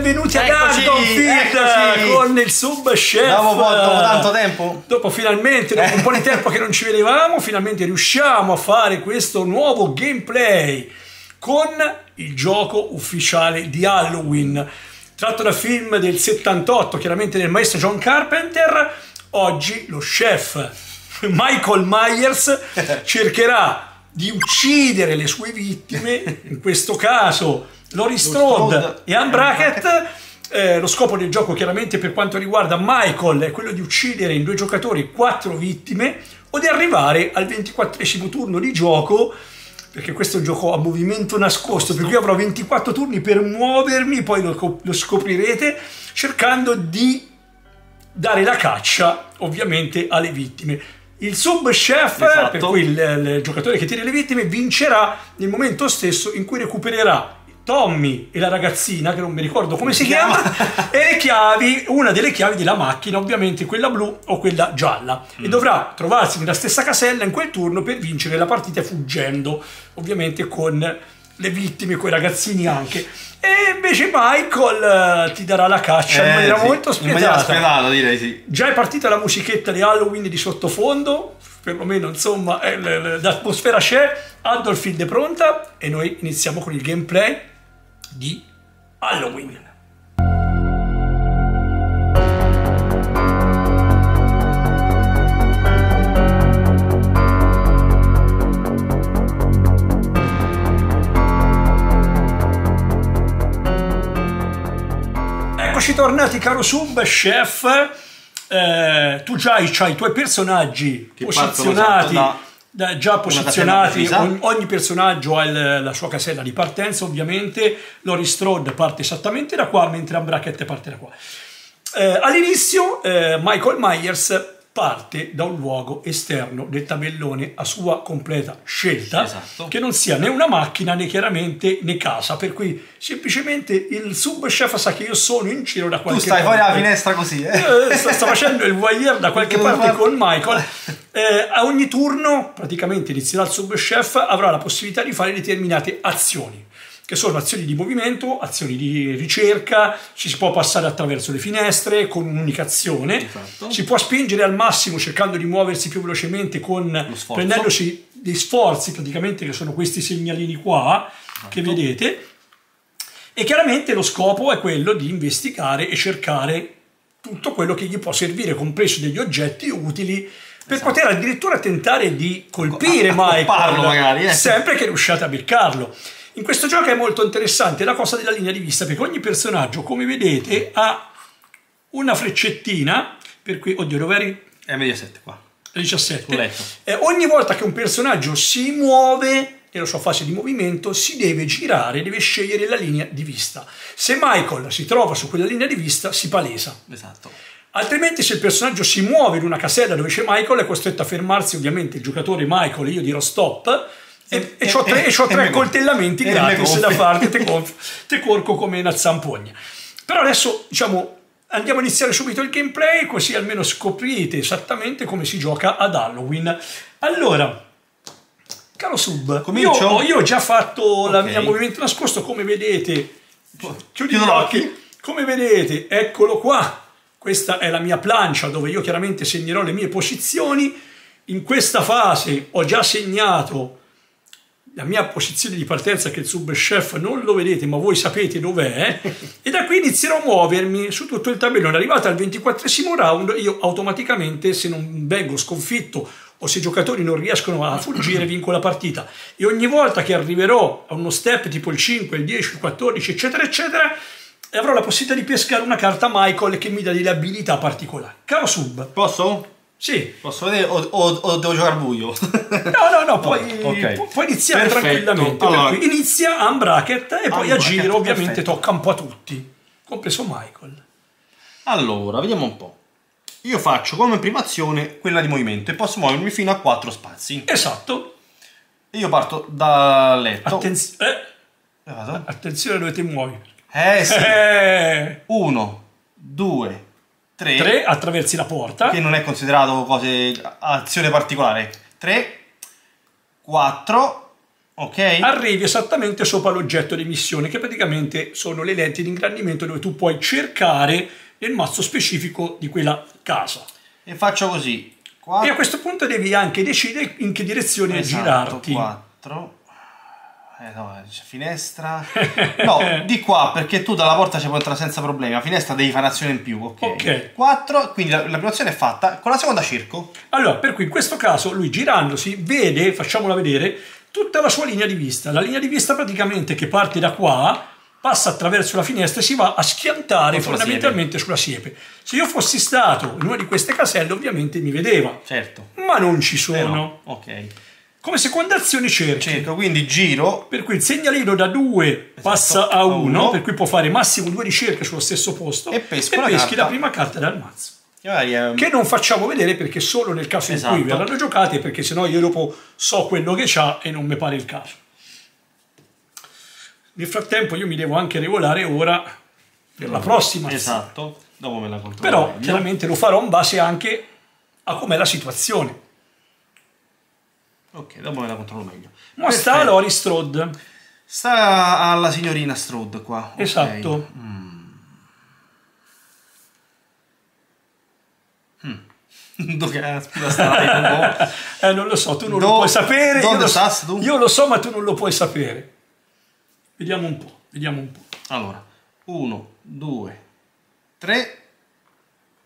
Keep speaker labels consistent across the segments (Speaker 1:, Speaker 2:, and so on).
Speaker 1: benvenuti ad
Speaker 2: Eccoci,
Speaker 1: Ardonfield
Speaker 2: eccoci.
Speaker 1: con il sub chef.
Speaker 2: Dopo, dopo tanto tempo?
Speaker 1: Dopo finalmente, dopo un po' di tempo che non ci vedevamo, finalmente riusciamo a fare questo nuovo gameplay con il gioco ufficiale di Halloween. Tratto da film del 78, chiaramente del maestro John Carpenter, oggi lo chef Michael Myers cercherà di uccidere le sue vittime, in questo caso Lori Strode e Anne Brackett. Eh, lo scopo del gioco chiaramente per quanto riguarda Michael è quello di uccidere in due giocatori quattro vittime o di arrivare al 24 turno di gioco perché questo è un gioco a movimento nascosto per cui avrò 24 turni per muovermi poi lo, lo scoprirete cercando di dare la caccia ovviamente alle vittime il sub chef
Speaker 2: Esatto.
Speaker 1: per cui il, il giocatore che tira le vittime vincerà nel momento stesso in cui recupererà Tommy e la ragazzina, che non mi ricordo come si chiama, e le chiavi, una delle chiavi della macchina, ovviamente quella blu o quella gialla. E dovrà trovarsi nella stessa casella in quel turno per vincere la partita fuggendo, ovviamente con le vittime, con i ragazzini anche. E invece Michael eh, ti darà la caccia in
Speaker 2: Eh,
Speaker 1: maniera
Speaker 2: sì,
Speaker 1: molto
Speaker 2: In maniera
Speaker 1: spietata.
Speaker 2: spietata, direi sì.
Speaker 1: Già è partita la musichetta di Halloween di sottofondo, perlomeno insomma eh, l'atmosfera c'è, Adolfield è pronta e noi iniziamo con il gameplay di Halloween. Eccoci tornati caro sub chef, Eh, tu già hai, i tuoi personaggi
Speaker 2: partono,
Speaker 1: posizionati, già posizionati, ogni, ogni personaggio ha il- la sua casella di partenza ovviamente, Lori Strode parte esattamente da qua mentre Ambracket parte da qua. Eh, all'inizio eh, Michael Myers parte da un luogo esterno del tabellone a sua completa scelta
Speaker 2: Esatto.
Speaker 1: che non sia né una macchina né chiaramente né casa per cui semplicemente il sub chef sa che io sono in giro da
Speaker 2: Tu
Speaker 1: qualche
Speaker 2: stai fuori
Speaker 1: parte.
Speaker 2: dalla finestra così, eh?
Speaker 1: Eh, sta, sta facendo il voyeur da qualche parte con Michael. Eh, a ogni turno, praticamente inizierà il sub chef, avrà la possibilità di fare determinate azioni, che sono azioni di movimento, azioni di ricerca, ci si può passare attraverso le finestre con un'unica azione,
Speaker 2: Esatto.
Speaker 1: si può spingere al massimo cercando di muoversi più velocemente con prendendosi dei sforzi, praticamente che sono questi segnalini qua che
Speaker 2: Esatto.
Speaker 1: vedete. E chiaramente lo scopo è quello di investigare e cercare tutto quello che gli può servire, compreso degli oggetti utili, per poter addirittura tentare di colpire
Speaker 2: Esatto. A-
Speaker 1: Michael,
Speaker 2: magari, eh.
Speaker 1: sempre che riusciate a beccarlo. In questo gioco è molto interessante la cosa della linea di vista, perché ogni personaggio, come vedete, ha una freccettina, per cui, oddio, dove eri?
Speaker 2: È Mediaset qua.
Speaker 1: 17.
Speaker 2: Sul letto.
Speaker 1: Eh, ogni volta che un personaggio si muove nella sua fase di movimento si deve girare, deve scegliere la linea di vista. Se Michael si trova su quella linea di vista si palesa.
Speaker 2: Esatto.
Speaker 1: Altrimenti se il personaggio si muove in una casella dove c'è Michael è costretto a fermarsi, ovviamente il giocatore Michael, io dirò stop e, e,
Speaker 2: E-
Speaker 1: c'ho tre,
Speaker 2: e-
Speaker 1: tre
Speaker 2: me
Speaker 1: coltellamenti
Speaker 2: me
Speaker 1: gratis da farti, te, te corco come una zampogna. Però adesso diciamo andiamo a iniziare subito il gameplay così almeno scoprite esattamente come si gioca ad Halloween. Allora, caro sub,
Speaker 2: Comincio?
Speaker 1: io, io ho già fatto la
Speaker 2: Ok.
Speaker 1: mia movimento nascosto come vedete. Chiudi gli occhi. Come vedete, eccolo qua. Questa è la mia plancia dove io chiaramente segnerò le mie posizioni. In questa fase ho già segnato la mia posizione di partenza che il sub chef non lo vedete ma voi sapete dov'è e da qui inizierò a muovermi su tutto il tabellone. Arrivato al 24 round io automaticamente se non vengo sconfitto o se i giocatori non riescono a fuggire vinco la partita. E ogni volta che arriverò a uno step tipo il 5, il 10, il 14 eccetera eccetera avrò la possibilità di pescare una carta Michael che mi dà delle abilità particolari. Caro sub.
Speaker 2: Posso?
Speaker 1: Sì
Speaker 2: Posso vedere o, o- o devo giocare al buio?
Speaker 1: No, no, no, puoi,
Speaker 2: ok.
Speaker 1: pu- puoi iniziare
Speaker 2: Perfetto.
Speaker 1: tranquillamente.
Speaker 2: Allora-
Speaker 1: inizia a bracket e poi a
Speaker 2: Unbracket,
Speaker 1: giro ovviamente
Speaker 2: perfetto.
Speaker 1: tocca un po' a tutti, compreso Michael.
Speaker 2: allora, vediamo un po'. Io faccio come prima azione quella di movimento e posso muovermi fino a 4 spazi.
Speaker 1: Esatto.
Speaker 2: Io parto dal letto.
Speaker 1: Attenz- eh,
Speaker 2: Eh,
Speaker 1: attenzione dove ti muovi.
Speaker 2: Eh sì.
Speaker 1: Eh,
Speaker 2: 1, 2, 3.
Speaker 1: tre, attraversi la porta.
Speaker 2: Che non è considerato cose, azione particolare. 3, 4. Ok.
Speaker 1: arrivi esattamente sopra l'oggetto di missione, che praticamente sono le lenti di ingrandimento dove tu puoi cercare nel mazzo specifico di quella casa.
Speaker 2: E faccio così.
Speaker 1: E a questo punto devi anche decidere in che direzione
Speaker 2: Esatto,
Speaker 1: girarti.
Speaker 2: 4. Eh no, finestra. No, di qua perché tu dalla porta ci puoi entrare senza problemi. La finestra devi fare un'azione in più. Ok.
Speaker 1: Ok.
Speaker 2: 4, quindi la, la prima azione è fatta. Con la seconda cerco.
Speaker 1: Allora, per cui in questo caso lui girandosi vede, facciamola vedere, tutta la sua linea di vista. La linea di vista praticamente che parte da qua, passa attraverso la finestra e si va a schiantare
Speaker 2: Contro
Speaker 1: fondamentalmente sulla siepe. Se io fossi stato in una di queste caselle ovviamente mi vedeva,
Speaker 2: Certo.
Speaker 1: ma non ci sono.
Speaker 2: ok.
Speaker 1: Come seconda azione cerchi.
Speaker 2: Cerco, quindi giro.
Speaker 1: Per cui il segnalino da 2 passa a
Speaker 2: a
Speaker 1: 1,
Speaker 2: uno.
Speaker 1: per cui può fare massimo due ricerche sullo stesso posto
Speaker 2: E pesco la
Speaker 1: peschi
Speaker 2: carta.
Speaker 1: la prima carta dal mazzo.
Speaker 2: che magari è-
Speaker 1: Che non facciamo vedere perché solo nel caso in
Speaker 2: Esatto.
Speaker 1: cui verranno giocate, perché sennò io dopo so quello che c'ha e non mi pare il caso. Nel frattempo io mi devo anche regolare ora per la prossima.
Speaker 2: Esatto. Dopo me la controllo.
Speaker 1: Però chiaramente lo farò in base anche a com'è la situazione.
Speaker 2: Ok, dopo me la controllo meglio.
Speaker 1: Ma sta
Speaker 2: Perfetto.
Speaker 1: Lori Strode.
Speaker 2: Sta alla signorina Strode qua.
Speaker 1: Esatto.
Speaker 2: Dove aspetta stai?
Speaker 1: Eh, non lo so, tu non
Speaker 2: Do-
Speaker 1: lo puoi sapere. Io lo,
Speaker 2: stas tu?
Speaker 1: io lo so, ma tu non lo puoi sapere. Vediamo un po', vediamo un po'.
Speaker 2: Allora, 1, 2, 3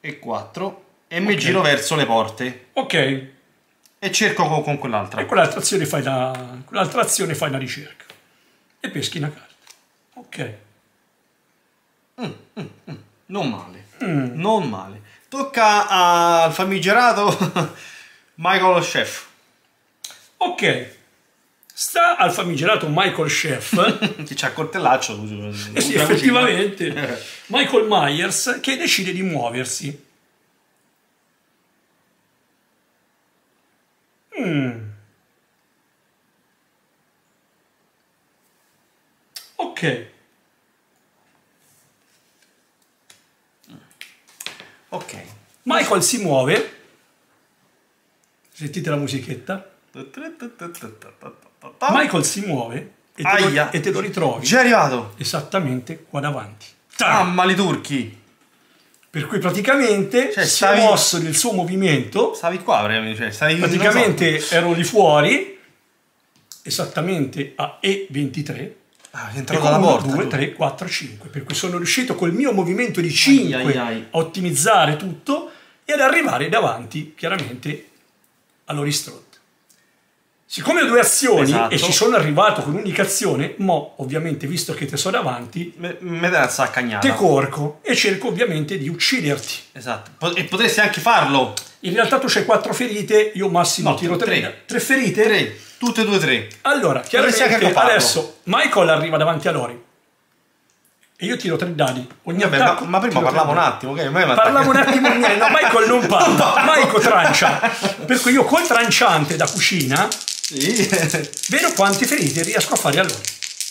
Speaker 2: e 4 e mi
Speaker 1: Ok.
Speaker 2: giro verso le porte
Speaker 1: Ok, e
Speaker 2: e cerco con, con quell'altra.
Speaker 1: quell'altra azione fai la, quell'altra azione fai una ricerca. E peschi una carta. Ok.
Speaker 2: Non male.
Speaker 1: Mm.
Speaker 2: Non male. Tocca al famigerato Michael Chef.
Speaker 1: Ok. Sta al famigerato Michael Chef.
Speaker 2: Che c'ha coltellaccio.
Speaker 1: Eh sì, effettivamente. Michael Myers che decide di muoversi. Mm. Ok.
Speaker 2: Ok.
Speaker 1: Michael si muove. Sentite la musichetta. Michael si muove e te, lo, e te lo ritrovi
Speaker 2: Già arrivato.
Speaker 1: esattamente qua davanti.
Speaker 2: Mamma li turchi.
Speaker 1: Per cui praticamente
Speaker 2: Cioè,
Speaker 1: si
Speaker 2: stavi-
Speaker 1: è mosso nel suo movimento.
Speaker 2: Stavi qua, praticamente. Cioè, stavi
Speaker 1: Praticamente
Speaker 2: so.
Speaker 1: ero lì fuori, esattamente a E23.
Speaker 2: Ah, è
Speaker 1: E
Speaker 2: entrato dalla
Speaker 1: 1,
Speaker 2: porta.
Speaker 1: 2,
Speaker 2: tu.
Speaker 1: 3, 4, 5. Per cui sono riuscito col mio movimento di 5
Speaker 2: Ai, ai, ai.
Speaker 1: a ottimizzare tutto e ad arrivare davanti, chiaramente, all'Oristrot. Siccome ho due azioni
Speaker 2: Esatto.
Speaker 1: e ci sono arrivato con un'unica azione, mo ovviamente visto che te sono davanti,
Speaker 2: Me, me dai una saccagnata.
Speaker 1: te corco e cerco ovviamente di ucciderti.
Speaker 2: Esatto. E potresti anche farlo.
Speaker 1: In realtà tu c'hai quattro ferite, io massimo
Speaker 2: No,
Speaker 1: tiro
Speaker 2: tre.
Speaker 1: tre. Tre ferite?
Speaker 2: Tre. Tutte e due tre.
Speaker 1: Allora, chiaramente adesso Michael arriva davanti a Lori e io tiro tre dadi. Ogni
Speaker 2: Vabbè,
Speaker 1: attacco
Speaker 2: ma, ma prima parlavo un attimo, ok?
Speaker 1: Parlavo un attimo niente, no, Michael non parla, Michael trancia. Per cui io col tranciante da cucina
Speaker 2: Sì.
Speaker 1: vedo quante ferite riesco a fare a Lori.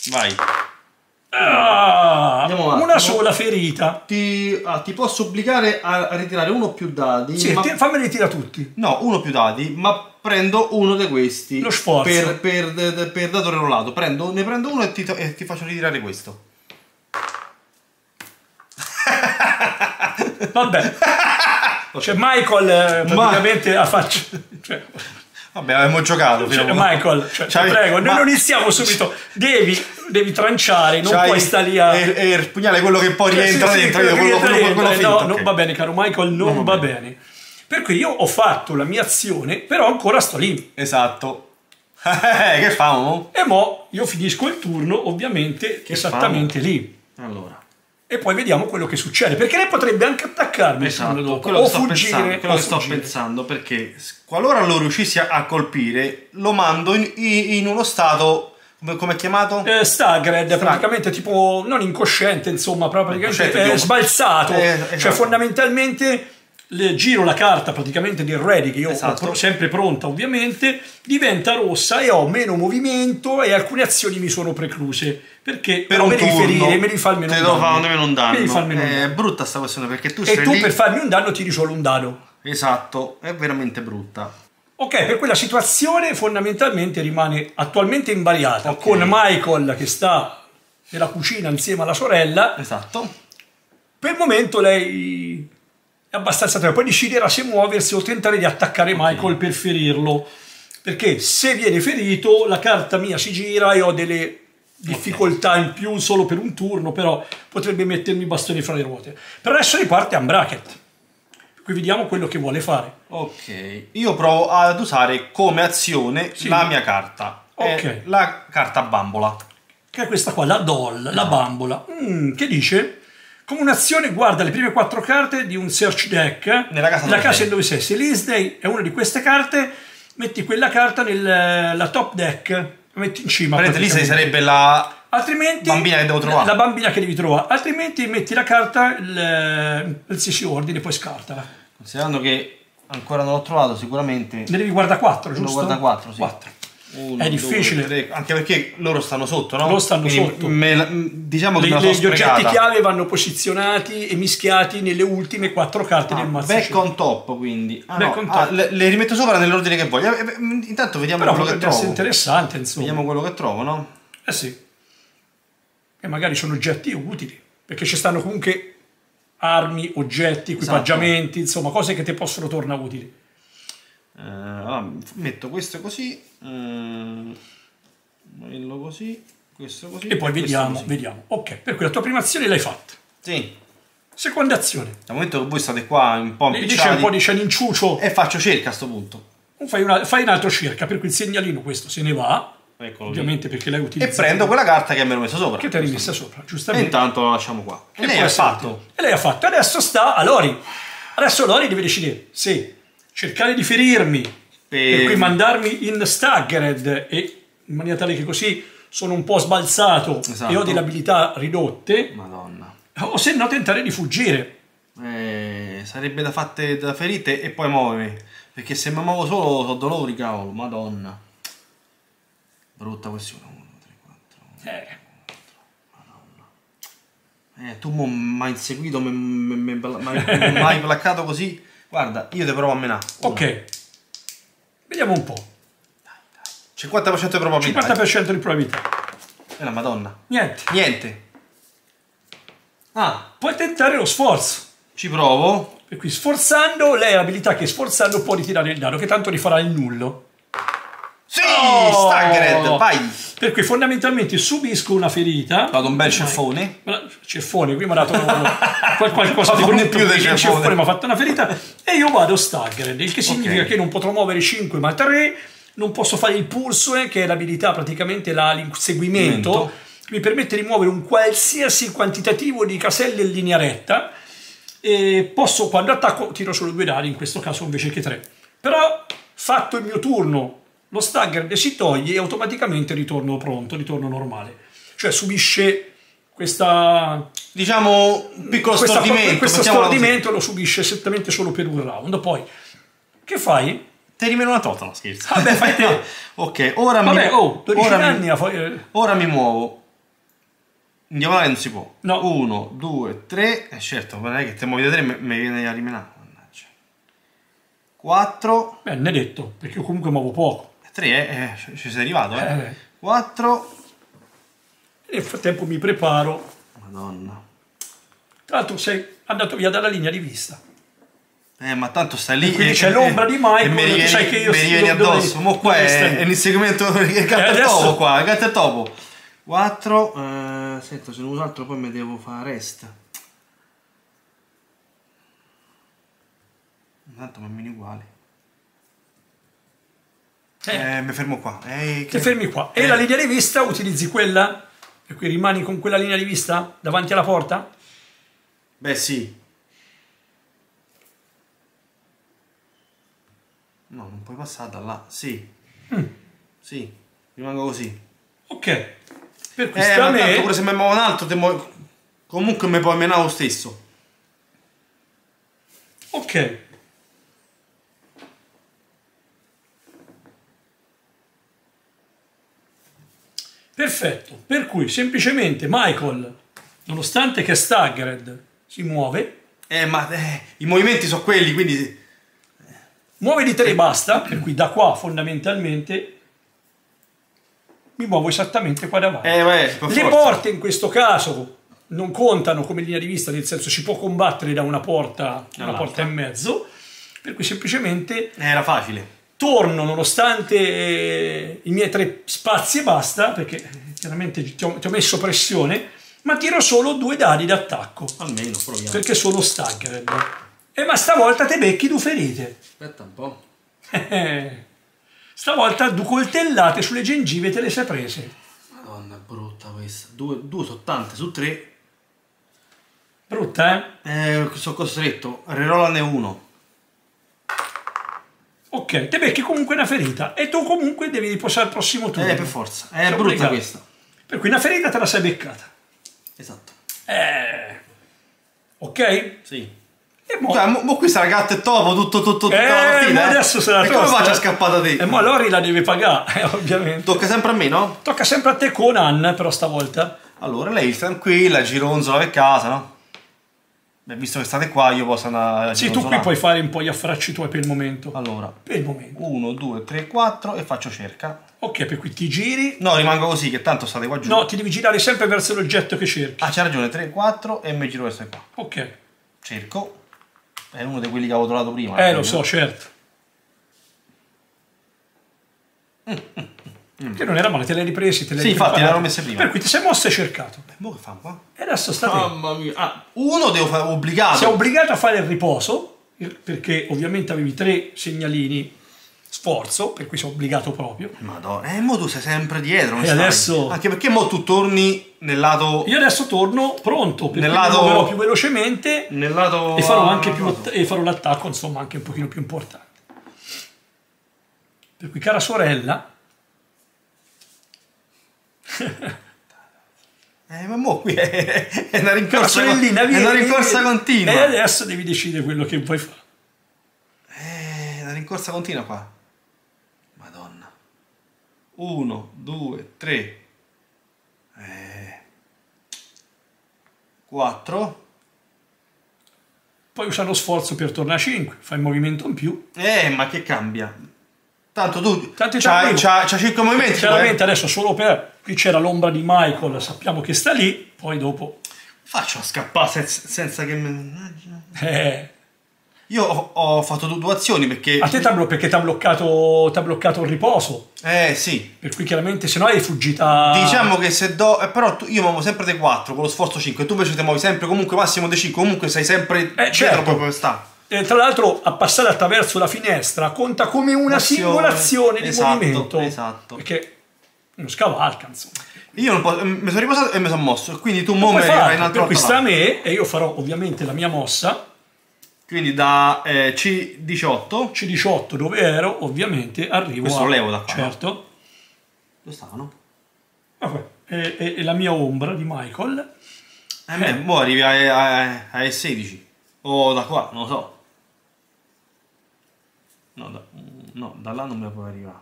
Speaker 2: Vai.
Speaker 1: Ah,
Speaker 2: Andiamo
Speaker 1: una sola ferita.
Speaker 2: Ti, ah, ti posso obbligare a, ritirare uno o più dadi.
Speaker 1: Sì,
Speaker 2: ma-
Speaker 1: ti- fammeli tira tutti.
Speaker 2: No, uno più dadi, ma prendo uno di questi.
Speaker 1: Lo sforzo.
Speaker 2: Per, per, de- per datore rollato. Prendo, ne prendo uno e ti, e ti faccio ritirare questo.
Speaker 1: Vabbè. Cioè Michael eh, praticamente ha faccia... Cioè,
Speaker 2: Vabbè, abbiamo giocato.
Speaker 1: Cioè,
Speaker 2: fino a-
Speaker 1: Michael, cioè, ti prego, noi
Speaker 2: ma-
Speaker 1: non iniziamo subito. Devi, devi tranciare, non puoi stare lì a.
Speaker 2: E, e il pugnale quello che poi
Speaker 1: Cioè,
Speaker 2: rientra
Speaker 1: sì, sì,
Speaker 2: dentro.
Speaker 1: quello che
Speaker 2: quello, quello, finto.
Speaker 1: no, non va bene, caro Michael, non,
Speaker 2: Non
Speaker 1: va
Speaker 2: va
Speaker 1: bene. Per cui io ho fatto la mia azione, però ancora sto lì.
Speaker 2: Esatto. Eh, che famo?
Speaker 1: E mo io finisco il turno, ovviamente, esattamente lì.
Speaker 2: Allora.
Speaker 1: E poi vediamo quello che succede. Perché lei potrebbe anche attaccarmi
Speaker 2: Esatto,
Speaker 1: dopo,
Speaker 2: quello
Speaker 1: o fuggire.
Speaker 2: pensando, quello
Speaker 1: o
Speaker 2: sto
Speaker 1: fuggire.
Speaker 2: pensando perché qualora lo riuscissi a, colpire, lo mando in, in- uno stato come, è chiamato?
Speaker 1: Eh, staggered,
Speaker 2: Stag-
Speaker 1: praticamente tipo non incosciente, insomma, però praticamente sbalzato.
Speaker 2: Eh, esatto.
Speaker 1: Cioè, fondamentalmente le- giro la carta praticamente del ready, che io ho
Speaker 2: Esatto.
Speaker 1: pro- sempre pronta, ovviamente, diventa rossa e ho meno movimento e alcune azioni mi sono precluse. Perché
Speaker 2: per
Speaker 1: però me devi ferire, me devi farmi un
Speaker 2: te
Speaker 1: danno.
Speaker 2: devo fare almeno un danno. È
Speaker 1: danno.
Speaker 2: brutta sta questione perché tu
Speaker 1: E
Speaker 2: sei
Speaker 1: tu
Speaker 2: lì.
Speaker 1: per farmi un danno tiri solo un dado.
Speaker 2: Esatto, è veramente brutta.
Speaker 1: Ok, per quella situazione fondamentalmente rimane attualmente invariata
Speaker 2: Ok.
Speaker 1: con Michael che sta nella cucina insieme alla sorella.
Speaker 2: Esatto.
Speaker 1: Per il momento lei è abbastanza tranquilla, poi deciderà se muoversi o tentare di attaccare Michael per ferirlo. Perché se viene ferito la carta mia si gira e ho delle difficoltà in più solo per un turno, però potrebbe mettermi i bastoni fra le ruote. Per adesso riparte Unbracket. Qui vediamo quello che vuole fare.
Speaker 2: Ok. Io provo ad usare come azione
Speaker 1: Sì.
Speaker 2: la mia carta.
Speaker 1: Ok.
Speaker 2: la carta bambola.
Speaker 1: che è questa qua, la doll, la bambola. Mm, che dice? Come un'azione guarda le prime quattro carte di un search deck
Speaker 2: Nella casa
Speaker 1: la
Speaker 2: dove
Speaker 1: casa dove sei. Se Lisday è una di queste carte, metti quella carta nella top deck, metti in cima.
Speaker 2: Praticamente lì sarebbe la
Speaker 1: Altrimenti,
Speaker 2: Bambina che devo trovare.
Speaker 1: La bambina che devi trovare. Altrimenti metti la carta, il, stesso ordine, poi scartala.
Speaker 2: Considerando che ancora non l'ho trovato, sicuramente
Speaker 1: Ne devi guardare 4, giusto?
Speaker 2: lo guarda 4, sì.
Speaker 1: 4.
Speaker 2: Uno,
Speaker 1: È difficile.
Speaker 2: due, tre, anche perché loro stanno sotto, no?
Speaker 1: Loro stanno
Speaker 2: Quindi
Speaker 1: sotto.
Speaker 2: la- diciamo che
Speaker 1: Le- le- gli oggetti chiave vanno posizionati e mischiati nelle ultime quattro carte del
Speaker 2: Ah,
Speaker 1: mazzo.
Speaker 2: back on top quindi ah, no,
Speaker 1: on
Speaker 2: ah,
Speaker 1: top.
Speaker 2: le, le rimetto sopra nell'ordine che voglio Eh, beh, intanto vediamo
Speaker 1: Però
Speaker 2: quello che trovo
Speaker 1: interessante, insomma.
Speaker 2: vediamo quello che trovo no?
Speaker 1: Eh sì. E magari sono oggetti utili, perché ci stanno comunque armi, oggetti,
Speaker 2: Esatto.
Speaker 1: equipaggiamenti, insomma, cose che ti possono tornare utili.
Speaker 2: Eh, allora, metto questo così mm, quello così questo così
Speaker 1: E poi
Speaker 2: questo
Speaker 1: vediamo,
Speaker 2: così.
Speaker 1: vediamo. Ok, per cui la tua prima azione l'hai fatta.
Speaker 2: sì
Speaker 1: Seconda azione.
Speaker 2: dal momento che voi state qua un po'
Speaker 1: Lì c'è un
Speaker 2: impicciati
Speaker 1: po' di cianinciuccio.
Speaker 2: e faccio cerca a sto punto
Speaker 1: Fai, una- fai un altro cerca, per cui il segnalino questo se ne va,
Speaker 2: eccolo
Speaker 1: ovviamente perché l'hai
Speaker 2: e
Speaker 1: utilizzato.
Speaker 2: prendo quella carta che mi ero messo sopra
Speaker 1: che ti hai rimessa sopra,
Speaker 2: e
Speaker 1: giustamente.
Speaker 2: intanto la lasciamo qua e
Speaker 1: Che
Speaker 2: lei ha fatto.
Speaker 1: E lei ha fatto. Adesso sta a Lori. Adesso Lori deve decidere se cercare di ferirmi, per,
Speaker 2: Per-
Speaker 1: cui mandarmi in staggered e in maniera tale che così sono un po' sbalzato
Speaker 2: Esatto.
Speaker 1: e ho delle abilità ridotte,
Speaker 2: madonna
Speaker 1: o se no tentare di fuggire.
Speaker 2: Eh, sarebbe da fatte da ferite e poi muovermi. Perché se mi muovo solo ho dolori, cavolo, madonna. Brutta questione. 1, 2, 3, 4.
Speaker 1: Eh,
Speaker 2: Eh, tu mi hai inseguito, mi hai placcato così. Guarda, io ti provo a menare. Uno.
Speaker 1: ok. Vediamo un po'.
Speaker 2: 50% di probabilità.
Speaker 1: 50% di probabilità.
Speaker 2: E la madonna.
Speaker 1: Niente.
Speaker 2: Niente. Ah,
Speaker 1: Puoi tentare lo sforzo.
Speaker 2: ci provo.
Speaker 1: Per cui sforzando, lei ha l'abilità che sforzando può ritirare il dado, che tanto rifarà il nullo.
Speaker 2: Sì,
Speaker 1: Oh!
Speaker 2: Staggered, vai.
Speaker 1: Per cui fondamentalmente subisco una ferita.
Speaker 2: Vado un bel ceffone.
Speaker 1: Ceffone, qui mi ha dato qual- qualcosa di brutto,
Speaker 2: più del ceffone.
Speaker 1: ceffone mi ha fatto una ferita e io vado staggered, il che significa
Speaker 2: Ok.
Speaker 1: che non potrò muovere 5 ma 3, non posso fare il pulse, che è l'abilità praticamente la- l'inseguimento,
Speaker 2: Seguimento.
Speaker 1: che mi permette di muovere un qualsiasi quantitativo di caselle in linea retta e posso quando attacco tiro solo due dadi, in questo caso invece che tre. Però fatto il mio turno, lo staggered si toglie e automaticamente ritorno pronto, ritorno normale. Cioè subisce questa
Speaker 2: Diciamo un piccolo
Speaker 1: questa-
Speaker 2: stordimento.
Speaker 1: questo stordimento lo subisce esattamente solo per un round. Poi, che fai?
Speaker 2: Ti rimane una totola, scherzo.
Speaker 1: Vabbè, fai te.
Speaker 2: ok, ora
Speaker 1: Vabbè,
Speaker 2: mi...
Speaker 1: oh, 12
Speaker 2: ora mi-
Speaker 1: fa- eh,
Speaker 2: Ora mi muovo. In diagonale non si può.
Speaker 1: No.
Speaker 2: Uno, due, tre. E certo, non è che te muovi da tre mi viene a rimenare. Mannaggia. Quattro.
Speaker 1: Beh, ne detto, perché io comunque muovo poco.
Speaker 2: Tre, eh, eh, ci- sei arrivato, eh.
Speaker 1: Eh.
Speaker 2: Quattro.
Speaker 1: E nel frattempo mi preparo.
Speaker 2: Madonna.
Speaker 1: Tra l'altro sei andato via dalla linea di vista.
Speaker 2: Eh, ma tanto stai lì.
Speaker 1: quindi
Speaker 2: e-
Speaker 1: c'è
Speaker 2: e-
Speaker 1: l'ombra di Michael,
Speaker 2: E mi
Speaker 1: tu
Speaker 2: rivieni,
Speaker 1: sai che io
Speaker 2: mi
Speaker 1: dove-
Speaker 2: addosso. Mo qua è, è l'inseguimento. Il gatto
Speaker 1: Eh,
Speaker 2: e
Speaker 1: adesso-
Speaker 2: topo qua. Il gatto e topo. Quattro. Eh, senta, se ne uso altro poi mi devo fare rest. Intanto mammini uguali.
Speaker 1: Eh,
Speaker 2: Eh, mi fermo qua. Eh,
Speaker 1: ti
Speaker 2: che-
Speaker 1: fermi qua. E
Speaker 2: eh,
Speaker 1: la linea di vista utilizzi quella? E qui rimani con quella linea di vista davanti alla porta?
Speaker 2: Beh, sì. No, non puoi passare da là. Sì.
Speaker 1: Mm.
Speaker 2: Sì. Rimango così.
Speaker 1: Ok. Per cui
Speaker 2: Eh,
Speaker 1: me.
Speaker 2: pure se mi muovo un altro, muovi- comunque mi puoi menare lo stesso.
Speaker 1: Ok. Perfetto. Per cui semplicemente Michael, nonostante che Staggered si muove,
Speaker 2: Eh, ma eh, i movimenti sono quelli, quindi...
Speaker 1: Muove di tre e basta, per cui da qua fondamentalmente mi muovo esattamente qua davanti.
Speaker 2: Eh, per
Speaker 1: Le
Speaker 2: forza.
Speaker 1: porte in questo caso non contano come linea di vista, nel senso si può combattere da una porta, una
Speaker 2: All'altra.
Speaker 1: porta e mezzo, per cui semplicemente
Speaker 2: Era facile.
Speaker 1: Torno nonostante eh, i miei tre spazi e basta, perché eh, chiaramente ti ho, ti ho messo pressione, ma tiro solo due dadi d'attacco,
Speaker 2: Almeno, proviamo.
Speaker 1: perché sono staggered. E ma stavolta te becchi due ferite.
Speaker 2: Aspetta un po'.
Speaker 1: Stavolta due coltellate sulle gengive te le sei prese.
Speaker 2: Madonna, è brutta questa. Due, due sono tante, su tre.
Speaker 1: Brutta, eh?
Speaker 2: Eh, sono costretto. Rerollane uno.
Speaker 1: Ok, te becchi comunque una ferita e tu comunque devi riposare il prossimo turno.
Speaker 2: Eh, per forza. È
Speaker 1: Sei
Speaker 2: brutta
Speaker 1: obbligato.
Speaker 2: questa.
Speaker 1: Per cui una ferita te la sei beccata.
Speaker 2: Esatto.
Speaker 1: Eh. Ok? E
Speaker 2: Sì.
Speaker 1: mo,
Speaker 2: Cioè, mo, mo qui sarà gatto e topo tutto, tutto, tutta la
Speaker 1: eh,
Speaker 2: partita.
Speaker 1: mo
Speaker 2: eh.
Speaker 1: adesso sarà
Speaker 2: E come
Speaker 1: tosta,
Speaker 2: faccio a
Speaker 1: eh.
Speaker 2: scappare da te?
Speaker 1: E mo Lori la deve pagare, eh, ovviamente.
Speaker 2: Tocca sempre a me, no?
Speaker 1: Tocca sempre a te con Anna, però stavolta.
Speaker 2: Allora, lei tranquilla, gironzola per casa, no? Beh, visto che state qua, io posso andare
Speaker 1: Sì, tu qui puoi fare un po' gli affaracci tuoi per il momento.
Speaker 2: Allora,
Speaker 1: Per il momento.
Speaker 2: 1, 2, 3, 4 e faccio cerca.
Speaker 1: Ok, per cui ti giri.
Speaker 2: No, rimango così, che tanto state qua giù.
Speaker 1: No, ti devi girare sempre verso l'oggetto che cerchi.
Speaker 2: Ah, c'ha ragione, 3, 4 e mi giro verso qua.
Speaker 1: Ok.
Speaker 2: Cerco. È uno di quelli che avevo trovato prima.
Speaker 1: Eh, lo so, certo. Che non era male, te le hai ripresi, te le hai
Speaker 2: Sì, infatti, le ero messe prima.
Speaker 1: Per cui ti sei mosso e cercato.
Speaker 2: Eh, mo che fanno qua?
Speaker 1: E adesso sta.
Speaker 2: Mamma mia. Ah, uno devo fare obbligato.
Speaker 1: Sei obbligato a fare il riposo, perché ovviamente avevi tre segnalini sforzo, per cui sei obbligato proprio.
Speaker 2: Madonna, eh, mo tu sei sempre dietro. non
Speaker 1: E
Speaker 2: stai.
Speaker 1: adesso-
Speaker 2: Anche perché mo tu torni nel lato...
Speaker 1: Io adesso torno pronto, perché
Speaker 2: Nel lato-
Speaker 1: muoverò più velocemente
Speaker 2: Nel lato...
Speaker 1: e farò anche più
Speaker 2: lato.
Speaker 1: e farò l'attacco, insomma, anche un pochino più importante. Per cui, cara sorella,
Speaker 2: Eh, ma mo qui è, è una rincorsa, è
Speaker 1: vieni,
Speaker 2: una rincorsa
Speaker 1: vieni.
Speaker 2: continua.
Speaker 1: E adesso devi decidere quello che vuoi fare.
Speaker 2: Eh, una rincorsa continua qua. Madonna. Uno, due, tre. Eh. Quattro.
Speaker 1: Poi usa lo sforzo per tornare a 5, fai il movimento in più.
Speaker 2: Eh, ma che cambia? Tanto tu
Speaker 1: Tanto
Speaker 2: c'hai, c'hai, c'hai 5 movimenti.
Speaker 1: Chiaramente adesso solo per... Qui c'era l'ombra di Michael, sappiamo che sta lì, poi dopo...
Speaker 2: eh. Faccio a scappare senza, senza che...
Speaker 1: Eh,
Speaker 2: Io ho, ho fatto due, due azioni perché...
Speaker 1: a te ti ha blo- perché ti ha bloccato, t'ha bloccato il riposo,
Speaker 2: Eh, sì.
Speaker 1: per cui chiaramente se no hai fuggita...
Speaker 2: Diciamo che se do... eh, però tu- io muovo sempre dei 4 con lo sforzo 5 tu invece ti muovi sempre comunque massimo dei 5 comunque sei sempre dietro
Speaker 1: certo.
Speaker 2: proprio sta.
Speaker 1: Eh, tra l'altro a passare attraverso la finestra conta come una
Speaker 2: Azione.
Speaker 1: singola azione di
Speaker 2: Esatto,
Speaker 1: movimento.
Speaker 2: esatto.
Speaker 1: Perché uno scavalca, insomma.
Speaker 2: Io non posso, mi sono riposato e mi sono mosso quindi tu mo me
Speaker 1: fatto,
Speaker 2: hai un'altra volta
Speaker 1: sta a me e io farò ovviamente la mia mossa
Speaker 2: Quindi da eh, C18
Speaker 1: C18 dove ero, ovviamente arrivo
Speaker 2: Questo
Speaker 1: a...
Speaker 2: lo levo da qua,
Speaker 1: Certo.
Speaker 2: Dove stavano?
Speaker 1: Vabbè, è, è- è la mia ombra di Michael.
Speaker 2: Eh, beh, mo arrivi a, a, a E16 o da qua, non lo so. No, da, no, da là non me la puoi arrivare.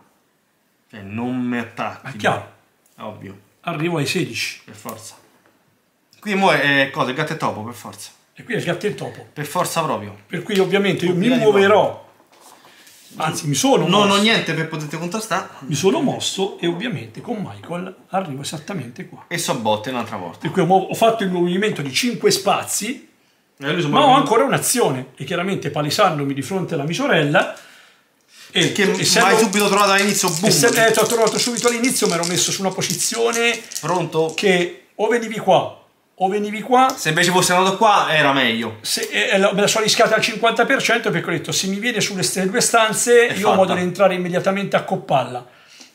Speaker 2: Cioè, non mi attacchi.
Speaker 1: È chiaro.
Speaker 2: È ovvio,
Speaker 1: Arrivo ai 16.
Speaker 2: per forza. Qui mo è cosa, il gatto e topo, per forza.
Speaker 1: E qui è il gatto e il topo.
Speaker 2: Per forza proprio.
Speaker 1: Per cui ovviamente io mi muoverò. Anzi, mi sono
Speaker 2: Non
Speaker 1: mosso.
Speaker 2: ho niente per poterti contrastare.
Speaker 1: Mi sono mosso e ovviamente con Michael arrivo esattamente qua.
Speaker 2: E so botte un'altra volta.
Speaker 1: Per cui ho fatto il movimento di 5 spazi,
Speaker 2: E lui
Speaker 1: ma ho ancora un'azione. E chiaramente palesandomi di fronte alla mia sorella. E
Speaker 2: Che
Speaker 1: essendo-
Speaker 2: mai subito trovato all'inizio, boom.
Speaker 1: essendo- eh, ti ho trovato subito all'inizio, mi ero messo su una posizione
Speaker 2: Pronto?
Speaker 1: che o venivi qua o venivi qua.
Speaker 2: Se invece fosse andato qua era meglio.
Speaker 1: Se, eh, la- me la sono rischiata al 50% perché ho detto se mi viene sulle ste due stanze
Speaker 2: È
Speaker 1: io ho modo
Speaker 2: fatta.
Speaker 1: di entrare immediatamente a coppalla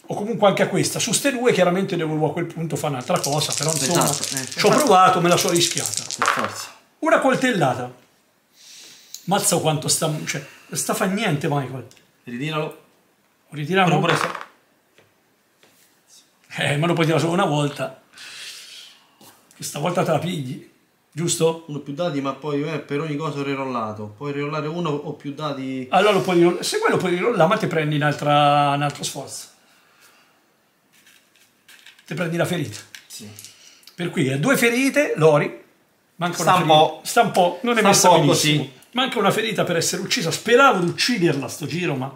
Speaker 1: o comunque anche a questa su ste due chiaramente dovevo a quel punto fare un'altra cosa però insomma
Speaker 2: Esatto, eh,
Speaker 1: ci ho provato me la sono rischiata
Speaker 2: Per forza.
Speaker 1: Una coltellata mazza quanto sta cioè sta fa niente Michael
Speaker 2: Ritiralo.
Speaker 1: ritiriamo
Speaker 2: Pure pure
Speaker 1: eh ma lo puoi tirare solo una volta questa volta te la pigli giusto?
Speaker 2: Uno più dati, ma poi eh, per ogni cosa ho rirollato. Puoi rirollare uno o più dati.
Speaker 1: allora lo puoi rirollare se quello puoi rirollare ma ti prendi un'altra, un altro sforzo ti prendi la ferita
Speaker 2: Sì.
Speaker 1: Per cui ha due ferite, Lori, Manca
Speaker 2: Sta
Speaker 1: una
Speaker 2: un po'.
Speaker 1: Sta un po', non è messa
Speaker 2: po'
Speaker 1: benissimo.
Speaker 2: così.
Speaker 1: Manca una ferita per essere uccisa. Speravo di ucciderla sto giro, ma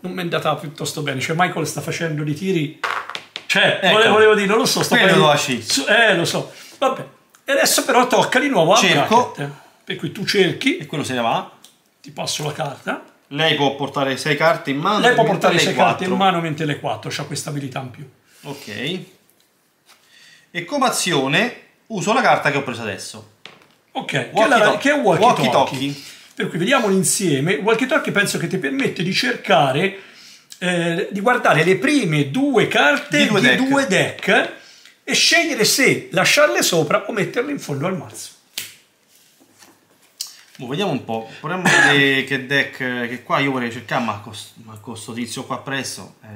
Speaker 1: non mi è andata piuttosto bene. Cioè, Michael sta facendo dei tiri. Cioè,
Speaker 2: Ecco.
Speaker 1: volevo, volevo dire, non lo so, sto
Speaker 2: Quello lo asci.
Speaker 1: Su- Eh, lo so. Vabbè. E adesso però tocca di nuovo a
Speaker 2: Cerco.
Speaker 1: Brackett. Per cui tu cerchi,
Speaker 2: E quello se ne va.
Speaker 1: ti passo la carta.
Speaker 2: Lei può portare 6 carte in mano.
Speaker 1: Lei può portare
Speaker 2: lei
Speaker 1: sei carte in mano mentre le quattro, c'ha questa abilità in più.
Speaker 2: Ok. E come azione uso la carta che ho preso adesso.
Speaker 1: Ok, che è,
Speaker 2: Walkie
Speaker 1: la- che è un walkie,
Speaker 2: Walkie
Speaker 1: talkie.
Speaker 2: talkie.
Speaker 1: Per cui vediamolo insieme. Walkie talkie penso che ti permette di cercare, eh, di guardare le prime due carte
Speaker 2: Di
Speaker 1: di
Speaker 2: due
Speaker 1: due,
Speaker 2: deck.
Speaker 1: deck e scegliere se lasciarle sopra o metterle in fondo al mazzo.
Speaker 2: Mo, vediamo un po'. Proviamo a vedere che deck. Che qua io vorrei cercare, ma con ma con sto tizio qua presso. È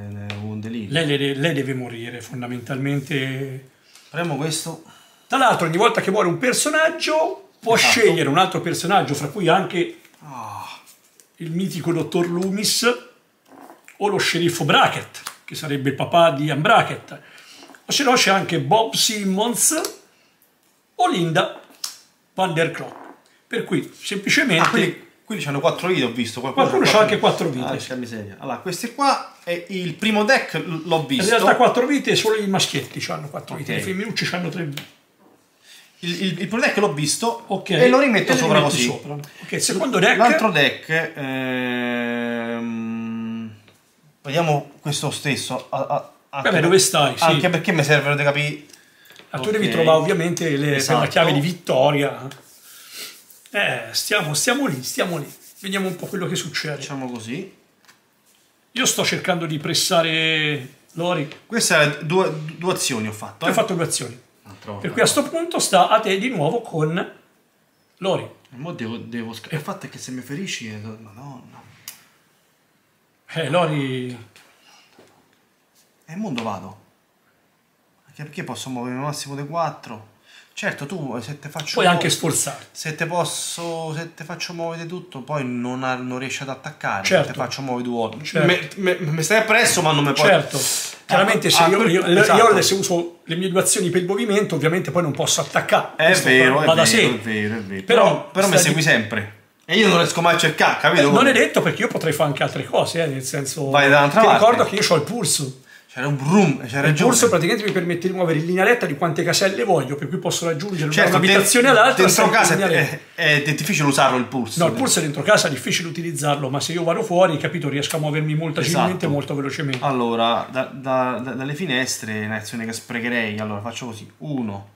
Speaker 2: un delirio.
Speaker 1: Lei, le- lei deve morire fondamentalmente.
Speaker 2: Proviamo questo.
Speaker 1: Tra l'altro, ogni volta che muore un personaggio, può
Speaker 2: Esatto.
Speaker 1: scegliere un altro personaggio, fra cui anche
Speaker 2: Ah,
Speaker 1: il mitico dottor Loomis o lo sceriffo Brackett, che sarebbe il papà di Ian Brackett. O se no c'è anche Bob Simmons o Linda Van der Klock. Per cui semplicemente
Speaker 2: Ah, quelli, quelli hanno 4 vite, ho visto. Qualcuno,
Speaker 1: Qualcuno
Speaker 2: c'ha
Speaker 1: c'ha anche quattro vite,
Speaker 2: Ah, che miseria. Allora, questi qua è il primo deck, l'ho
Speaker 1: in
Speaker 2: visto.
Speaker 1: realtà quattro vite solo i maschietti hanno quattro vite,
Speaker 2: Ok.
Speaker 1: i femminucci hanno tre vite.
Speaker 2: Il, il, il deck l'ho visto
Speaker 1: Ok.
Speaker 2: e lo rimetto
Speaker 1: E
Speaker 2: sopra così.
Speaker 1: sopra. Ok, il secondo deck
Speaker 2: L'altro deck, ehm, vediamo questo stesso. a- a- anche
Speaker 1: Vabbè, dove stai? Sì.
Speaker 2: Anche perché mi servono di capire.
Speaker 1: Ah, tu devi trovare ovviamente le, per la
Speaker 2: Esatto.
Speaker 1: chiave di vittoria. Eh, stiamo, stiamo lì, stiamo lì. Vediamo un po' quello che succede.
Speaker 2: Facciamo così.
Speaker 1: Io sto cercando di pressare Lori.
Speaker 2: Queste due, due azioni ho fatto.
Speaker 1: Tu
Speaker 2: eh.
Speaker 1: fatto due azioni. Per cui a sto punto sta a te di nuovo con Lori.
Speaker 2: E mo devo, devo sca- Il fatto è che se mi ferisci, eh, madonna.
Speaker 1: Eh, Lori...
Speaker 2: E mo dove vado? Anche perché posso muovere al massimo di 4. Certo, tu se te faccio.
Speaker 1: Puoi anche sforzarti.
Speaker 2: Se te posso. Se te faccio muovere tutto, poi non, ha- non riesci ad attaccare.
Speaker 1: Certo.
Speaker 2: Se te faccio muovere due volte.
Speaker 1: Certo.
Speaker 2: Me- me- Mi stai appresso, ma non mi puoi.
Speaker 1: Certo, chiaramente se
Speaker 2: ah,
Speaker 1: io,
Speaker 2: quel-
Speaker 1: io- io
Speaker 2: esatto.
Speaker 1: se uso le mie due azioni per il movimento, ovviamente poi non posso attaccare.
Speaker 2: È
Speaker 1: Questo
Speaker 2: vero,
Speaker 1: va
Speaker 2: è
Speaker 1: da
Speaker 2: vero,
Speaker 1: sé.
Speaker 2: è vero, è vero.
Speaker 1: Però
Speaker 2: Però, mi segui sempre. E io non riesco mai a cercare, capito?
Speaker 1: Non è detto perché io potrei fare anche altre cose, eh, nel senso...
Speaker 2: Vai dall'altra
Speaker 1: Ti
Speaker 2: parte.
Speaker 1: ricordo che io ho il pulso.
Speaker 2: C'era un brum, c'hai
Speaker 1: Il pulso praticamente mi permette di muovere in linea retta di quante caselle voglio, per cui posso raggiungere
Speaker 2: certo,
Speaker 1: un'abitazione all'altra.
Speaker 2: Dentro casa è, è- è difficile usarlo il pulso.
Speaker 1: No, il pulso dentro casa è difficile utilizzarlo, ma se io vado fuori, capito, riesco a muovermi molto agilmente
Speaker 2: Esatto.
Speaker 1: e molto velocemente.
Speaker 2: Allora, da- da- da- dalle finestre, un'azione che sprecherei. Allora, faccio così. Uno,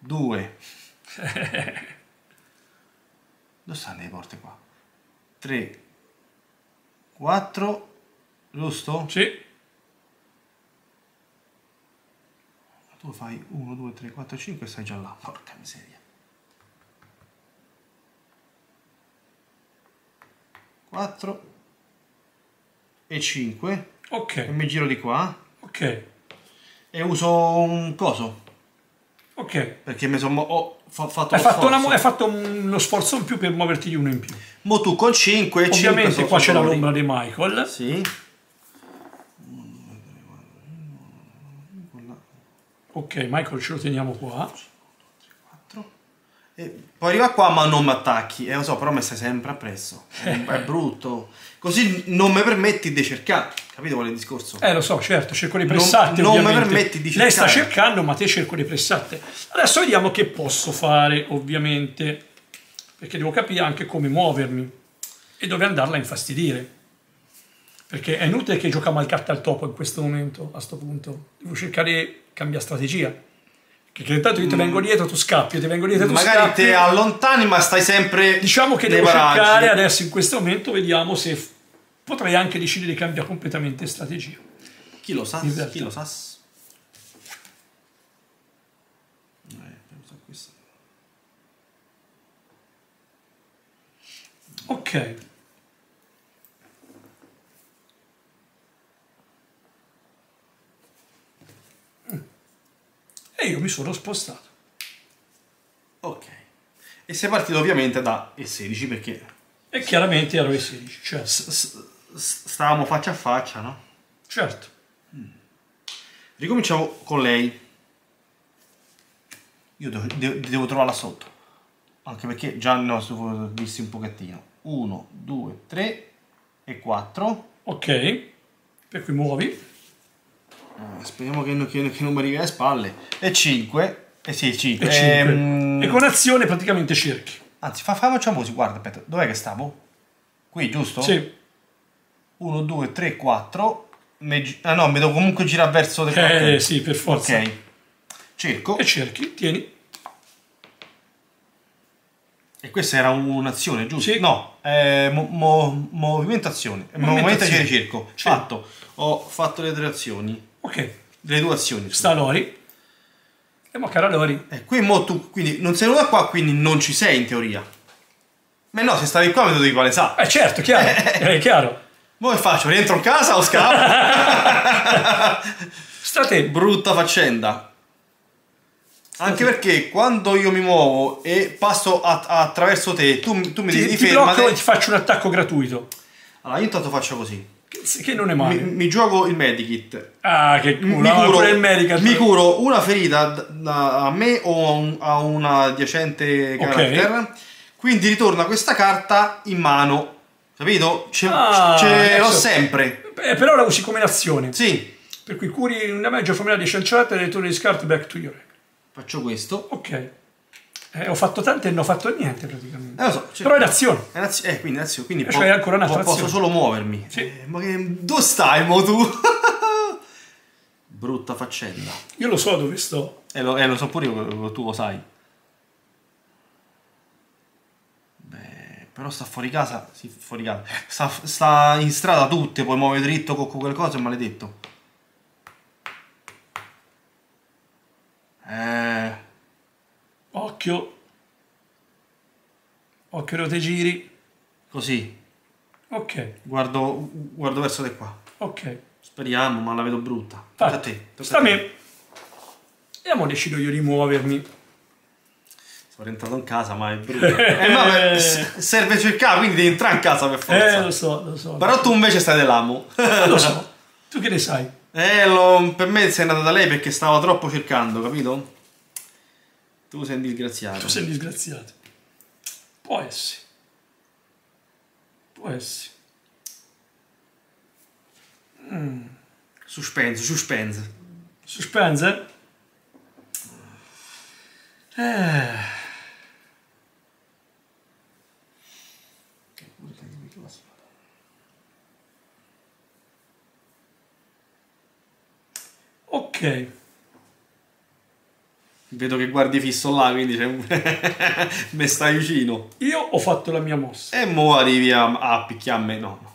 Speaker 2: due. Dove stanno le porte qua? Tre, quattro, giusto?
Speaker 1: Sì,
Speaker 2: Tu fai 1, 2, 3, 4, 5 e stai già là. Porca miseria. 4 e 5 e
Speaker 1: ok,
Speaker 2: mi giro di qua
Speaker 1: ok,
Speaker 2: e uso un coso
Speaker 1: ok.
Speaker 2: perché mi sono ho fa- fatto
Speaker 1: Hai fatto, una- hai fatto un- uno sforzo in più per muoverti di uno in più.
Speaker 2: Mo tu con 5 e 5
Speaker 1: Ovviamente qua c'è la l'ombra di Michael.
Speaker 2: Sì.
Speaker 1: Ok, Michael ce lo teniamo qua.
Speaker 2: 4 e poi arriva qua ma non mi attacchi. Eh lo so, però mi stai sempre appresso. È, brutto. Così non mi permetti di cercare. Capito qual è il discorso?
Speaker 1: Eh, lo so, certo, cerco le pressate.
Speaker 2: Non- non mi permetti di
Speaker 1: Lei sta
Speaker 2: cercare.
Speaker 1: cercando, ma te cerco le pressate. Adesso vediamo che posso fare, ovviamente, perché devo capire anche come muovermi e dove andarla a infastidire. Perché è inutile che giochiamo al carta al topo in questo momento, a questo punto. Devo cercare di cambiare strategia. Perché intanto io ti vengo dietro, tu scappi, io ti vengo dietro, tu
Speaker 2: Mm. Magari
Speaker 1: scappi.
Speaker 2: te allontani ma stai sempre
Speaker 1: Diciamo che devo
Speaker 2: paraggi.
Speaker 1: cercare adesso in questo momento, vediamo se f- potrei anche decidere di cambiare completamente strategia.
Speaker 2: Chi lo sa? Chi lo sa? Eh.
Speaker 1: Ok. E io mi sono spostato.
Speaker 2: Ok. E sei partito ovviamente da E16 perché
Speaker 1: E chiaramente ero ai 16, certo.
Speaker 2: s- s- stavamo faccia a faccia, no?
Speaker 1: certo.
Speaker 2: Ricominciamo con lei. Io devo, devo- devo trovarla sotto. Anche perché già ne ho visti un pochettino. 1, 2, 3 e 4.
Speaker 1: Ok, per cui muovi.
Speaker 2: Eh, speriamo che, che, che non mi arrivi alle spalle. E 5. Eh sì, 5.
Speaker 1: E, cinque.
Speaker 2: Ehm,
Speaker 1: e con azione praticamente cerchi.
Speaker 2: Anzi, fa, facciamo così, guarda, aspetta, dov'è che stavo? Qui, giusto?
Speaker 1: Sì.
Speaker 2: 1, 2, 3, 4. Ah no, mi devo comunque girare verso le
Speaker 1: Eh okay. sì, per forza.
Speaker 2: Ok. Cerco.
Speaker 1: E cerchi, tieni.
Speaker 2: E questa era un'azione, giusto?
Speaker 1: Sì.
Speaker 2: No, eh, mo, mo, movimento azione. Movimento azione ricerco.
Speaker 1: Sì.
Speaker 2: Fatto. Ho fatto le tre azioni.
Speaker 1: Ok.
Speaker 2: Le due azioni.
Speaker 1: Sta Lori. E mo cara Lori.
Speaker 2: Eh, qui mo tu, quindi non sei venuta qua, quindi non ci sei in teoria. Ma no, se stavi qua mi dovevi palesare.
Speaker 1: Eh certo, chiaro. è chiaro.
Speaker 2: Mo che faccio? Rientro in casa o scappo?
Speaker 1: State.
Speaker 2: Brutta faccenda. Anche perché quando io mi muovo e passo a- attraverso te, tu, tu mi
Speaker 1: Ti,
Speaker 2: devi
Speaker 1: ti
Speaker 2: fermare.
Speaker 1: blocco e ti faccio un attacco gratuito.
Speaker 2: Allora, io intanto faccio così.
Speaker 1: Che, non è
Speaker 2: Mi,
Speaker 1: male.
Speaker 2: mi gioco il medikit.
Speaker 1: Ah, che culo.
Speaker 2: Mi curo,
Speaker 1: il medical.
Speaker 2: mi curo una ferita da- a me o a, un- a una adiacente character. Quindi ritorna questa carta in mano. Capito? Ce,
Speaker 1: Ah,
Speaker 2: ce l'ho sempre.
Speaker 1: Eh, però la usi come nazione.
Speaker 2: Sì.
Speaker 1: Per cui curi un damage familiare di Shanchat e ritorni di scarto back to your.
Speaker 2: Faccio questo.
Speaker 1: Ok. Eh, ho fatto tante e non ho fatto niente praticamente.
Speaker 2: Eh, lo so. cioè-
Speaker 1: Però è nazione.
Speaker 2: È un'azio- eh, quindi adesso, quindi
Speaker 1: E c'hai ancora un'altra
Speaker 2: po- posso solo muovermi.
Speaker 1: Sì.
Speaker 2: Eh, ma che dove stai mo tu? Brutta faccenda.
Speaker 1: Io lo so dove sto.
Speaker 2: E lo, eh, lo so pure io, tu lo sai. Beh, però sta fuori casa. Sì, fuori casa. Sta, sta in strada tutte, puoi muovere dritto con quelle cose, è maledetto. Eh,
Speaker 1: Occhio. Occhio te giri.
Speaker 2: così.
Speaker 1: Ok,
Speaker 2: Guardo, guardo verso di qua.
Speaker 1: ok.
Speaker 2: Speriamo, ma la vedo brutta. Tocca a te. tocca
Speaker 1: Sta a me. E ora decido io di muovermi.
Speaker 2: Sono rientrato in casa, ma è brutto. eh, s- serve cercare, quindi devi entrare in casa per forza.
Speaker 1: Eh, lo so, lo so.
Speaker 2: Però tu invece stai dell'amo.
Speaker 1: Lo so. Tu che ne sai?
Speaker 2: eh, lo- per me sei andata da lei perché stavo troppo cercando, capito? Tu sei un disgraziato.
Speaker 1: Tu sei un disgraziato. Può essere. Può essere.
Speaker 2: Suspense, suspense.
Speaker 1: Suspense? Eh. Ok.
Speaker 2: Vedo che guardi fisso là, quindi c'è... me stai vicino.
Speaker 1: Io ho fatto la mia mossa.
Speaker 2: E mo arrivi a, a me. No, no.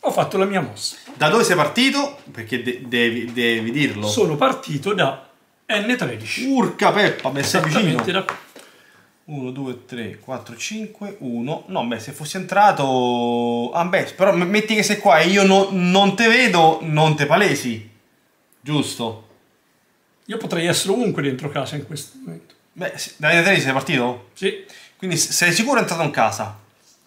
Speaker 1: Ho fatto la mia mossa.
Speaker 2: Da dove sei partito? Perché de- devi, devi dirlo.
Speaker 1: Sono partito da N13.
Speaker 2: Urca Peppa, me sei vicino.
Speaker 1: Da
Speaker 2: 1, 2, 3, 4, 5, 1. No, beh, se fossi entrato... Ah, beh, però metti che sei qua e io no- non te vedo, non te palesi. Giusto?
Speaker 1: Io potrei essere ovunque dentro casa in questo momento.
Speaker 2: Beh, sì, da Neteri sei partito?
Speaker 1: Sì.
Speaker 2: Quindi sei sicuro entrato in casa?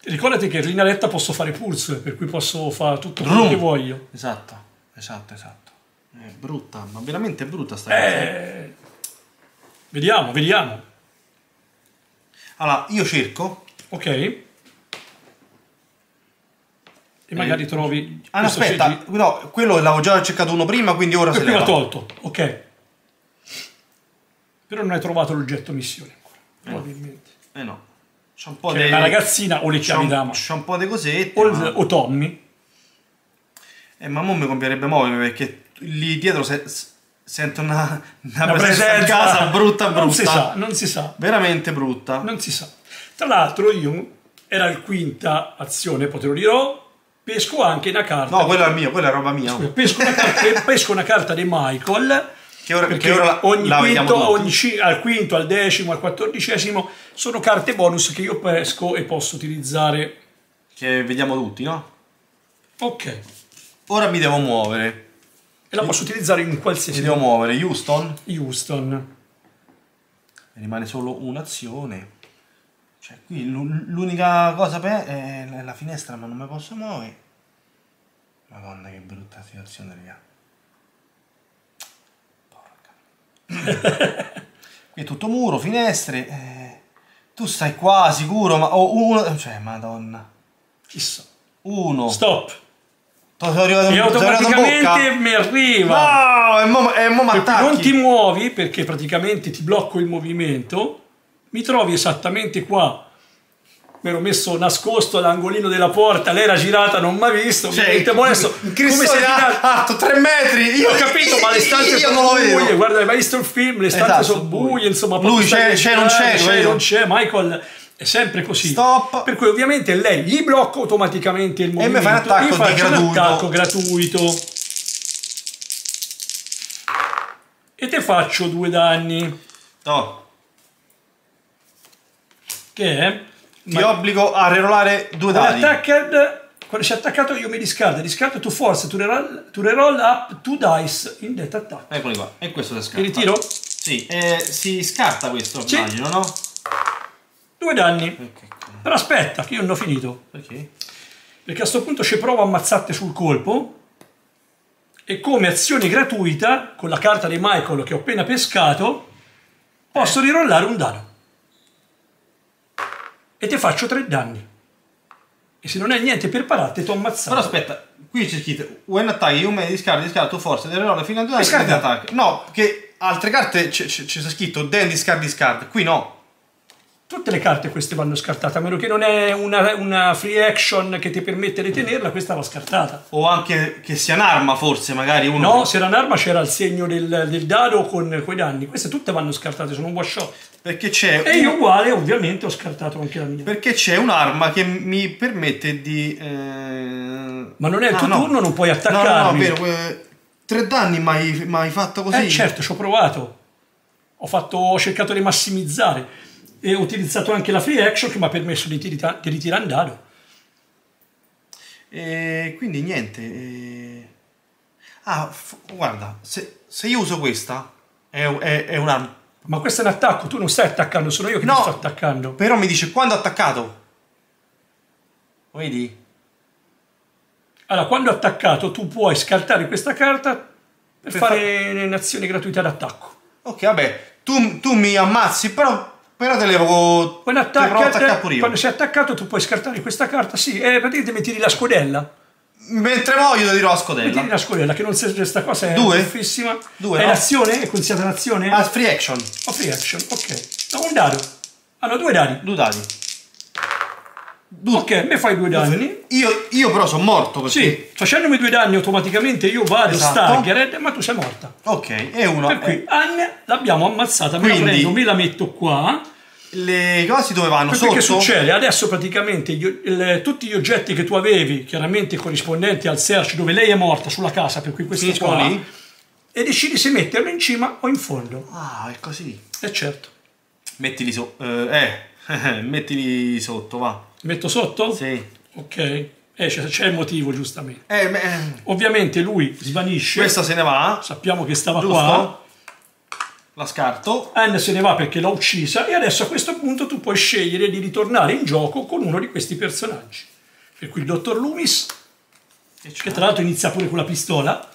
Speaker 1: Ricordati che in linea retta posso fare pulse, per cui posso fare tutto quello che voglio.
Speaker 2: Esatto, esatto, esatto. È brutta, ma veramente brutta sta cosa.
Speaker 1: Eh, vediamo, vediamo.
Speaker 2: Allora, io cerco...
Speaker 1: Ok. E magari trovi...
Speaker 2: Ah, no, aspetta,
Speaker 1: CG.
Speaker 2: no, quello l'avevo già cercato uno prima, quindi ora se
Speaker 1: Prima
Speaker 2: leva.
Speaker 1: tolto, ok. Però non hai trovato l'oggetto missione ancora, probabilmente.
Speaker 2: Eh no. C'è un po' di...
Speaker 1: la ragazzina o le chiavi dama.
Speaker 2: c'è un po' di cosette.
Speaker 1: O,
Speaker 2: ma...
Speaker 1: o Tommy.
Speaker 2: Eh, ma mo mi converrebbe muovermi perché lì dietro se... sento una, una,
Speaker 1: La
Speaker 2: presenza in casa brutta brutta.
Speaker 1: Non si sa, non si sa.
Speaker 2: Veramente brutta.
Speaker 1: Non si sa. Tra l'altro io, era il quinta azione, poi te lo dirò, pesco anche una carta.
Speaker 2: No, quella è mia, quella è roba mia. oh.
Speaker 1: pesco, una carta, pesco una carta di Michael.
Speaker 2: Che ora,
Speaker 1: Perché
Speaker 2: che ora la,
Speaker 1: ogni
Speaker 2: la
Speaker 1: quinto, ogni al quinto, al decimo, al quattordicesimo sono carte bonus che io pesco e posso utilizzare.
Speaker 2: Che vediamo tutti, no?
Speaker 1: Ok.
Speaker 2: Ora mi devo muovere.
Speaker 1: E la posso utilizzare in
Speaker 2: Mi
Speaker 1: qualsiasi
Speaker 2: devo muovere. Houston.
Speaker 1: Houston.
Speaker 2: Mi rimane solo un'azione. Cioè, qui l'u- l'unica cosa per è la- la finestra, ma non mi posso muovere. Madonna, che brutta situazione, raga. Porca. Qui è tutto muro, finestre. eh, tu stai qua sicuro, ma oh, uno. Cioè, madonna.
Speaker 1: Chissà.
Speaker 2: Uno.
Speaker 1: Stop.
Speaker 2: Sono arrivato
Speaker 1: E automaticamente mi arriva.
Speaker 2: No, e mo, e mo
Speaker 1: non ti muovi perché praticamente ti blocco il movimento. Mi trovi esattamente qua. Mi ero messo nascosto all'angolino della porta, lei era girata, non mi ha visto.
Speaker 2: Cioè,
Speaker 1: ovviamente, mo adesso, come
Speaker 2: Cristo
Speaker 1: se
Speaker 2: è alto 3 metri. Io
Speaker 1: Ho capito, ma le stanze sono buie. Guarda, hai visto il film? Le stanze
Speaker 2: Esatto,
Speaker 1: sono
Speaker 2: buie.
Speaker 1: Insomma,
Speaker 2: Lui c'è- c'è, non c'è,
Speaker 1: c'è, non c'è. Michael è sempre così.
Speaker 2: Stop.
Speaker 1: Per cui, ovviamente, lei gli blocca automaticamente il
Speaker 2: mi
Speaker 1: movimento.
Speaker 2: fa un attacco
Speaker 1: io
Speaker 2: di
Speaker 1: faccio un
Speaker 2: gratuito.
Speaker 1: attacco gratuito. E te faccio due danni.
Speaker 2: No,
Speaker 1: Che è?
Speaker 2: Ti obbligo a rerollare due
Speaker 1: Quando
Speaker 2: dadi.
Speaker 1: attaccad, quando sei attaccato io mi discardo, discardo tu forza, tu reroll, tu reroll up two dice in that attack.
Speaker 2: Eccoli qua. E questo si
Speaker 1: Ti
Speaker 2: scarta.
Speaker 1: ritiro?
Speaker 2: Sì, eh, si scarta questo,
Speaker 1: Sì.
Speaker 2: immagino, no?
Speaker 1: Due danni.
Speaker 2: Ok.
Speaker 1: Però aspetta, che io non ho finito.
Speaker 2: Perché?
Speaker 1: Perché a sto punto ci provo a ammazzarti sul colpo. E come azione gratuita, con la carta di Michael che ho appena pescato, posso rirollare un dado. E ti faccio tre danni. E se non hai niente per pararti, ti ho ammazzato.
Speaker 2: Però aspetta, qui c'è scritto when attack you may discard discard tu forza del reroll fino a due
Speaker 1: Discarda.
Speaker 2: di attack. No, che altre carte c'è, c'è, c'è scritto then discard discard. Qui no.
Speaker 1: Tutte le carte queste vanno scartate, a meno che non è una, una free action che ti permette di tenerla, questa va scartata.
Speaker 2: O anche che sia un'arma, forse, magari uno.
Speaker 1: No, se era un'arma c'era il segno del, del dado con quei danni. Queste tutte vanno scartate, sono un one shot.
Speaker 2: Perché c'è.
Speaker 1: E io uguale, ovviamente, ho scartato anche la mia.
Speaker 2: Perché c'è un'arma che mi permette di. eh,
Speaker 1: Ma non è il
Speaker 2: ah,
Speaker 1: tuo
Speaker 2: no.
Speaker 1: turno, non puoi
Speaker 2: No, no, no,
Speaker 1: attaccarmi.
Speaker 2: vero. que- Tre danni mai, mai fatto così.
Speaker 1: Eh certo, ci ho provato. Ho, fatto, ho cercato di massimizzare. E ho utilizzato anche la free action che mi ha permesso di, tirita- di ritirare un dado.
Speaker 2: E quindi niente. eh. Ah, f- guarda, se, se io uso questa, è, è- è un'arma.
Speaker 1: Ma questo è un attacco, tu non stai attaccando, sono io che
Speaker 2: No.
Speaker 1: ti sto attaccando.
Speaker 2: Però mi dice quando ho attaccato. Vedi?
Speaker 1: Allora, quando ho attaccato, tu puoi scartare questa carta per,
Speaker 2: Per
Speaker 1: fare un'azione gratuita d'attacco.
Speaker 2: Ok, vabbè, tu, tu mi ammazzi, però, però te levo.
Speaker 1: Quando,
Speaker 2: te
Speaker 1: attacca,
Speaker 2: io.
Speaker 1: quando sei attaccato, tu puoi scartare questa carta. Sì, e praticamente mi tiri la scodella.
Speaker 2: Mentre voglio ti dirò a
Speaker 1: Mi tiri
Speaker 2: scodella.
Speaker 1: la scodella, che non serve questa cosa, è
Speaker 2: Due?
Speaker 1: buffissima.
Speaker 2: Due,
Speaker 1: È
Speaker 2: no?
Speaker 1: l'azione? È considerata un'azione?
Speaker 2: Ah, free action.
Speaker 1: O free action, ok. No, un dado. Hanno due dadi.
Speaker 2: Due dadi. Due.
Speaker 1: Ok, me fai due danni.
Speaker 2: Io, io però sono morto perché.
Speaker 1: Sì, facendomi due danni automaticamente io vado
Speaker 2: Esatto.
Speaker 1: staggered, ma tu sei morta.
Speaker 2: Ok, e uno.
Speaker 1: Per cui Anne l'abbiamo ammazzata, me la
Speaker 2: Quindi-
Speaker 1: prendo, me la metto qua.
Speaker 2: Le cose dove vanno
Speaker 1: Perché
Speaker 2: sotto?
Speaker 1: che succede? Adesso praticamente gli- il- tutti gli oggetti che tu avevi, chiaramente corrispondenti al search dove lei è morta sulla casa, per cui questo
Speaker 2: Finiscono
Speaker 1: qua,
Speaker 2: lì?
Speaker 1: e decidi se metterlo in cima o in fondo.
Speaker 2: Ah, è così.
Speaker 1: E certo.
Speaker 2: Mettili sotto. Eh, eh, mettili sotto, va.
Speaker 1: Metto sotto?
Speaker 2: Sì.
Speaker 1: Ok. Eh, c'è, il motivo, giustamente.
Speaker 2: Eh, beh,
Speaker 1: Ovviamente lui svanisce.
Speaker 2: questa se ne va.
Speaker 1: Sappiamo che stava
Speaker 2: Giusto?
Speaker 1: qua.
Speaker 2: La scarto.
Speaker 1: Anne se ne va perché l'ha uccisa e adesso a questo punto tu puoi scegliere di ritornare in gioco con uno di questi personaggi. Per cui il dottor Loomis, che tra l'altro inizia pure con la pistola,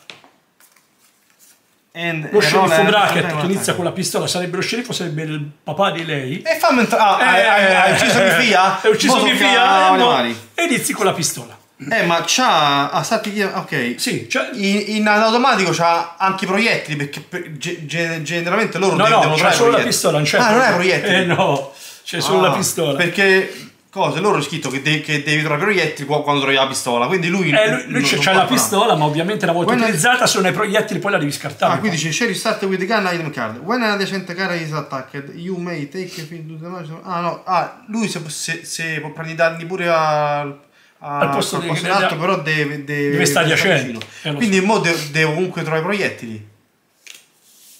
Speaker 2: And,
Speaker 1: lo
Speaker 2: e
Speaker 1: sceriffo Brackett
Speaker 2: eh,
Speaker 1: che inizia con la pistola sarebbe lo sceriffo, sarebbe il papà di lei.
Speaker 2: E fammi entrare. Ah, hai, hai- hai ucciso mia figlia?
Speaker 1: Hai ucciso mia figlia? no.
Speaker 2: mani.
Speaker 1: E inizi con la pistola.
Speaker 2: Eh, ma c'ha. Ah, chi- Ok.
Speaker 1: Sì, cioè,
Speaker 2: In, in automatico c'ha anche i proiettili perché per- ge- ge- generalmente loro
Speaker 1: no, no,
Speaker 2: trovare
Speaker 1: solo la pistola, non c'è
Speaker 2: Ah, non è proiettili.
Speaker 1: Eh no, c'è solo
Speaker 2: Ah,
Speaker 1: la pistola.
Speaker 2: Perché cose, loro è scritto che, de- che devi trovare i proiettili qua- quando trovi la pistola. Quindi lui.
Speaker 1: Eh, lui, lui c'ha c'ha la pistola, ma ovviamente una volta
Speaker 2: When-
Speaker 1: utilizzata, se non hai proiettili poi la devi scartare.
Speaker 2: Ah, quindi dice share start with the gun item card. When an adjacent card is attacked, you may take a Ah no, ah, lui se, se, se può prendere i danni pure al, a-
Speaker 1: Al posto
Speaker 2: al
Speaker 1: di-
Speaker 2: in alto, però deve, deve,
Speaker 1: Deve stare vicino. Eh,
Speaker 2: Quindi mo de- devo comunque trovare i proiettili.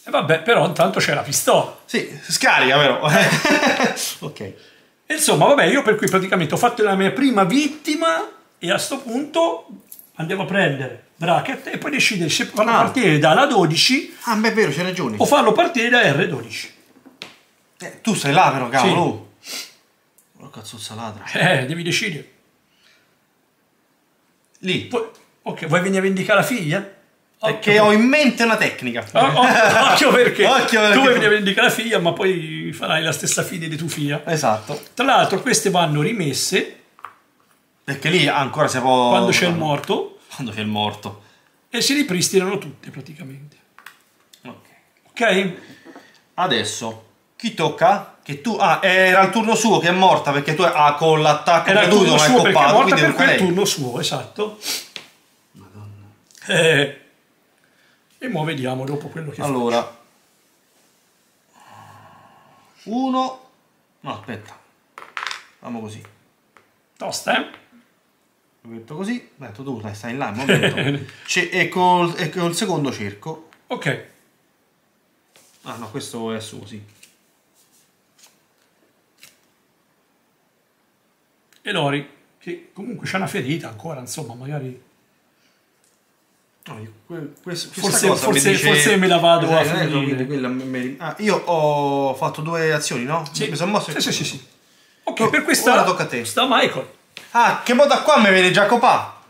Speaker 1: E vabbè, però intanto c'è la pistola.
Speaker 2: Sì, scarica però. ok.
Speaker 1: E Insomma, vabbè, io per cui praticamente ho fatto la mia prima vittima e a sto punto andiamo a prendere bracket e poi decidere se farlo
Speaker 2: Ah.
Speaker 1: partire dalla 12
Speaker 2: Ah, beh, è vero, c'hai ragione.
Speaker 1: o farlo partire da R12.
Speaker 2: Eh, tu sei là però, cavolo. Oh, Oh, cazzo ladra.
Speaker 1: Eh, devi decidere.
Speaker 2: Lì.
Speaker 1: Poi- ok, vuoi venire a vendicare la figlia?
Speaker 2: Perché ho in mente una tecnica.
Speaker 1: Oh, oh, occhio perché
Speaker 2: Occhio perché
Speaker 1: tu vuoi venire a vendicare la figlia, ma poi farai la stessa fine di tua figlia.
Speaker 2: Esatto.
Speaker 1: Tra l'altro, queste vanno rimesse
Speaker 2: Perché lì ancora si può...
Speaker 1: quando c'è il morto
Speaker 2: Quando c'è il morto.
Speaker 1: e si ripristinano tutte praticamente.
Speaker 2: Ok.
Speaker 1: Ok?
Speaker 2: Adesso, chi tocca? Che tu... Ah, era il turno suo che è morta perché tu ah, con l'attacco
Speaker 1: Era il turno
Speaker 2: non
Speaker 1: suo perché è
Speaker 2: coppato,
Speaker 1: morta
Speaker 2: quindi
Speaker 1: per quel
Speaker 2: lei.
Speaker 1: turno suo, esatto. Eh, e mo vediamo dopo quello che fa.
Speaker 2: Allora. Uno... No, aspetta. Facciamo così.
Speaker 1: Tosta, eh?
Speaker 2: Ho detto così. Ho detto tu, dai, stai in là, e, col, e col secondo cerco.
Speaker 1: Ok.
Speaker 2: Ah no, questo è suo, sì.
Speaker 1: E Lori, che comunque c'ha una ferita ancora, insomma, magari...
Speaker 2: No, io- que- questa
Speaker 1: Forse- forse-
Speaker 2: dice-
Speaker 1: forse me la vado a
Speaker 2: Eh, eh,
Speaker 1: finire.
Speaker 2: quella me- me- ah, io ho fatto due azioni, no?
Speaker 1: Sì,
Speaker 2: Mi sono mosso
Speaker 1: sì, sì, sì, sì. Ok,
Speaker 2: Oh,
Speaker 1: per questa...
Speaker 2: ora tocca a te.
Speaker 1: Sta Michael.
Speaker 2: Ah, che mo da qua mi viene Giacopa.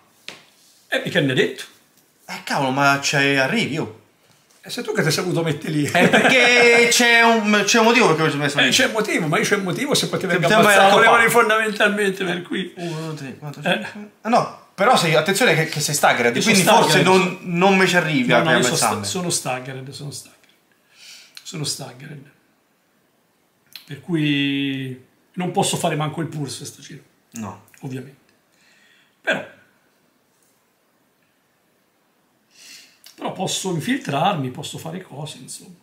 Speaker 1: E mica ne ha detto.
Speaker 2: Eh cavolo, ma c'è arrivi io.
Speaker 1: E sei tu che ti sei saputo mettere lì.
Speaker 2: Eh, perché c'è un, c'è un motivo perché mi sono messo
Speaker 1: Eh,
Speaker 2: lì.
Speaker 1: c'è un motivo, ma io c'è un motivo se potevi
Speaker 2: era
Speaker 1: volevano fondamentalmente, per cui...
Speaker 2: 1, 3, 4,
Speaker 1: Eh.
Speaker 2: 5. Ah, no, però sei, attenzione che, che sei staggered,
Speaker 1: Io
Speaker 2: quindi forse non, non mi ci arrivi
Speaker 1: No,
Speaker 2: a
Speaker 1: no, sono,
Speaker 2: pensarne.
Speaker 1: sta- sono staggered, sono staggered. Sono staggered. Per cui non posso fare manco il pulse sto giro,
Speaker 2: No.
Speaker 1: ovviamente. Però... posso infiltrarmi, posso fare cose, insomma.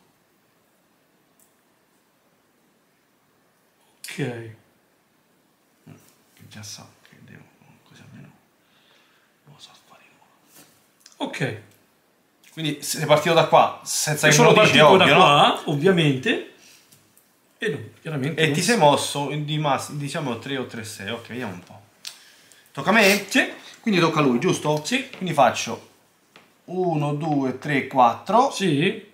Speaker 1: Ok.
Speaker 2: Già so che devo così almeno non lo so fare.
Speaker 1: Ok.
Speaker 2: Quindi sei partito da qua senza che
Speaker 1: sono
Speaker 2: me lo dici,
Speaker 1: partito da
Speaker 2: ovvio, no?
Speaker 1: qua, ovviamente. E no, chiaramente.
Speaker 2: E
Speaker 1: non
Speaker 2: ti
Speaker 1: so.
Speaker 2: sei mosso di mas- diciamo 3 o 3 6. Ok, vediamo un po'. Tocca a me?
Speaker 1: Sì,
Speaker 2: Quindi tocca a lui, giusto?
Speaker 1: sì,
Speaker 2: Quindi faccio 1 2 3 4
Speaker 1: sì.
Speaker 2: e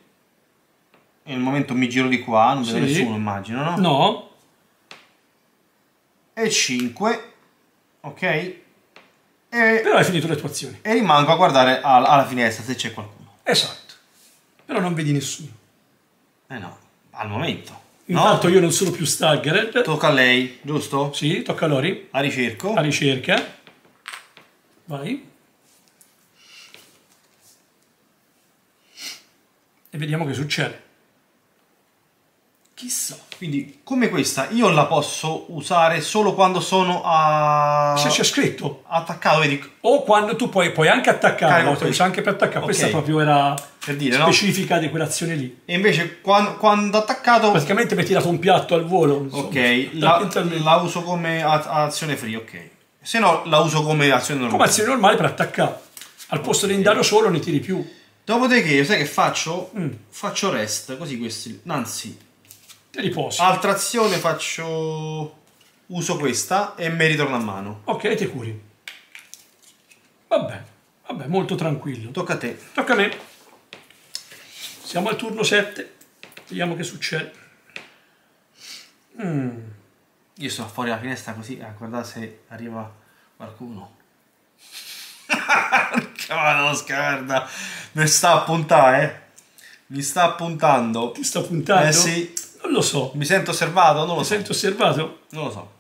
Speaker 2: nel momento mi giro di qua, non vedo
Speaker 1: Sì.
Speaker 2: nessuno, immagino, no?
Speaker 1: No.
Speaker 2: E 5. Ok? E,
Speaker 1: Però hai finito le tue azioni.
Speaker 2: e rimango a guardare al- alla finestra se c'è qualcuno.
Speaker 1: Esatto. Però non vedi nessuno.
Speaker 2: Eh no, al momento.
Speaker 1: Intanto
Speaker 2: no?
Speaker 1: io non sono più staggered.
Speaker 2: Tocca a lei, giusto?
Speaker 1: Sì, tocca a Lori.
Speaker 2: La ricerco.
Speaker 1: A ricerca. Vai. E vediamo che succede. Chissà.
Speaker 2: Quindi, come questa, io la posso usare solo quando sono a...
Speaker 1: Se c'è scritto.
Speaker 2: attaccato, vedi?
Speaker 1: O quando tu puoi, puoi anche attaccare, no? Puoi
Speaker 2: questo.
Speaker 1: anche per attaccare.
Speaker 2: Ok.
Speaker 1: Questa proprio era
Speaker 2: Per dire, no?
Speaker 1: specifica di quell'azione lì.
Speaker 2: E invece, quando, quando attaccato...
Speaker 1: Praticamente mi hai tirato un piatto al volo. insomma.
Speaker 2: Ok, la, la uso come azione free, ok. Se no, la uso come azione
Speaker 1: Come
Speaker 2: normale.
Speaker 1: azione normale per attaccare. Al posto di andare solo ne tiri più.
Speaker 2: Dopodiché, sai che faccio?
Speaker 1: Mm.
Speaker 2: Faccio rest, così questi... Anzi,
Speaker 1: Te riposi.
Speaker 2: altra azione faccio... Uso questa e mi ritorna a mano.
Speaker 1: Ok, ti curi. Vabbè, vabbè, molto tranquillo.
Speaker 2: Tocca a te.
Speaker 1: Tocca a me. Siamo al turno 7. Vediamo che succede. Mm.
Speaker 2: Io sono fuori dalla finestra così a guardare se arriva qualcuno. Cavolo, scarda. Mi sta a puntare, eh. Mi sta appuntando.
Speaker 1: Ti sta puntando?
Speaker 2: Eh sì.
Speaker 1: Non lo so.
Speaker 2: Mi sento osservato? Non lo
Speaker 1: Lo
Speaker 2: so.
Speaker 1: sento osservato?
Speaker 2: Non lo so.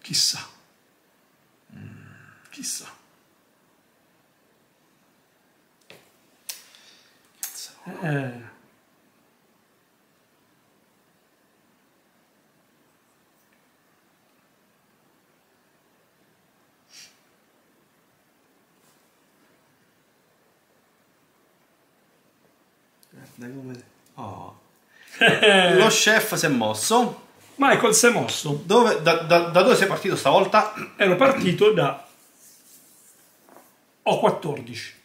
Speaker 1: Chissà. Chissà. Eh.
Speaker 2: Dai, come- Oh. Lo chef si è mosso.
Speaker 1: Michael si è mosso.
Speaker 2: Dove, da, da- da dove sei partito stavolta?
Speaker 1: Ero partito da O14.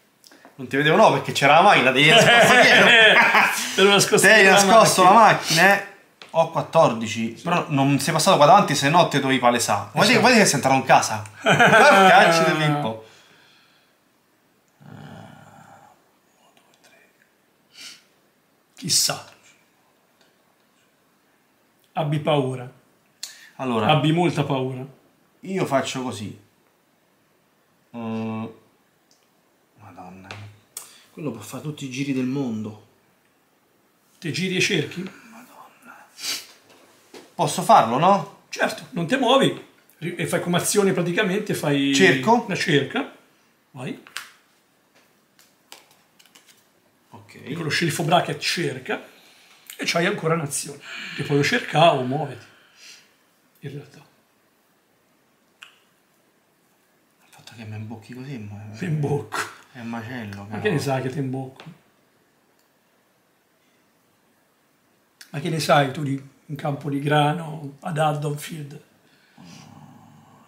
Speaker 2: Non ti vedevo no perché c'era la macchina, devi nascosto.
Speaker 1: Ero nascosto la
Speaker 2: nascosto la
Speaker 1: macchina.
Speaker 2: macchina, eh? Ho 14, però non sei passato qua davanti, se no te dovevi palesare. Guarda
Speaker 1: Esatto.
Speaker 2: che sei entrato in casa. Porca di Pippo.
Speaker 1: Chissà. Abbi paura.
Speaker 2: Allora,
Speaker 1: Abbi molta paura.
Speaker 2: io faccio così. Mm. Madonna. Quello può fare tutti i giri del mondo.
Speaker 1: Te giri e cerchi?
Speaker 2: Posso farlo, no?
Speaker 1: Certo, non ti muovi e fai come azione praticamente, fai
Speaker 2: Cerco.
Speaker 1: una cerca, vai, Con lo sceriffo bracket cerca e c'hai ancora un'azione, che puoi o cercare o muoviti, in realtà.
Speaker 2: Il fatto che mi imbocchi così ma
Speaker 1: Ti imbocco.
Speaker 2: è un macello.
Speaker 1: Ma che ne sai che ti imbocco? Ma che ne sai tu di un campo di grano ad Haddonfield?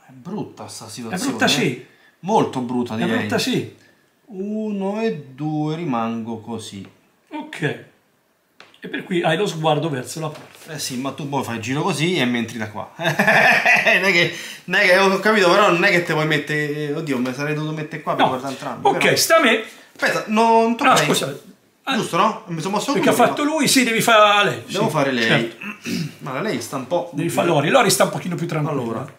Speaker 2: È brutta sta
Speaker 1: È
Speaker 2: situazione.
Speaker 1: brutta
Speaker 2: eh.
Speaker 1: sì,
Speaker 2: Molto brutta
Speaker 1: è
Speaker 2: direi.
Speaker 1: brutta sì.
Speaker 2: Uno e due rimango così.
Speaker 1: Ok. E per cui hai lo sguardo verso la porta.
Speaker 2: Eh sì, ma tu poi fai il giro così e mi entri da qua. non, è che, non è che ho capito, però non è che te puoi mettere. Oddio, me sarei dovuto mettere qua per
Speaker 1: No.
Speaker 2: guardare entrambi.
Speaker 1: Ok,
Speaker 2: però-
Speaker 1: sta a me.
Speaker 2: Aspetta, non tocca
Speaker 1: No,
Speaker 2: a lei.
Speaker 1: scusa. Ah,
Speaker 2: Giusto, no? Mi sono mosso
Speaker 1: Perché ha
Speaker 2: lui, no?
Speaker 1: fatto lui, sì, devi fare lei.
Speaker 2: Devo
Speaker 1: sì,
Speaker 2: fare lei.
Speaker 1: certo.
Speaker 2: Ma lei sta un po'.
Speaker 1: Devi fare Lori. Lori sta un pochino più tranquilla.
Speaker 2: Allora.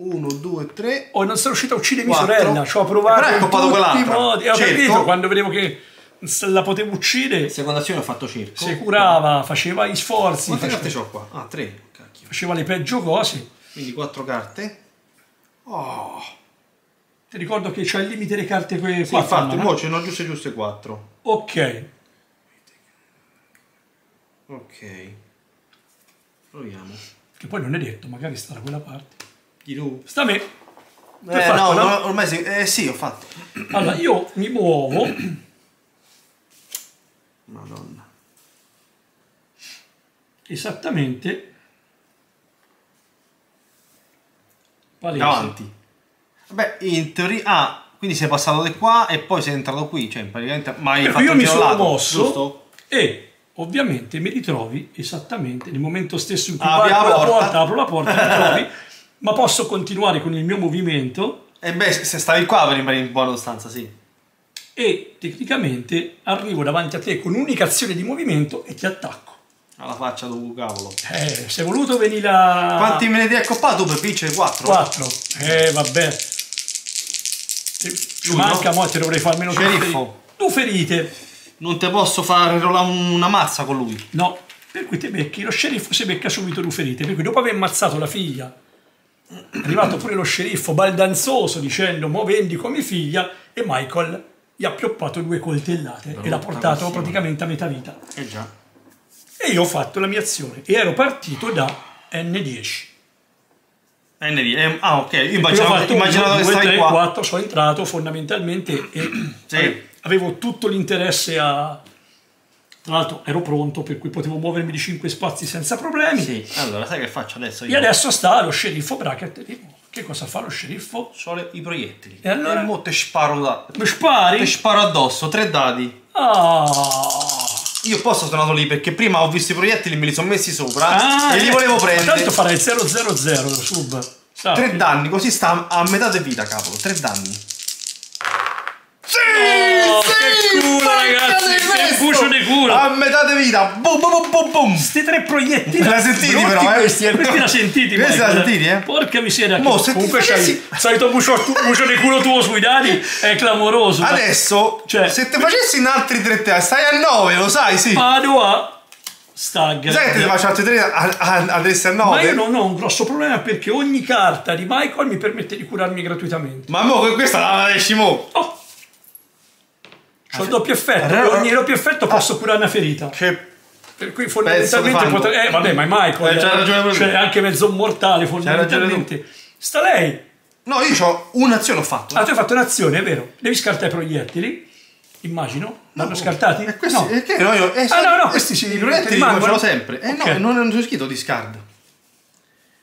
Speaker 2: Uno, due, tre.
Speaker 1: Oh, non sono riuscito a uccidere mia sorella. Ci ho provato
Speaker 2: Però coppato
Speaker 1: tutti i
Speaker 2: quell'altra.
Speaker 1: modi. Ho capito, quando vedevo che la potevo uccidere,
Speaker 2: Seconda azione ho fatto circo.
Speaker 1: si curava, faceva gli sforzi,
Speaker 2: Quante
Speaker 1: faceva,
Speaker 2: carte ho qua? Ah, tre. Cacchio.
Speaker 1: faceva le peggio cose.
Speaker 2: Quindi quattro carte. Oh.
Speaker 1: Ti ricordo che c'è il limite delle carte que-
Speaker 2: Sì,
Speaker 1: qua.
Speaker 2: infatti,
Speaker 1: Fanna,
Speaker 2: mo
Speaker 1: no?
Speaker 2: ce n'ho giuste giuste quattro.
Speaker 1: Ok.
Speaker 2: Ok. Proviamo.
Speaker 1: Che poi non è detto, magari sta da quella parte.
Speaker 2: Di tu?
Speaker 1: Sta a me.
Speaker 2: Eh,
Speaker 1: fatto,
Speaker 2: no,
Speaker 1: no?
Speaker 2: ormai sì. Eh sì, ho fatto.
Speaker 1: Allora, io mi muovo.
Speaker 2: Madonna.
Speaker 1: esattamente palese.
Speaker 2: Avanti. Vabbè, in teoria... Ah, quindi sei passato di qua e poi sei entrato qui. Cioè, praticamente... Ma hai
Speaker 1: Per
Speaker 2: fatto
Speaker 1: io
Speaker 2: il
Speaker 1: mi sono
Speaker 2: lato,
Speaker 1: mosso
Speaker 2: Giusto?
Speaker 1: e ovviamente mi ritrovi esattamente nel momento stesso in cui
Speaker 2: Apri
Speaker 1: apro
Speaker 2: la porta,
Speaker 1: apro la porta, mi trovi, ma posso continuare con il mio movimento
Speaker 2: E beh, se stavi qua per rimanere in buona sostanza, sì.
Speaker 1: e tecnicamente arrivo davanti a te con un'unica azione di movimento e ti attacco.
Speaker 2: Alla faccia tu, cavolo.
Speaker 1: Eh, se hai voluto venire a...
Speaker 2: Quanti me ne devi accoppare tu per vincere? Quattro?
Speaker 1: 4. Eh, vabbè. Ci manca,
Speaker 2: no?
Speaker 1: mo te dovrei fare almeno due
Speaker 2: Sceriffo.
Speaker 1: ferite. Due ferite.
Speaker 2: Non te posso fare una mazza con lui.
Speaker 1: No, per cui te becchi, lo sceriffo si becca subito due ferite, per cui dopo aver ammazzato la figlia, è arrivato pure lo sceriffo baldanzoso dicendo mo vendico mia figlia e Michael gli ha pioppato due coltellate e l'ha portato
Speaker 2: passione.
Speaker 1: praticamente a metà vita.
Speaker 2: Eh già.
Speaker 1: E io ho fatto la mia azione e ero partito da N10.
Speaker 2: ND. Eh, ah, ok. Io immaginavo, immaginavo
Speaker 1: 1,
Speaker 2: che
Speaker 1: 2,
Speaker 2: stavi
Speaker 1: 3,
Speaker 2: qua.
Speaker 1: 4, sono entrato fondamentalmente e
Speaker 2: Sì.
Speaker 1: ave- avevo tutto l'interesse a... Tra l'altro ero pronto, per cui potevo muovermi di 5 spazi senza problemi.
Speaker 2: Sì. Allora, sai che faccio adesso?
Speaker 1: E
Speaker 2: Io
Speaker 1: adesso sta lo sceriffo bracket. Dico, Che cosa fa lo sceriffo?
Speaker 2: ho le- i proiettili.
Speaker 1: E allora?
Speaker 2: mo te sparo da...
Speaker 1: Mi spari?
Speaker 2: Te sparo addosso, tre dadi.
Speaker 1: Ah,
Speaker 2: Io posso sono andato lì perché prima ho visto i proiettili, me li sono messi sopra
Speaker 1: Ah,
Speaker 2: e li
Speaker 1: eh,
Speaker 2: volevo prendere.
Speaker 1: Tanto farai 000 lo sub. Sappi.
Speaker 2: Tre danni, così sta a metà di vita, cavolo. Tre danni. Sì!
Speaker 1: Culo, ragazzi, che bucio di culo.
Speaker 2: A metà di vita. Boom, boom, boom, boom.
Speaker 1: Questi tre proiettili.
Speaker 2: L'hai sentiti
Speaker 1: brutti
Speaker 2: però, eh?
Speaker 1: Questi, eh, questi l'ha sentiti.
Speaker 2: Questi l'ha sentiti, eh?
Speaker 1: Porca miseria.
Speaker 2: Mo,
Speaker 1: che-
Speaker 2: se ti
Speaker 1: comunque c'hai
Speaker 2: facessi-
Speaker 1: il solito bucio, bucio di culo tuo sui dadi è clamoroso. ma-
Speaker 2: Adesso,
Speaker 1: Cioè-
Speaker 2: se te facessi in altri tre te, stai a 9, lo sai, sì.
Speaker 1: Vado a stagger.
Speaker 2: Sai che te faccio altri tre a- a- adesso a
Speaker 1: Ma
Speaker 2: 9?
Speaker 1: io non ho un grosso problema perché ogni carta di Michael mi permette di curarmi gratuitamente.
Speaker 2: Ma mo, questa la esci mo.
Speaker 1: Oh! C'ho il doppio effetto,
Speaker 2: Ah,
Speaker 1: e ogni doppio effetto posso curare una ferita.
Speaker 2: Che
Speaker 1: Per cui
Speaker 2: di
Speaker 1: fondamentalmente potrei... Eh vabbè, ma è Michael,
Speaker 2: Eh, c'hai ragione pure
Speaker 1: cioè anche mezzo mortale
Speaker 2: ragione
Speaker 1: fondamentalmente. Sta lei.
Speaker 2: No, io ho un'azione ho fatto.
Speaker 1: Ah, tu hai fatto un'azione, è vero. Devi scartare i proiettili, immagino. L'hanno scartati?
Speaker 2: E questi,
Speaker 1: No.
Speaker 2: e che no, io, eh,
Speaker 1: Ah, no, no, questi si-
Speaker 2: I proiettili
Speaker 1: rimangono?
Speaker 2: ce l'ho sempre. Eh
Speaker 1: Ok.
Speaker 2: no, non, c'è scritto discard.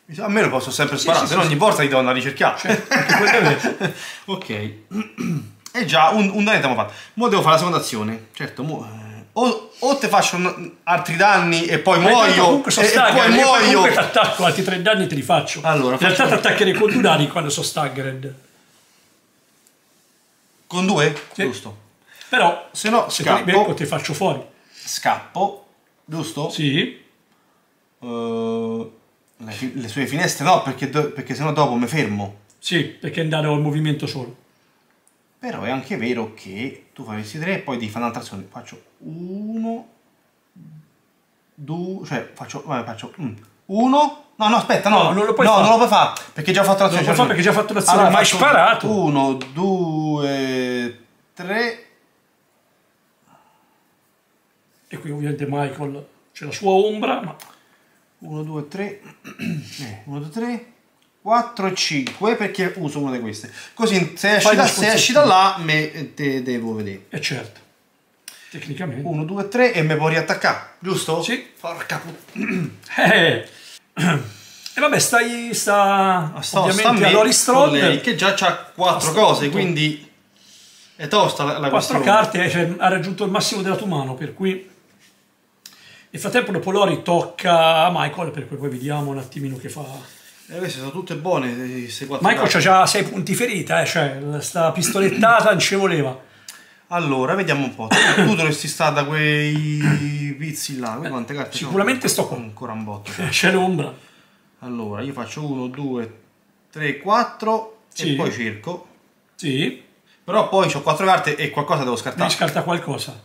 Speaker 2: Mi sa- A me lo posso sempre sparare,
Speaker 1: sì,
Speaker 2: se no
Speaker 1: sì,
Speaker 2: ogni volta li devo andare a ricercare.
Speaker 1: anche quello è.
Speaker 2: E già, un, un danno abbiamo fatto. Ora devo fare la seconda azione. Certo, mo, eh, o, o te faccio un- altri danni e poi
Speaker 1: Ma
Speaker 2: muoio. e, e
Speaker 1: stagger,
Speaker 2: poi
Speaker 1: io
Speaker 2: muoio.
Speaker 1: comunque ti attacco, altri tre danni te li faccio.
Speaker 2: Allora,
Speaker 1: In realtà ti attaccherei con due danni quando sono staggered.
Speaker 2: Con due?
Speaker 1: Sì.
Speaker 2: Giusto.
Speaker 1: Però
Speaker 2: Se no,
Speaker 1: se te li becco
Speaker 2: scappo.
Speaker 1: ti faccio fuori.
Speaker 2: Scappo. Giusto?
Speaker 1: Sì.
Speaker 2: Eh, le, le sue finestre no, perché, perché sennò dopo mi fermo.
Speaker 1: Sì, perché è andato al movimento solo.
Speaker 2: Però è anche vero che tu fai questi tre e poi devi fare un'altra azione. Faccio uno, due, cioè faccio, vabbè, faccio mm, uno. No, no, aspetta, no,
Speaker 1: No, non lo puoi
Speaker 2: no,
Speaker 1: fare.
Speaker 2: non lo puoi fare perché già ho fatto
Speaker 1: Non
Speaker 2: l'azione.
Speaker 1: lo puoi fare perché già hai fatto l'azione,
Speaker 2: Allora,
Speaker 1: ma hai sparato.
Speaker 2: Uno, due, tre.
Speaker 1: E qui ovviamente Michael c'è la sua ombra, ma
Speaker 2: 1, 2, 3, 1, 2, 3, 4 e 5 perché uso una di queste. Così se esci, da, se esci da là me, te devo vedere.
Speaker 1: è certo, tecnicamente.
Speaker 2: 1, 2, 3 e me può riattaccare, giusto?
Speaker 1: Sì.
Speaker 2: Porca puttana.
Speaker 1: Eh. E vabbè, stai, sta,
Speaker 2: Sto- sta a
Speaker 1: ovviamente
Speaker 2: me
Speaker 1: a Lori Strode,
Speaker 2: che già ha 4
Speaker 1: Sto
Speaker 2: cose, quindi è tosta la, la
Speaker 1: quattro
Speaker 2: questione.
Speaker 1: carte, cioè, ha raggiunto il massimo della tua mano, per cui... Nel frattempo dopo Lori tocca a Michael, per cui poi vediamo un attimino che fa...
Speaker 2: Eh, queste sono tutte buone, eh, quattro
Speaker 1: Michael c'ha già 6 punti ferita, eh, cioè sta pistolettata non ci voleva.
Speaker 2: Allora, vediamo un po'. Tu, dovresti stare da quei pizzi là. Qui quante carte sono?
Speaker 1: sicuramente sto qua.
Speaker 2: Ancora un botto.
Speaker 1: C'è l'ombra.
Speaker 2: Allora, io faccio 1, 2, 3, 4
Speaker 1: Sì.
Speaker 2: e poi cerco.
Speaker 1: Sì,
Speaker 2: Però poi ho 4 carte e qualcosa devo
Speaker 1: devi
Speaker 2: scartare.
Speaker 1: scarta qualcosa.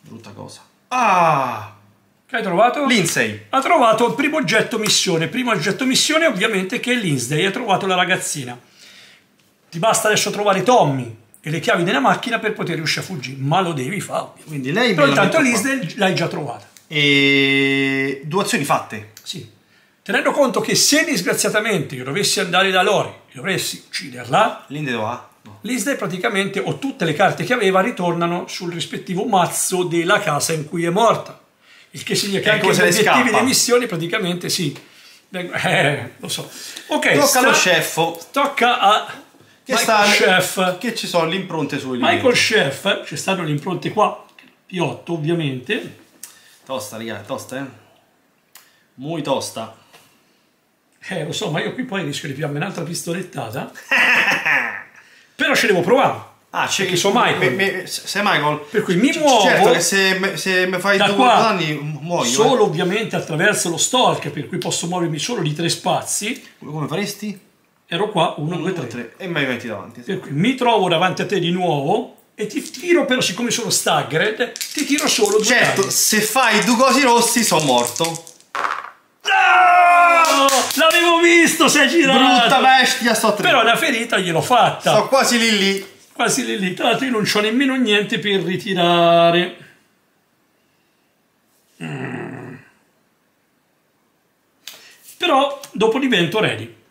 Speaker 2: Brutta cosa. Ah!
Speaker 1: Che hai trovato?
Speaker 2: Lindsay.
Speaker 1: ha trovato il primo oggetto missione. Primo oggetto missione ovviamente che è Lindsay, hai trovato la ragazzina. Ti basta adesso trovare Tommy e le chiavi della macchina per poter riuscire a fuggire, ma lo devi fare.
Speaker 2: Quindi lei
Speaker 1: Però intanto. Lindsay l'hai già trovata.
Speaker 2: E due azioni fatte.
Speaker 1: Sì. Tenendo conto che se disgraziatamente io dovessi andare da Lori e dovessi ucciderla,
Speaker 2: Lindsay va? No.
Speaker 1: Lindsay praticamente o tutte le carte che aveva ritornano sul rispettivo mazzo della casa in cui è morta. Il che significa che anche gli obiettivi
Speaker 2: scappa.
Speaker 1: di missioni praticamente sì. Eh, lo so. Ok,
Speaker 2: Tocca allo chef.
Speaker 1: Tocca a
Speaker 2: Che
Speaker 1: Michael
Speaker 2: sta
Speaker 1: Chef.
Speaker 2: Che ci sono le impronte sui
Speaker 1: Michael Chef, ci stanno le impronte qua, P8 ovviamente.
Speaker 2: Tosta, raga, tosta, eh. Muy tosta.
Speaker 1: Eh, lo so, ma io qui poi rischio di piarmi un'altra pistolettata. Però ci devo provare.
Speaker 2: Ah, c'è
Speaker 1: Perché sono Michael.
Speaker 2: me- me- sei Michael.
Speaker 1: Per cui mi muovo.
Speaker 2: Certo che se, se mi fai
Speaker 1: Da
Speaker 2: due danni muoio.
Speaker 1: Solo ovviamente attraverso lo stalk, per cui posso muovermi solo di tre spazi.
Speaker 2: eh. Come faresti?
Speaker 1: Ero qua, 1, 2,
Speaker 2: Uno,
Speaker 1: 3.
Speaker 2: tre. E mi metti davanti.
Speaker 1: Per cui mi trovo davanti a te di nuovo e ti tiro, però siccome sono staggered, ti tiro solo due
Speaker 2: Certo,
Speaker 1: dadi.
Speaker 2: se fai due cosi rossi sono morto.
Speaker 1: No! L'avevo visto, sei girato!
Speaker 2: Brutta bestia, sto tre.
Speaker 1: Però una ferita gliel'ho fatta.
Speaker 2: Sto quasi lì lì.
Speaker 1: Quasi lì lì. Tra l'altro io non c'ho nemmeno niente per ritirare. Mm. Però dopo divento ready.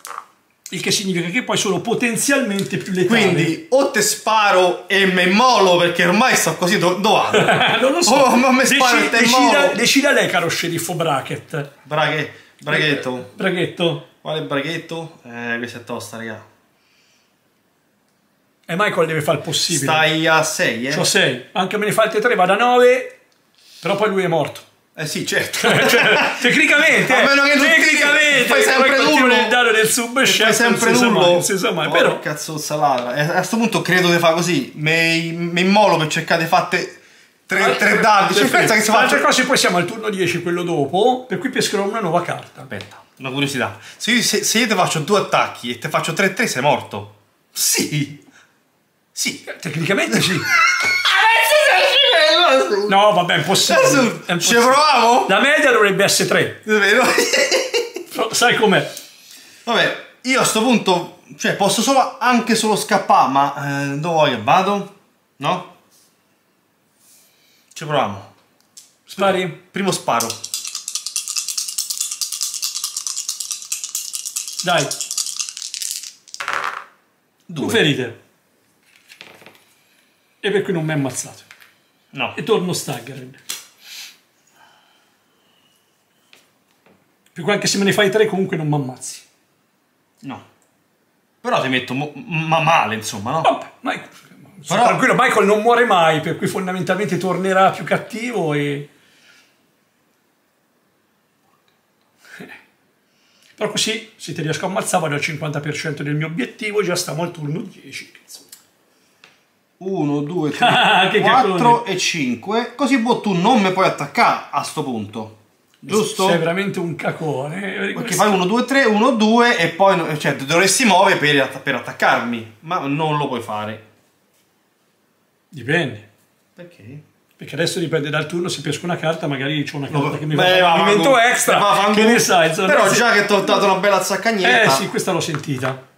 Speaker 1: Il che significa che poi sono potenzialmente più letale.
Speaker 2: Quindi o te sparo e me immolo perché ormai sto così do- vado?
Speaker 1: non lo so.
Speaker 2: Oh, ma mi sparo
Speaker 1: Deci-
Speaker 2: e te
Speaker 1: decida,
Speaker 2: immolo.
Speaker 1: decida lei, caro sceriffo Bracket.
Speaker 2: Braghe, braghetto.
Speaker 1: Braghetto.
Speaker 2: Quale braghetto? Eh, questa è tosta, raga.
Speaker 1: E Michael deve fare il possibile.
Speaker 2: Stai a 6, eh?
Speaker 1: C'ho 6. Anche me ne fa altre 3, vado a 9. Però poi lui è morto.
Speaker 2: Eh sì, certo.
Speaker 1: Cioè, tecnicamente,
Speaker 2: A meno che non ti-
Speaker 1: tecnicamente,
Speaker 2: fai sempre nullo.
Speaker 1: nel dare del sub
Speaker 2: E fai sempre
Speaker 1: non si sa mai,
Speaker 2: nullo.
Speaker 1: non si sa mai, però
Speaker 2: Cazzo salata. A questo punto credo di fare così. Mi immolo per cercare di fatte tre, tre dadi. Cioè, pensa che se
Speaker 1: Altre
Speaker 2: faccio...
Speaker 1: cose poi siamo al turno 10, quello dopo, per cui pescherò una nuova carta.
Speaker 2: Aspetta, una curiosità. Se io, se, se io ti faccio due attacchi e ti faccio 3-3 sei morto. Sì. Sì.
Speaker 1: Tecnicamente sì. No, vabbè, è impossibile. È
Speaker 2: Ci proviamo?
Speaker 1: La media dovrebbe essere 3.
Speaker 2: Davvero?
Speaker 1: Sai com'è?
Speaker 2: Vabbè, io a sto punto, cioè, posso solo, anche solo scappare, ma eh, dove voglio? Vado? No? Ci proviamo.
Speaker 1: Spari?
Speaker 2: Primo sparo.
Speaker 1: Dai,
Speaker 2: Due.
Speaker 1: tu ferite. E per cui non mi hai ammazzato.
Speaker 2: No.
Speaker 1: E torno. Per cui anche se me ne fai 3 comunque non mi ammazzi.
Speaker 2: No. Però ti metto ma male, insomma, no?
Speaker 1: Vabbè, Michael,
Speaker 2: Però-
Speaker 1: tranquillo, Michael non muore mai, per cui fondamentalmente tornerà più cattivo e... Però così, se ti riesco a ammazzare, vado al 50% del mio obiettivo, già stiamo al turno 10. cazzo.
Speaker 2: 1, 2,
Speaker 1: Ah,
Speaker 2: 3,
Speaker 1: che
Speaker 2: 4
Speaker 1: cacone.
Speaker 2: e 5. Così boh, tu non mi puoi attaccare a sto punto. Giusto?
Speaker 1: Sei veramente un cacone.
Speaker 2: Perché fai 1, 2, 3, 1, 2 e poi no- cioè, dovresti muovere per, per attaccarmi. Ma non lo puoi fare.
Speaker 1: Dipende.
Speaker 2: Perché?
Speaker 1: Perché adesso dipende dal turno, se pesco una carta, magari c'ho una
Speaker 2: No,
Speaker 1: carta che mi
Speaker 2: beh,
Speaker 1: fa un movimento extra.
Speaker 2: va,
Speaker 1: che ne sai?
Speaker 2: Però già che ti ho dato una bella zaccagnetta.
Speaker 1: Eh sì, questa l'ho sentita.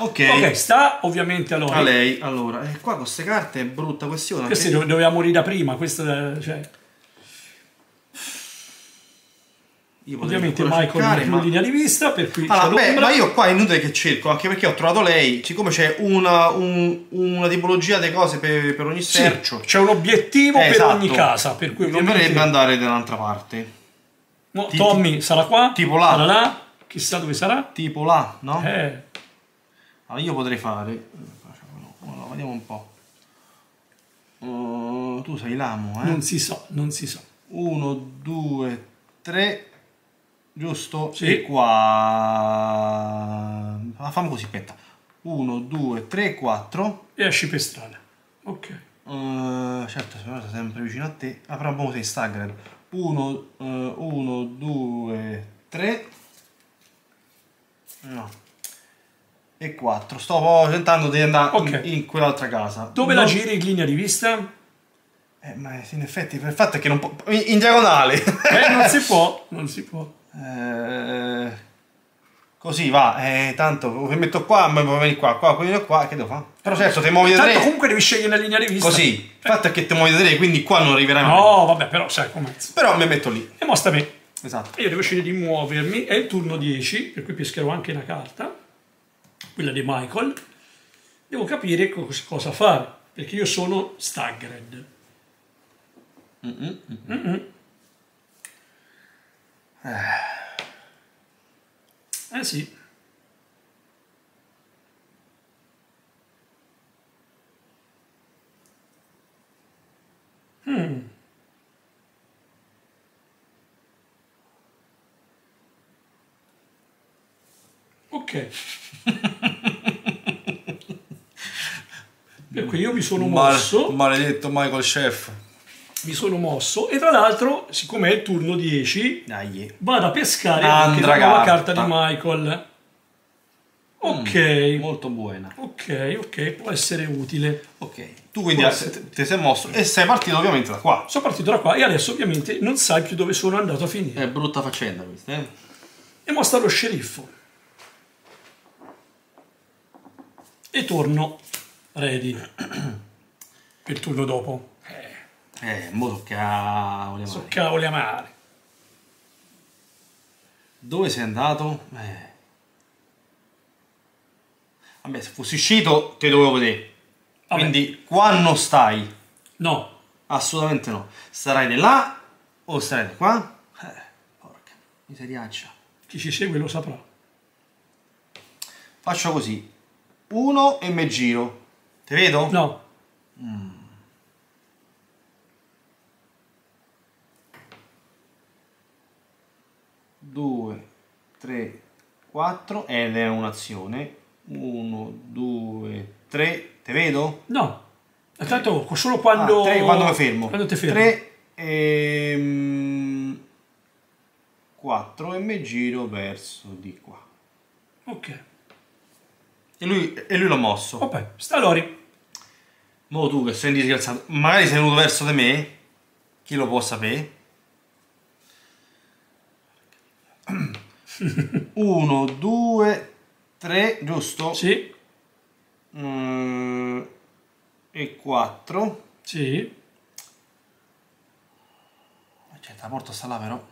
Speaker 2: Ok.
Speaker 1: Ok, sta ovviamente allora.
Speaker 2: A lei. Allora, eh, qua con queste carte è brutta questione.
Speaker 1: Queste
Speaker 2: perché-
Speaker 1: dove- dovevamo morire da prima. Questa, cioè,
Speaker 2: io
Speaker 1: ovviamente Michael
Speaker 2: cercare,
Speaker 1: non è
Speaker 2: ma-
Speaker 1: in linea di vista, per cui
Speaker 2: Allora, beh, ma io qua è inutile che cerco, anche perché ho trovato lei, siccome c'è una, un- una tipologia di cose per, per ogni
Speaker 1: Sì,
Speaker 2: sercio.
Speaker 1: c'è un obiettivo
Speaker 2: Eh,
Speaker 1: per
Speaker 2: esatto.
Speaker 1: ogni casa, per cui ovviamente
Speaker 2: verrebbe andare da un'altra parte.
Speaker 1: No, Tommy sarà qua,
Speaker 2: tipo là.
Speaker 1: sarà là, chissà dove sarà.
Speaker 2: Tipo là, no?
Speaker 1: Eh,
Speaker 2: Allora, io potrei fare... Allora, vediamo un po'. Uh, tu sei l'amo, eh?
Speaker 1: non si sa, non si sa.
Speaker 2: 1, 2, 3, giusto?
Speaker 1: Sì.
Speaker 2: E qua... Ah, fammi così, aspetta. 1, 2, 3, 4.
Speaker 1: E esci per strada. Ok.
Speaker 2: Uh, certo, sono sempre vicino a te. Ah, però un sei staggered. 1, 1, 2, 3. No. E 4. Sto tentando di andare
Speaker 1: Ok.
Speaker 2: in, in quell'altra casa.
Speaker 1: Dove
Speaker 2: Non-
Speaker 1: la giri in linea di vista?
Speaker 2: Eh, ma in effetti, il fatto è che non può... In, in diagonale.
Speaker 1: Eh, non si può, non si può.
Speaker 2: Eh, così va, eh, tanto mi metto qua, poi vieni qua, qua, quindi qua, che devo fare? Però certo, ti muovi da
Speaker 1: Tanto
Speaker 2: tre,
Speaker 1: comunque devi scegliere la linea di vista.
Speaker 2: così. Il fatto è che ti muovi da tre, quindi qua non arriverai mai.
Speaker 1: No, vabbè, però sai com'è.
Speaker 2: Però mi metto lì.
Speaker 1: E mostra me.
Speaker 2: Esatto.
Speaker 1: Io devo scegliere di muovermi, è il turno 10, per cui pescherò anche una carta, quella di Michael. Devo capire co- cosa fare, perché io sono staggered. Mm-mm. Eh sì. Hmm. Ok. per cui io mi sono mosso.
Speaker 2: maledetto Michael Chef.
Speaker 1: mi sono mosso e tra l'altro, siccome è il turno 10,
Speaker 2: Dai.
Speaker 1: vado a pescare anche la
Speaker 2: Andra
Speaker 1: nuova
Speaker 2: carta.
Speaker 1: di Michael. Ok,
Speaker 2: Molto buona.
Speaker 1: ok, ok, può essere utile.
Speaker 2: Ok. Tu quindi ti sei mosso e sei partito ovviamente da qua.
Speaker 1: Sono partito da qua e adesso ovviamente non sai più dove sono andato a finire.
Speaker 2: È brutta faccenda questa, eh?
Speaker 1: E mostra lo sceriffo. E torno ready per il turno dopo.
Speaker 2: Eh, mo tocca... vogliamo
Speaker 1: So
Speaker 2: vedere.
Speaker 1: cavoli amare.
Speaker 2: Dove sei andato? Eh. Vabbè, se fossi uscito te dovevo vedere.
Speaker 1: Vabbè.
Speaker 2: Quindi qua non stai.
Speaker 1: No,
Speaker 2: Assolutamente no. Starai di là o starai di qua? Eh, porca miseriaccia.
Speaker 1: chi ci segue lo saprà.
Speaker 2: Faccio così. Uno e me giro. Ti vedo?
Speaker 1: No,
Speaker 2: Due, tre, quattro. Ed è un'azione. Uno, due, tre. Ti vedo?
Speaker 1: no. Tanto solo quando...
Speaker 2: Ah, tre, quando mi fermo.
Speaker 1: Quando ti fermi.
Speaker 2: 3 e 4 e mi giro verso di qua.
Speaker 1: Ok.
Speaker 2: E lui, e lui l'ho mosso.
Speaker 1: Vabbè, sta Lori.
Speaker 2: Mo tu che sei disgraziato, magari sei venuto verso di me, chi lo può sapere? Uno, due, tre, giusto?
Speaker 1: Sì,
Speaker 2: Mm, e quattro.
Speaker 1: sì.
Speaker 2: Aspetta, la porta sta là però.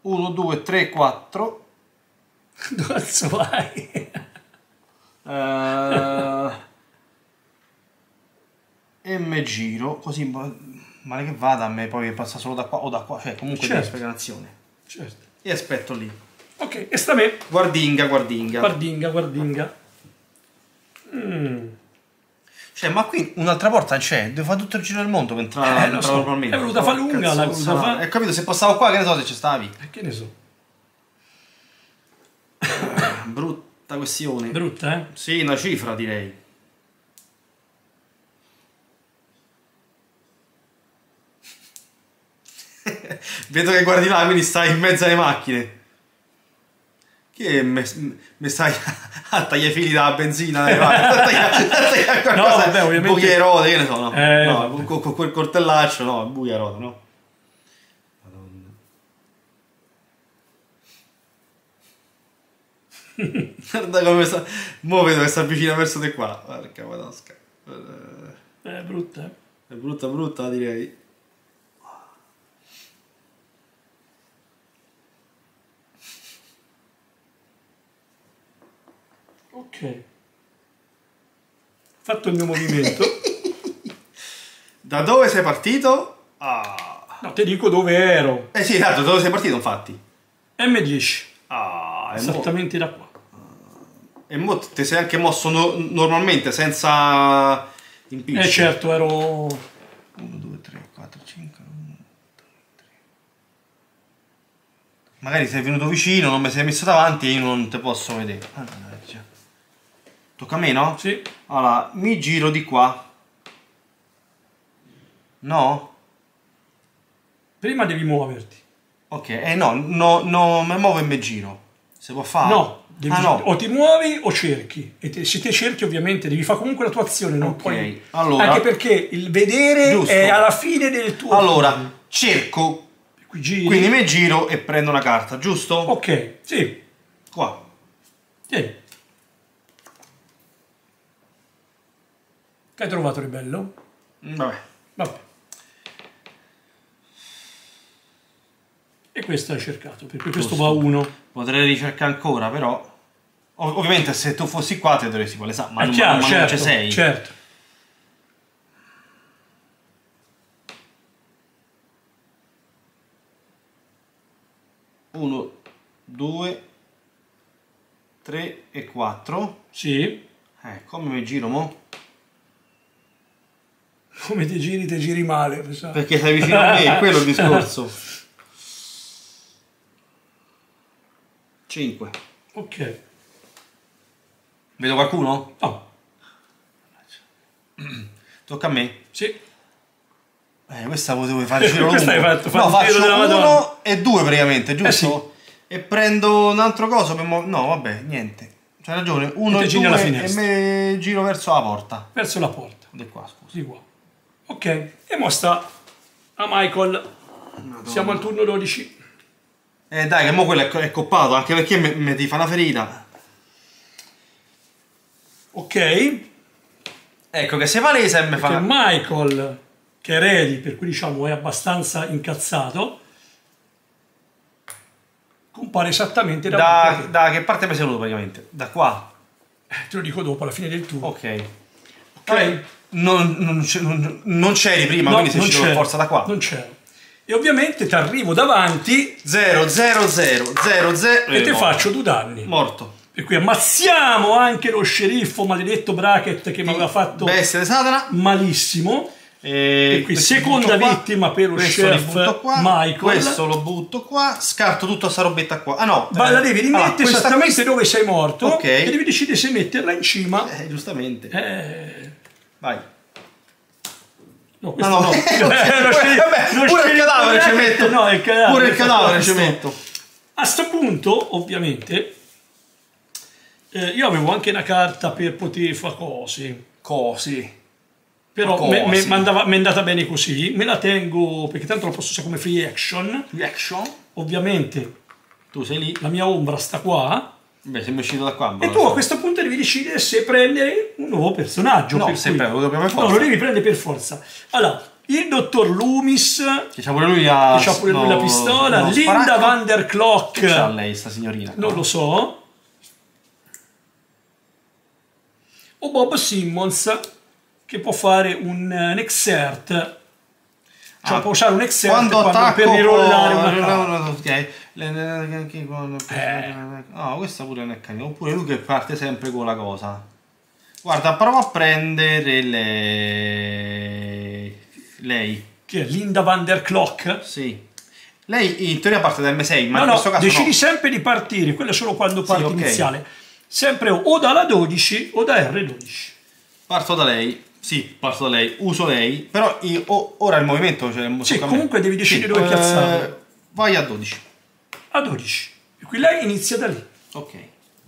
Speaker 2: 1, 2, 3, 4.
Speaker 1: Dove cazzo vai?
Speaker 2: Eh, e me giro così. ma- Male che vada a me poi passa solo da qua o da qua. Cioè, comunque
Speaker 1: Certo.
Speaker 2: spiegazione.
Speaker 1: certo.
Speaker 2: E aspetto lì.
Speaker 1: Ok, e sta me.
Speaker 2: Guardinga, guardinga.
Speaker 1: Guardinga, guardinga. Mm.
Speaker 2: Cioè, ma qui un'altra porta c'è. Devo fare tutto il giro del mondo per entrare,
Speaker 1: Eh,
Speaker 2: entrare
Speaker 1: so.
Speaker 2: normalmente.
Speaker 1: È voluta fa lunga,
Speaker 2: zozza.
Speaker 1: voluta fa-
Speaker 2: Hai capito? Se passavo qua, che ne so se ci stavi.
Speaker 1: Eh, Che ne so.
Speaker 2: Brutta questione.
Speaker 1: Brutta, eh?
Speaker 2: Sì, una cifra direi. Vedo che guardi là, quindi stai in mezzo alle macchine. Che mi stai a tagliare i fili dalla benzina? a tagliare, a tagliare
Speaker 1: No, vabbè, ovviamente-
Speaker 2: buche rode, che ne so, no?
Speaker 1: Eh,
Speaker 2: no con, con quel coltellaccio, no, buche rode, no? Guarda come sta... Mo vedo che si avvicina verso di qua. Porca madosca. Eh,
Speaker 1: È brutta, eh?
Speaker 2: È brutta brutta direi.
Speaker 1: Ok. Fatto il mio movimento.
Speaker 2: Da dove sei partito? Ah.
Speaker 1: No, ti dico dove ero.
Speaker 2: Eh sì, esatto, da dove sei partito infatti?
Speaker 1: M10.
Speaker 2: Ah,
Speaker 1: Esattamente da qua.
Speaker 2: E mo ti sei anche mosso no- normalmente, senza impicci.
Speaker 1: Eh certo, ero...
Speaker 2: 1, 2, 3, 4, 5, 1, 2, 3. Magari sei venuto vicino, non mi sei messo davanti e io non ti posso vedere. Mannaggia. Tocca a me, no?
Speaker 1: Sì.
Speaker 2: Allora, mi giro di qua. No?
Speaker 1: Prima devi muoverti.
Speaker 2: Ok, eh no, no, no, mi muovo e mi giro. Si può fare?
Speaker 1: No, devi-
Speaker 2: ah, no.
Speaker 1: o ti muovi o cerchi. E te- se ti cerchi ovviamente devi fare comunque la tua azione, non
Speaker 2: Ok,
Speaker 1: puoi...
Speaker 2: allora-
Speaker 1: Anche perché il vedere
Speaker 2: Giusto.
Speaker 1: è alla fine del tuo...
Speaker 2: Allora, cerco,
Speaker 1: Qui giri.
Speaker 2: quindi mi giro e prendo una carta, giusto?
Speaker 1: Ok, sì.
Speaker 2: Qua.
Speaker 1: Tieni. Che hai trovato ribello?
Speaker 2: Mm, Vabbè.
Speaker 1: Vabbè. E questo hai cercato, perché questo
Speaker 2: Giusto.
Speaker 1: va a uno.
Speaker 2: Potrei ricercare ancora, però... ov- ovviamente se tu fossi qua ti dovresti palesare, ma,
Speaker 1: è
Speaker 2: non-
Speaker 1: chiaro,
Speaker 2: ma
Speaker 1: certo,
Speaker 2: non ci sei.
Speaker 1: certo.
Speaker 2: Uno, due, tre e quattro.
Speaker 1: Sì.
Speaker 2: Eh, come mi giro mo?
Speaker 1: Come ti giri, ti giri male. sai.
Speaker 2: Perché sei vicino a me, è quello il discorso. 5.
Speaker 1: Ok.
Speaker 2: Vedo qualcuno?
Speaker 1: Oh,
Speaker 2: Tocca a me.
Speaker 1: sì.
Speaker 2: Eh, questa potevo fare giro lungo.
Speaker 1: Hai fatto, fa
Speaker 2: no, faccio
Speaker 1: della Madonna.
Speaker 2: uno e due praticamente, giusto?
Speaker 1: Eh
Speaker 2: E prendo un altro coso per mo- No, vabbè, niente. C'hai ragione. Uno
Speaker 1: E
Speaker 2: e, due e me giro verso la porta.
Speaker 1: Verso la porta.
Speaker 2: Di qua, scusa.
Speaker 1: Di qua. Ok. E mo sta a Michael. Siamo al turno 12.
Speaker 2: Eh dai, che mo quello è, è coppato, anche perché mi, mi ti fa una ferita.
Speaker 1: Ok.
Speaker 2: Ecco che se
Speaker 1: Che
Speaker 2: fa...
Speaker 1: Michael, che è ready, per cui diciamo è abbastanza incazzato, compare esattamente
Speaker 2: Da,
Speaker 1: davanti a te.
Speaker 2: da che parte mi sei venuto praticamente? Da qua.
Speaker 1: Eh, Te lo dico dopo, alla fine del turno.
Speaker 2: Ok.
Speaker 1: Ok?
Speaker 2: Non, non, non- c'eri prima,
Speaker 1: No,
Speaker 2: quindi sei uscito forza da qua.
Speaker 1: Non c'ero. E ovviamente ti arrivo davanti
Speaker 2: 0, 0, 0, 0, 0
Speaker 1: e ti faccio due danni.
Speaker 2: Morto.
Speaker 1: Per cui ammazziamo anche lo sceriffo maledetto Bracket che mi aveva fatto
Speaker 2: Bestia di Satana.
Speaker 1: malissimo.
Speaker 2: E,
Speaker 1: E qui
Speaker 2: questo
Speaker 1: seconda
Speaker 2: butto qua,
Speaker 1: vittima per lo
Speaker 2: questo
Speaker 1: chef
Speaker 2: qua,
Speaker 1: Michael.
Speaker 2: Questo lo butto qua, scarto tutta sta robetta qua. Ah no,
Speaker 1: Ma
Speaker 2: eh,
Speaker 1: la devi rimettere
Speaker 2: allora, questa
Speaker 1: esattamente dove sei morto
Speaker 2: Ok.
Speaker 1: e devi decidere se metterla in cima.
Speaker 2: Eh, giustamente.
Speaker 1: Eh,
Speaker 2: Vai.
Speaker 1: no,
Speaker 2: No, no, no.
Speaker 1: Eh,
Speaker 2: Vabbè,
Speaker 1: sceriffo-
Speaker 2: pure il
Speaker 1: sceriffo
Speaker 2: cadavere ci metto.
Speaker 1: No, il cadavere.
Speaker 2: Pure il cadavere ci
Speaker 1: Questo.
Speaker 2: metto.
Speaker 1: A sto punto, ovviamente, eh, io avevo anche una carta per poter fare cose.
Speaker 2: Così.
Speaker 1: Però mi è andata bene così. Me la tengo perché tanto la posso usare come free action.
Speaker 2: Reaction.
Speaker 1: Ovviamente
Speaker 2: Tu sei lì.
Speaker 1: la mia ombra sta qua.
Speaker 2: Beh, sei uscito da qua.
Speaker 1: E tu a questo punto devi decidere se prendere un nuovo personaggio.
Speaker 2: No,
Speaker 1: per
Speaker 2: se
Speaker 1: cui-
Speaker 2: lo dobbiamo per
Speaker 1: No,
Speaker 2: forza.
Speaker 1: lo devi prendere per forza. Allora, il dottor Loomis,
Speaker 2: Che c'ha pure lui la...
Speaker 1: pure lui
Speaker 2: no,
Speaker 1: la pistola,
Speaker 2: no,
Speaker 1: Linda
Speaker 2: sparacco.
Speaker 1: Van der Clock,
Speaker 2: Che c'ha lei, sta signorina?
Speaker 1: non lo so, o Bob Simmons, che può fare un, eh, un exert, cioè
Speaker 2: Ah,
Speaker 1: può usare un exert
Speaker 2: Quando
Speaker 1: quando per rirollare una carta.
Speaker 2: ok. Le- le- le-
Speaker 1: Eh.
Speaker 2: No, questa pure non è carino. Oppure lui che parte sempre con la cosa. Guarda, prova a prendere lei. Lei.
Speaker 1: Che è Linda Van der Clock.
Speaker 2: Sì. Lei in teoria parte da M6, ma
Speaker 1: no,
Speaker 2: in
Speaker 1: no,
Speaker 2: questo caso
Speaker 1: decidi
Speaker 2: no.
Speaker 1: sempre di partire, quello è solo quando parti
Speaker 2: ok.
Speaker 1: iniziale. Sempre o dalla 12 o da R12.
Speaker 2: Parto da lei. Sì, parto da lei. Uso lei. Però io- ora il movimento... Cioè,
Speaker 1: Sì, comunque devi decidere dove
Speaker 2: eh,
Speaker 1: piazzarlo.
Speaker 2: Vai a 12.
Speaker 1: A 12. E qui lei inizia da lì.
Speaker 2: Ok.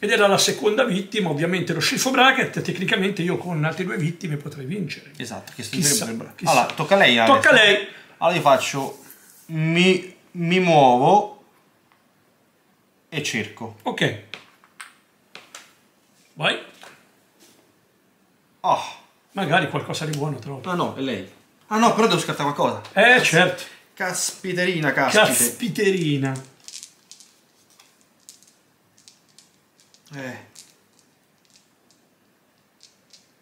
Speaker 1: Ed era la seconda vittima, ovviamente lo scifo bracket. Tecnicamente io con altre due vittime potrei vincere.
Speaker 2: Esatto. Che
Speaker 1: Chissà,
Speaker 2: significa-
Speaker 1: chissà.
Speaker 2: Allora, tocca a lei. adesso.
Speaker 1: Tocca a lei.
Speaker 2: Allora io faccio... Mi, mi muovo e cerco.
Speaker 1: Ok. Vai.
Speaker 2: Oh.
Speaker 1: Magari qualcosa di buono trovo.
Speaker 2: Ah no, è lei. Ah no, però devo scartare qualcosa.
Speaker 1: Eh, certo.
Speaker 2: Caspiterina, caspite.
Speaker 1: Caspiterina.
Speaker 2: Eh.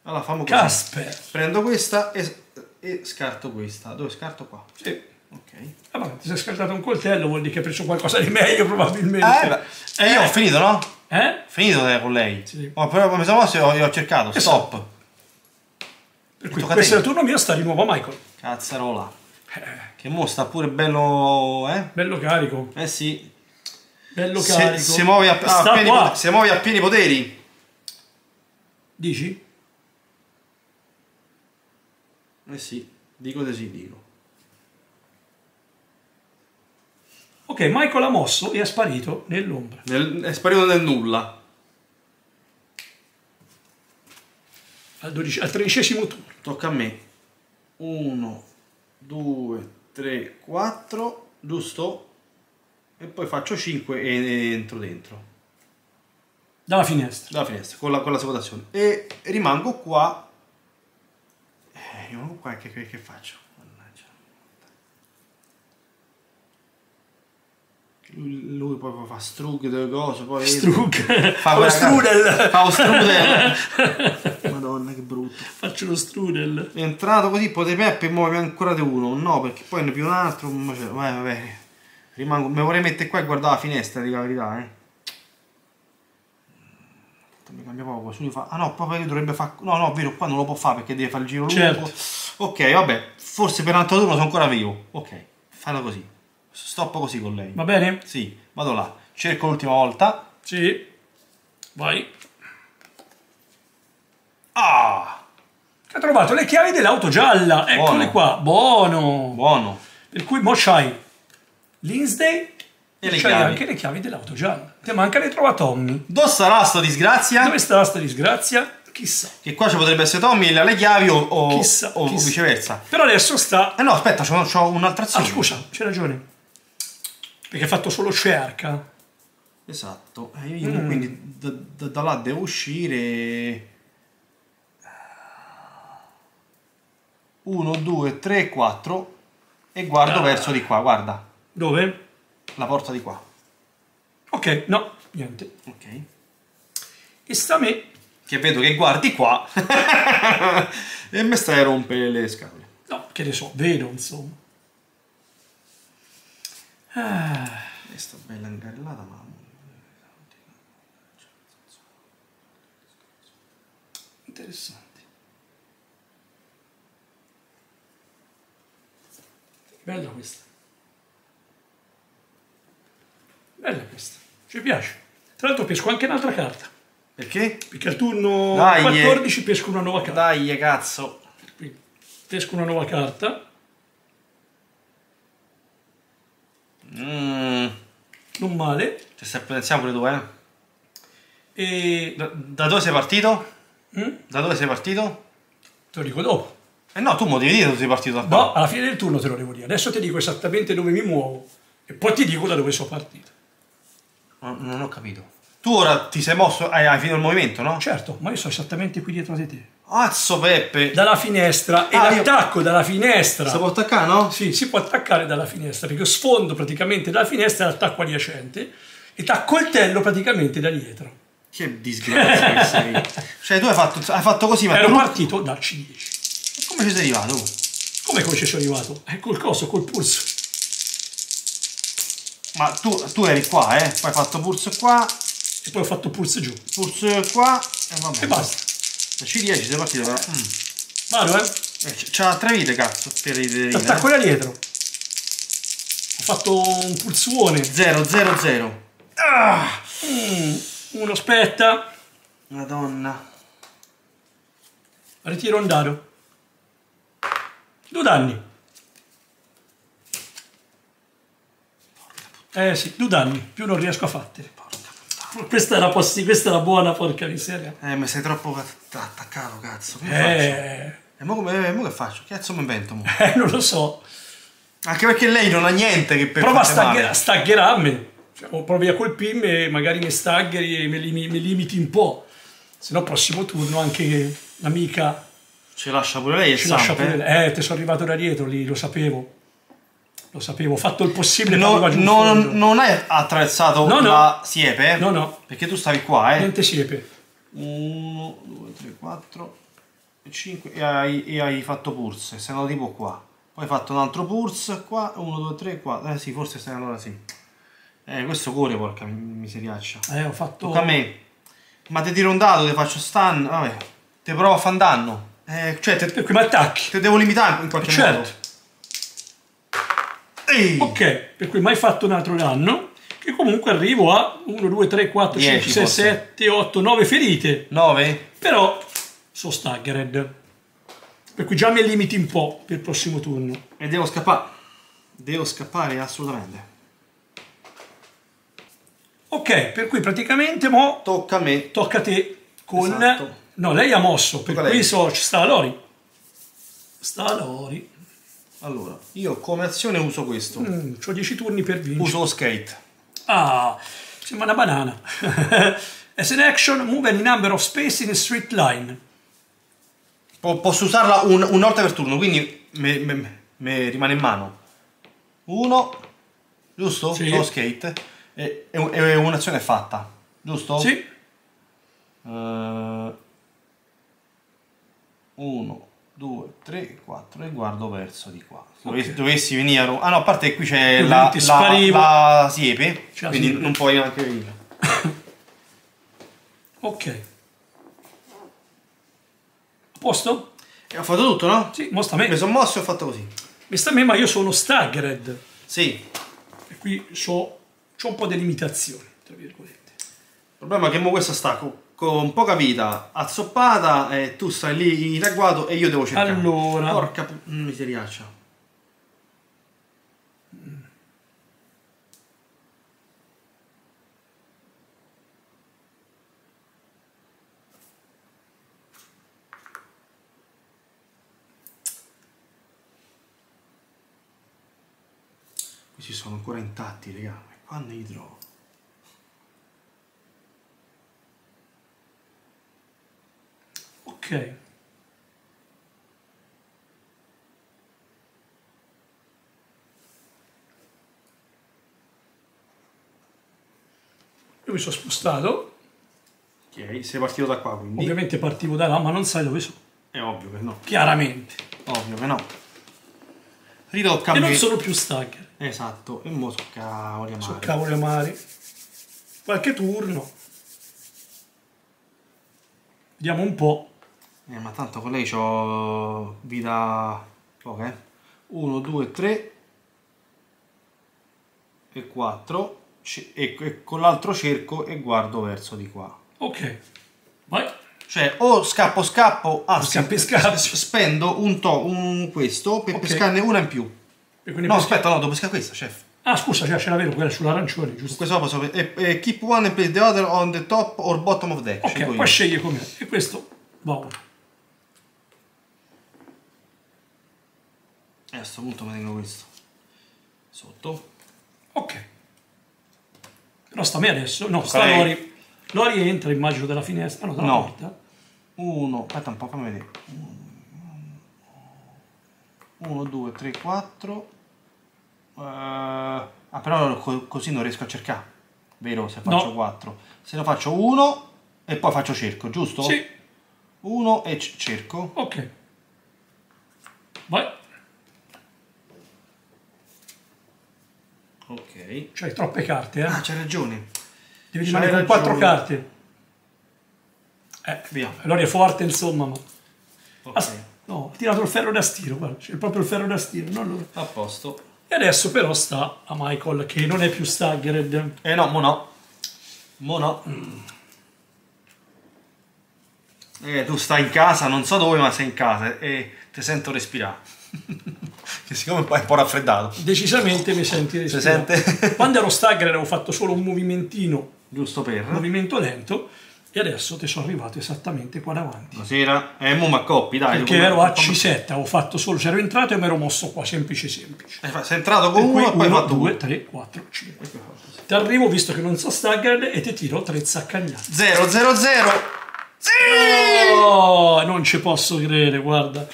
Speaker 2: Allora, fammo così.
Speaker 1: Casper.
Speaker 2: Prendo questa e, e scarto questa. Dove scarto qua?
Speaker 1: Sì.
Speaker 2: Ok.
Speaker 1: Ah, ma ti sei scartato un coltello, vuol dire che hai preso qualcosa di meglio probabilmente.
Speaker 2: Eh, beh, e io ho finito, no?
Speaker 1: Eh?
Speaker 2: Finito eh, con lei.
Speaker 1: Sì.
Speaker 2: Oh, però come siamo io, io ho cercato.
Speaker 1: Che
Speaker 2: Stop.
Speaker 1: Per cui questo è
Speaker 2: te.
Speaker 1: il turno mio, sta di nuovo Michael.
Speaker 2: Cazzarola.
Speaker 1: Eh,
Speaker 2: Che mo sta pure bello, eh?
Speaker 1: bello carico,
Speaker 2: Eh sì.
Speaker 1: bello
Speaker 2: Se,
Speaker 1: carico.
Speaker 2: se muovi a, a pieni, se muovi a pieni poteri.
Speaker 1: Dici?
Speaker 2: Eh sì. Dico di sì, dico.
Speaker 1: Ok, Michael ha mosso e è sparito nell'ombra.
Speaker 2: Nel- è sparito nel nulla.
Speaker 1: Al, dodici- al tredicesimo turno.
Speaker 2: Tocca a me. 1, 2, 3, 4, giusto? E poi faccio 5 e entro dentro.
Speaker 1: Dalla finestra.
Speaker 2: Dalla finestra, con la, con la seconda azione. E rimango qua. Eh, rimango qua che, che, che faccio? Mannaggia. Lui, poi fa strughe delle cose, poi...
Speaker 1: Strug.
Speaker 2: Fa quella-
Speaker 1: strudel.
Speaker 2: Fa lo strudel. Madonna che brutto.
Speaker 1: Faccio lo strudel.
Speaker 2: È entrato così, potrebbe e muovermi ancora di uno. No, perché poi ne più un altro. un macello. Vai, vabbè. Rimango, mi vorrei mettere qua e guardare la finestra, dico la verità, eh. Mi cambia poco. Su fa. Ah no, proprio dovrebbe fare. No, no, vero, qua non lo può fare perché deve fare il giro lungo.
Speaker 1: Certo.
Speaker 2: Ok, vabbè. Forse per un altro turno sono ancora vivo. Ok, fallo così. Stoppo così con lei.
Speaker 1: Va bene?
Speaker 2: Sì, vado là. Cerco l'ultima volta.
Speaker 1: Sì. Vai.
Speaker 2: Ah!
Speaker 1: Ha trovato le chiavi dell'auto gialla. Eccole
Speaker 2: Buono.
Speaker 1: qua. Buono.
Speaker 2: Buono.
Speaker 1: Per cui mo c'hai Lindsay
Speaker 2: E
Speaker 1: e c'hai anche le chiavi dell'auto gialla. Ti manca le trova Tommy.
Speaker 2: Dove sarà sta disgrazia?
Speaker 1: Dove sta sta disgrazia? Chissà.
Speaker 2: Che qua ci potrebbe essere Tommy e le chiavi o, o-
Speaker 1: Chissà,
Speaker 2: o
Speaker 1: chissà.
Speaker 2: viceversa.
Speaker 1: Però adesso sta...
Speaker 2: Eh no, aspetta, c'ho, c'ho un'altra
Speaker 1: Ah,
Speaker 2: azione.
Speaker 1: scusa, c'hai ragione. Perché ha fatto solo cerca.
Speaker 2: Esatto. Eh, io
Speaker 1: Mm.
Speaker 2: quindi da, da- da là devo uscire. 1, 2, 3, 4 e guardo
Speaker 1: Ah.
Speaker 2: verso di qua, guarda,
Speaker 1: Dove?
Speaker 2: la porta di qua.
Speaker 1: Ok, no, niente.
Speaker 2: Ok.
Speaker 1: E sta a me.
Speaker 2: Che vedo che guardi qua e mi stai a rompere le scatole.
Speaker 1: No, che ne so, vedo, insomma. Ah,
Speaker 2: Questa bella ingarellata, ma
Speaker 1: interessante. Bella questa. Bella questa. Ci piace. Tra l'altro pesco anche un'altra carta.
Speaker 2: perché?
Speaker 1: Perché al turno
Speaker 2: Dai, eh.
Speaker 1: 14 pesco una nuova carta.
Speaker 2: Dai, cazzo.
Speaker 1: Quindi pesco una nuova carta.
Speaker 2: Mm.
Speaker 1: Non male.
Speaker 2: Ci stai pensiamo pure tu, eh?
Speaker 1: E
Speaker 2: Da, da dove sei partito?
Speaker 1: Mm?
Speaker 2: Da dove sei partito?
Speaker 1: te lo dico dopo.
Speaker 2: Eh no, tu mo devi dire dove sei partito.
Speaker 1: No, alla fine del turno te lo devo dire. Adesso ti dico esattamente dove mi muovo e poi ti dico da dove sono partito.
Speaker 2: No, non ho capito. Tu ora ti sei mosso hai, hai finito il movimento, no?
Speaker 1: Certo, ma io sono esattamente qui dietro di te.
Speaker 2: Cazzo Peppe!
Speaker 1: Dalla finestra e
Speaker 2: Ah, io-
Speaker 1: l'attacco dalla finestra.
Speaker 2: Si può attaccare, no?
Speaker 1: Sì, si può attaccare dalla finestra perché io sfondo praticamente dalla finestra e attacco adiacente e ti accoltello praticamente da dietro.
Speaker 2: Che disgrazia che sei. Cioè tu hai fatto, hai fatto così, ma
Speaker 1: Ero
Speaker 2: tu-
Speaker 1: partito dal C10.
Speaker 2: come ci sei arrivato?
Speaker 1: Come come ci sono arrivato? È col coso, col pulso.
Speaker 2: Ma tu, tu eri qua, eh? Poi hai fatto pulso qua,
Speaker 1: E poi ho fatto pulso giù.
Speaker 2: pulso qua e vabbè.
Speaker 1: E basta.
Speaker 2: Da C10 sei partito però. Mm.
Speaker 1: Vado, eh?
Speaker 2: Eh, c- C'ha tre vite, cazzo, per ridere.
Speaker 1: Attacco da dietro. Ho fatto un pulsuone.
Speaker 2: 0, 0, 0.
Speaker 1: Mm, uno aspetta.
Speaker 2: Madonna.
Speaker 1: Ritiro un dado. Due danni. Eh sì, due danni. Più non riesco a fartene. Questa era, possi- questa era buona, porca miseria.
Speaker 2: Eh, ma sei troppo att- attaccato, cazzo. Faccio?
Speaker 1: Eh,
Speaker 2: E mo, come, e mo che faccio? Che cazzo mi invento? mo?
Speaker 1: eh, non lo so.
Speaker 2: Anche perché lei non ha niente che per
Speaker 1: Prova a stagger- a staggerarmi. Cioè, o provi a colpirmi e magari mi staggeri e mi, limi- mi limiti un po'. Se no, prossimo turno anche l'amica
Speaker 2: Ci lascia pure lei e
Speaker 1: ci lascia pure. Eh, ti sono arrivato da dietro lì, lo sapevo. Lo sapevo, ho fatto il possibile
Speaker 2: No- non, non hai attraversato
Speaker 1: No, no.
Speaker 2: la siepe?
Speaker 1: No, no.
Speaker 2: Perché tu stavi qua, eh?
Speaker 1: Niente siepe.
Speaker 2: 1, 2, 3, 4, 5 e hai, e hai fatto pulse, sei andato tipo qua. Poi hai fatto un altro pulse qua, 1, 2, 3, 4. Eh sì, forse stai allora sì. Eh, questo cuore, porca mi- miseriaccia.
Speaker 1: Eh, ho fatto...
Speaker 2: Tocca a me. Ma ti tiro un dado, ti faccio stun, vabbè. Ti provo a fare un danno. Eh, cioè, te,
Speaker 1: Per cui mi attacchi.
Speaker 2: te devo limitare in qualche
Speaker 1: Certo.
Speaker 2: modo. Ehi!
Speaker 1: Ok, per cui mai fatto un altro danno. Che comunque arrivo a 1, 2, 3, 4, 5,
Speaker 2: 10
Speaker 1: 6,
Speaker 2: forse.
Speaker 1: 7, 8, 9 ferite.
Speaker 2: 9?
Speaker 1: Però sono staggered. Per cui già mi limiti un po' per il prossimo turno.
Speaker 2: E devo scappare. Devo scappare assolutamente.
Speaker 1: Ok, per cui praticamente mo
Speaker 2: Tocca a me.
Speaker 1: tocca a te con...
Speaker 2: Esatto.
Speaker 1: No, lei ha mosso, per
Speaker 2: Tocca
Speaker 1: cui so, ci sta Lori. Sta Lori.
Speaker 2: Allora, io come azione uso questo.
Speaker 1: Mm, ho 10 turni per vincere.
Speaker 2: Uso lo skate.
Speaker 1: Ah, sembra una banana. As an action, move any number of space in a straight line.
Speaker 2: Po- posso usarla un- una volta per turno, quindi mi rimane in mano. Uno, giusto?
Speaker 1: Sì.
Speaker 2: Lo skate. E, e- e un'azione fatta, giusto?
Speaker 1: Sì,
Speaker 2: Eh, uno, due, tre, quattro e guardo verso di qua. Se dovessi, dovessi venire a Ro- Ah no, a parte che qui c'è la, la, la siepe,
Speaker 1: C'è la
Speaker 2: quindi
Speaker 1: siepe.
Speaker 2: non puoi neanche venire.
Speaker 1: ok. A posto?
Speaker 2: E ho fatto tutto, no?
Speaker 1: Sì, mo sta a
Speaker 2: Mi
Speaker 1: me.
Speaker 2: sono mosso e ho fatto così.
Speaker 1: Mi sta a me, ma io sono staggered.
Speaker 2: Sì.
Speaker 1: E qui ho un po' di limitazioni, tra virgolette.
Speaker 2: Il problema è che mo questa sta co- con poca vita, azzoppata, e tu stai lì in agguato e io devo cercare.
Speaker 1: Allora.
Speaker 2: Porca pu- miseriaccia. Questi sono ancora intatti, raga. Ma quando li trovo?
Speaker 1: Ok. Io mi sono spostato,
Speaker 2: Ok, sei partito da qua quindi.
Speaker 1: ovviamente partivo da là, ma non sai dove sono.
Speaker 2: È ovvio che no.
Speaker 1: Chiaramente.
Speaker 2: Ovvio che no. Ritocca a
Speaker 1: E non sono più stagger.
Speaker 2: Esatto, e mo tocca a
Speaker 1: Sono
Speaker 2: mare.
Speaker 1: cavoli amari. Qualche turno. Vediamo un po'.
Speaker 2: Eh, ma tanto con lei c'ho vita poca, eh. 1, 2, 3 e 4 e, e con l'altro cerco e guardo verso di qua.
Speaker 1: Ok. Vai.
Speaker 2: Cioè, o scappo scappo, ah,
Speaker 1: Scappi, scappi.
Speaker 2: spendo un to, un questo per
Speaker 1: Ok.
Speaker 2: pescarne una in più. No,
Speaker 1: pesca-
Speaker 2: aspetta, no, devo pescare questa, chef.
Speaker 1: Ah, scusa, cioè, ce l'avevo quella sull'arancione, giusto?
Speaker 2: Questo posso e, e keep one and place the other on the top or bottom of deck.
Speaker 1: Ok, poi scegli com'è. E questo va
Speaker 2: E a questo punto mi tengo questo. Sotto.
Speaker 1: Ok. Però sta a me adesso. No, sta
Speaker 2: lei.
Speaker 1: Lori. Lori entra, immagino, dalla finestra. No, dalla
Speaker 2: No.
Speaker 1: porta.
Speaker 2: Uno, aspetta un po', fammi vedere. 1, 2, 3, 4. Ah, però co- così non riesco a cercare. Vero? Se faccio
Speaker 1: No.
Speaker 2: 4. Se lo faccio 1 e poi faccio cerco, giusto?
Speaker 1: Sì.
Speaker 2: 1 e cerco.
Speaker 1: Ok. Vai.
Speaker 2: Ok.
Speaker 1: C'hai troppe carte, eh.
Speaker 2: Ah, c'hai ragione.
Speaker 1: Devi rimanere con quattro carte. Eh,
Speaker 2: Via.
Speaker 1: Lori è forte, insomma, ma...
Speaker 2: Ok.
Speaker 1: As- no, ha tirato il ferro da stiro, guarda, c'è proprio il ferro da stiro, non loro.
Speaker 2: A posto.
Speaker 1: E adesso però sta a Michael, che non è più staggered.
Speaker 2: Eh no, mo no. Mo no. Eh, tu stai in casa, non so dove, ma sei in casa e ti sento respirare. che siccome poi è un po' raffreddato.
Speaker 1: Decisamente mi senti respirare.
Speaker 2: sente?
Speaker 1: Quando ero staggered avevo fatto solo un movimentino
Speaker 2: Giusto per.
Speaker 1: movimento lento e adesso ti sono arrivato esattamente qua davanti.
Speaker 2: Buonasera. Eh, mo ma coppi, dai.
Speaker 1: Perché
Speaker 2: come-
Speaker 1: ero a
Speaker 2: come-
Speaker 1: C7, avevo fatto solo, c'ero entrato e mi ero mosso qua, semplice semplice.
Speaker 2: Eh, Sei entrato con
Speaker 1: cui
Speaker 2: uno e poi
Speaker 1: 1,
Speaker 2: fatto
Speaker 1: 2,
Speaker 2: due.
Speaker 1: 3, 4, 5. Ti arrivo visto che non so staggered e ti tiro 3 zaccagnate.
Speaker 2: 0, 0, 0. Sì!
Speaker 1: Oh, non ci posso credere, guarda.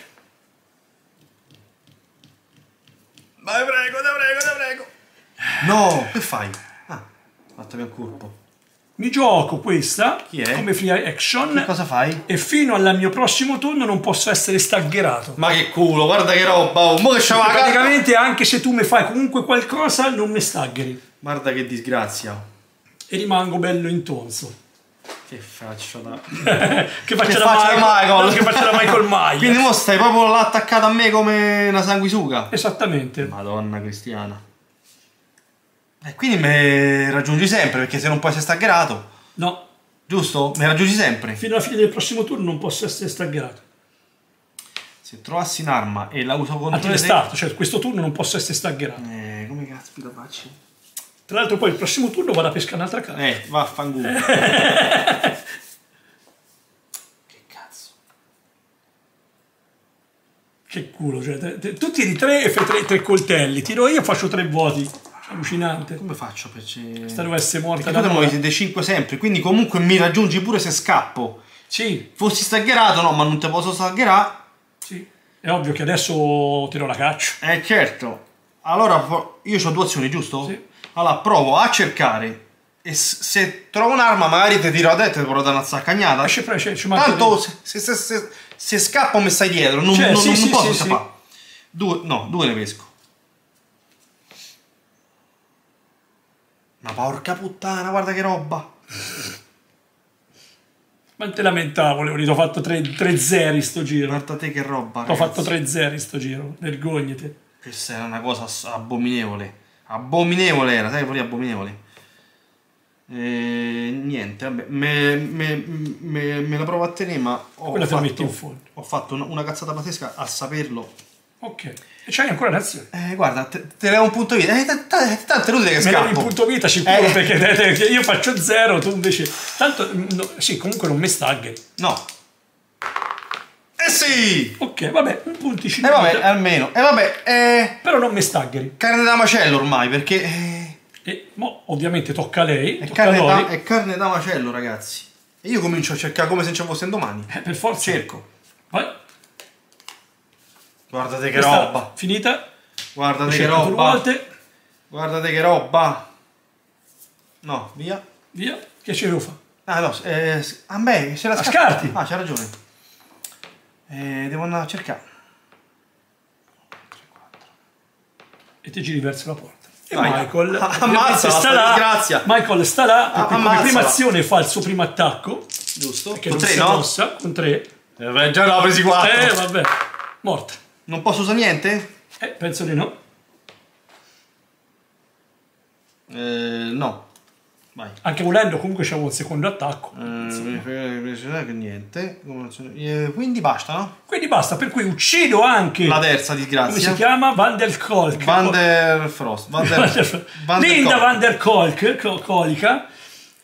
Speaker 2: Vai, prego, te prego, te prego. No, che fai? Ah, fatto un colpo.
Speaker 1: Mi gioco questa
Speaker 2: Chi è?
Speaker 1: come free action
Speaker 2: Che cosa fai?
Speaker 1: e fino al mio prossimo turno non posso essere staggerato.
Speaker 2: Ma che culo, guarda che roba. Oh, mo che c'ha la carta.
Speaker 1: Praticamente anche se tu mi fai comunque qualcosa non mi staggeri
Speaker 2: Guarda che disgrazia.
Speaker 1: e rimango bello intonso.
Speaker 2: Che faccio da...
Speaker 1: che faccia
Speaker 2: Che
Speaker 1: da
Speaker 2: faccia da
Speaker 1: Michael, no, che faccia da Michael Myers.
Speaker 2: Quindi mo stai proprio là attaccato a me come una sanguisuga.
Speaker 1: Esattamente.
Speaker 2: Madonna cristiana. E quindi mi raggiungi sempre, perché se non puoi essere staggerato,
Speaker 1: No,
Speaker 2: giusto? Mi raggiungi sempre.
Speaker 1: fino alla fine del prossimo turno non posso essere staggerato.
Speaker 2: Se trovassi un'arma e la uso contro
Speaker 1: Altro
Speaker 2: te...
Speaker 1: stato, cioè questo turno non posso essere staggerato.
Speaker 2: Eh, come caspita faccio?
Speaker 1: Tra l'altro poi il prossimo turno vado a pescare un'altra carta.
Speaker 2: Eh, vaffanculo. che cazzo.
Speaker 1: Che culo, cioè, te- te- tu tiri tre e fai tre, tre coltelli, tiro io e faccio tre voti. Allucinante.
Speaker 2: Come faccio per...
Speaker 1: Questa deve essere morta
Speaker 2: Perché tu muovi
Speaker 1: noi.
Speaker 2: dei 5 sempre, quindi comunque mi raggiungi pure se scappo.
Speaker 1: Sì,
Speaker 2: Fossi staggerato, no, ma non te posso staggerare.
Speaker 1: sì. È ovvio che adesso tiro la caccia.
Speaker 2: Eh certo. Allora io ho due azioni, giusto?
Speaker 1: Sì.
Speaker 2: Allora provo a cercare e se trovo un'arma magari ti tiro a te e ti provo da una zaccagnata.
Speaker 1: Pre- ci- ci manca
Speaker 2: Tanto se, se, se, se, scappo mi stai dietro, non,
Speaker 1: Cioè,
Speaker 2: non-
Speaker 1: sì,
Speaker 2: non
Speaker 1: sì,
Speaker 2: posso
Speaker 1: sì,
Speaker 2: scappare. Due, no, due ne pesco. Ma porca puttana, guarda che roba.
Speaker 1: Ma te lamentavo, Leonito, ho fatto 3 zeri sto giro.
Speaker 2: Guarda te che roba.
Speaker 1: Ho fatto
Speaker 2: ragazzi.
Speaker 1: 3 zeri sto giro, vergognati.
Speaker 2: Questa era una cosa abominevole. Abominevole era, sai, fuori abominevole. E, niente, vabbè, me, me- me- me la provo a tenere, ma ho
Speaker 1: Quella
Speaker 2: fatto, ho fatto una, una cazzata pazzesca a saperlo.
Speaker 1: Ok. E c'hai ancora l'azione.
Speaker 2: Eh, guarda, te, te levo un punto vita. Eh, t- t- tanto è inutile che
Speaker 1: Me
Speaker 2: scappo.
Speaker 1: in punto vita sicuro
Speaker 2: Eh.
Speaker 1: perché che io faccio zero, tu invece... Tanto, no, sì, comunque non mi staggeri.
Speaker 2: No. Eh sì!
Speaker 1: Ok, vabbè, un punticino.
Speaker 2: E
Speaker 1: di
Speaker 2: vabbè, almeno. E vabbè, eh,
Speaker 1: Però non mi staggeri.
Speaker 2: carne da macello ormai, perché... eh,
Speaker 1: E mo, ovviamente tocca a lei,
Speaker 2: è,
Speaker 1: tocca
Speaker 2: carne da, è carne da macello, ragazzi. E io comincio a cercare come se ci fosse un domani.
Speaker 1: Eh, per forza.
Speaker 2: Cerco.
Speaker 1: Vai.
Speaker 2: Guardate che
Speaker 1: Questa
Speaker 2: roba.
Speaker 1: Finita.
Speaker 2: Guardate che roba.
Speaker 1: volte.
Speaker 2: Guardate che roba. No, via.
Speaker 1: Via. Che ci devo fare?
Speaker 2: Ah no, eh, a me se la
Speaker 1: scarti.
Speaker 2: Ah, c'ha ragione. Eh, devo andare a cercare.
Speaker 1: E ti giri verso la porta. E
Speaker 2: Vai.
Speaker 1: Michael
Speaker 2: ammazzala,
Speaker 1: sta là.
Speaker 2: disgrazia.
Speaker 1: Michael sta là,
Speaker 2: Ah,
Speaker 1: come prima azione fa il suo primo attacco,
Speaker 2: Giusto?
Speaker 1: che
Speaker 2: Con
Speaker 1: non
Speaker 2: tre,
Speaker 1: si
Speaker 2: no?
Speaker 1: mossa, con tre.
Speaker 2: Eh, beh, già ne ho presi quattro.
Speaker 1: Eh, vabbè, morta.
Speaker 2: Non posso usare niente?
Speaker 1: Eh, penso di no.
Speaker 2: Eh, no. Vai.
Speaker 1: Anche volendo comunque c'è un secondo attacco.
Speaker 2: Eh, niente. Come azione- eh, Quindi basta, no?
Speaker 1: Quindi basta, per cui uccido anche...
Speaker 2: La terza
Speaker 1: come si
Speaker 2: disgrazia.
Speaker 1: chiama? Van der Kolk.
Speaker 2: Van der Frost. Van der,
Speaker 1: Van der-
Speaker 2: Van der
Speaker 1: Linda. Van der Kolk, co- colica.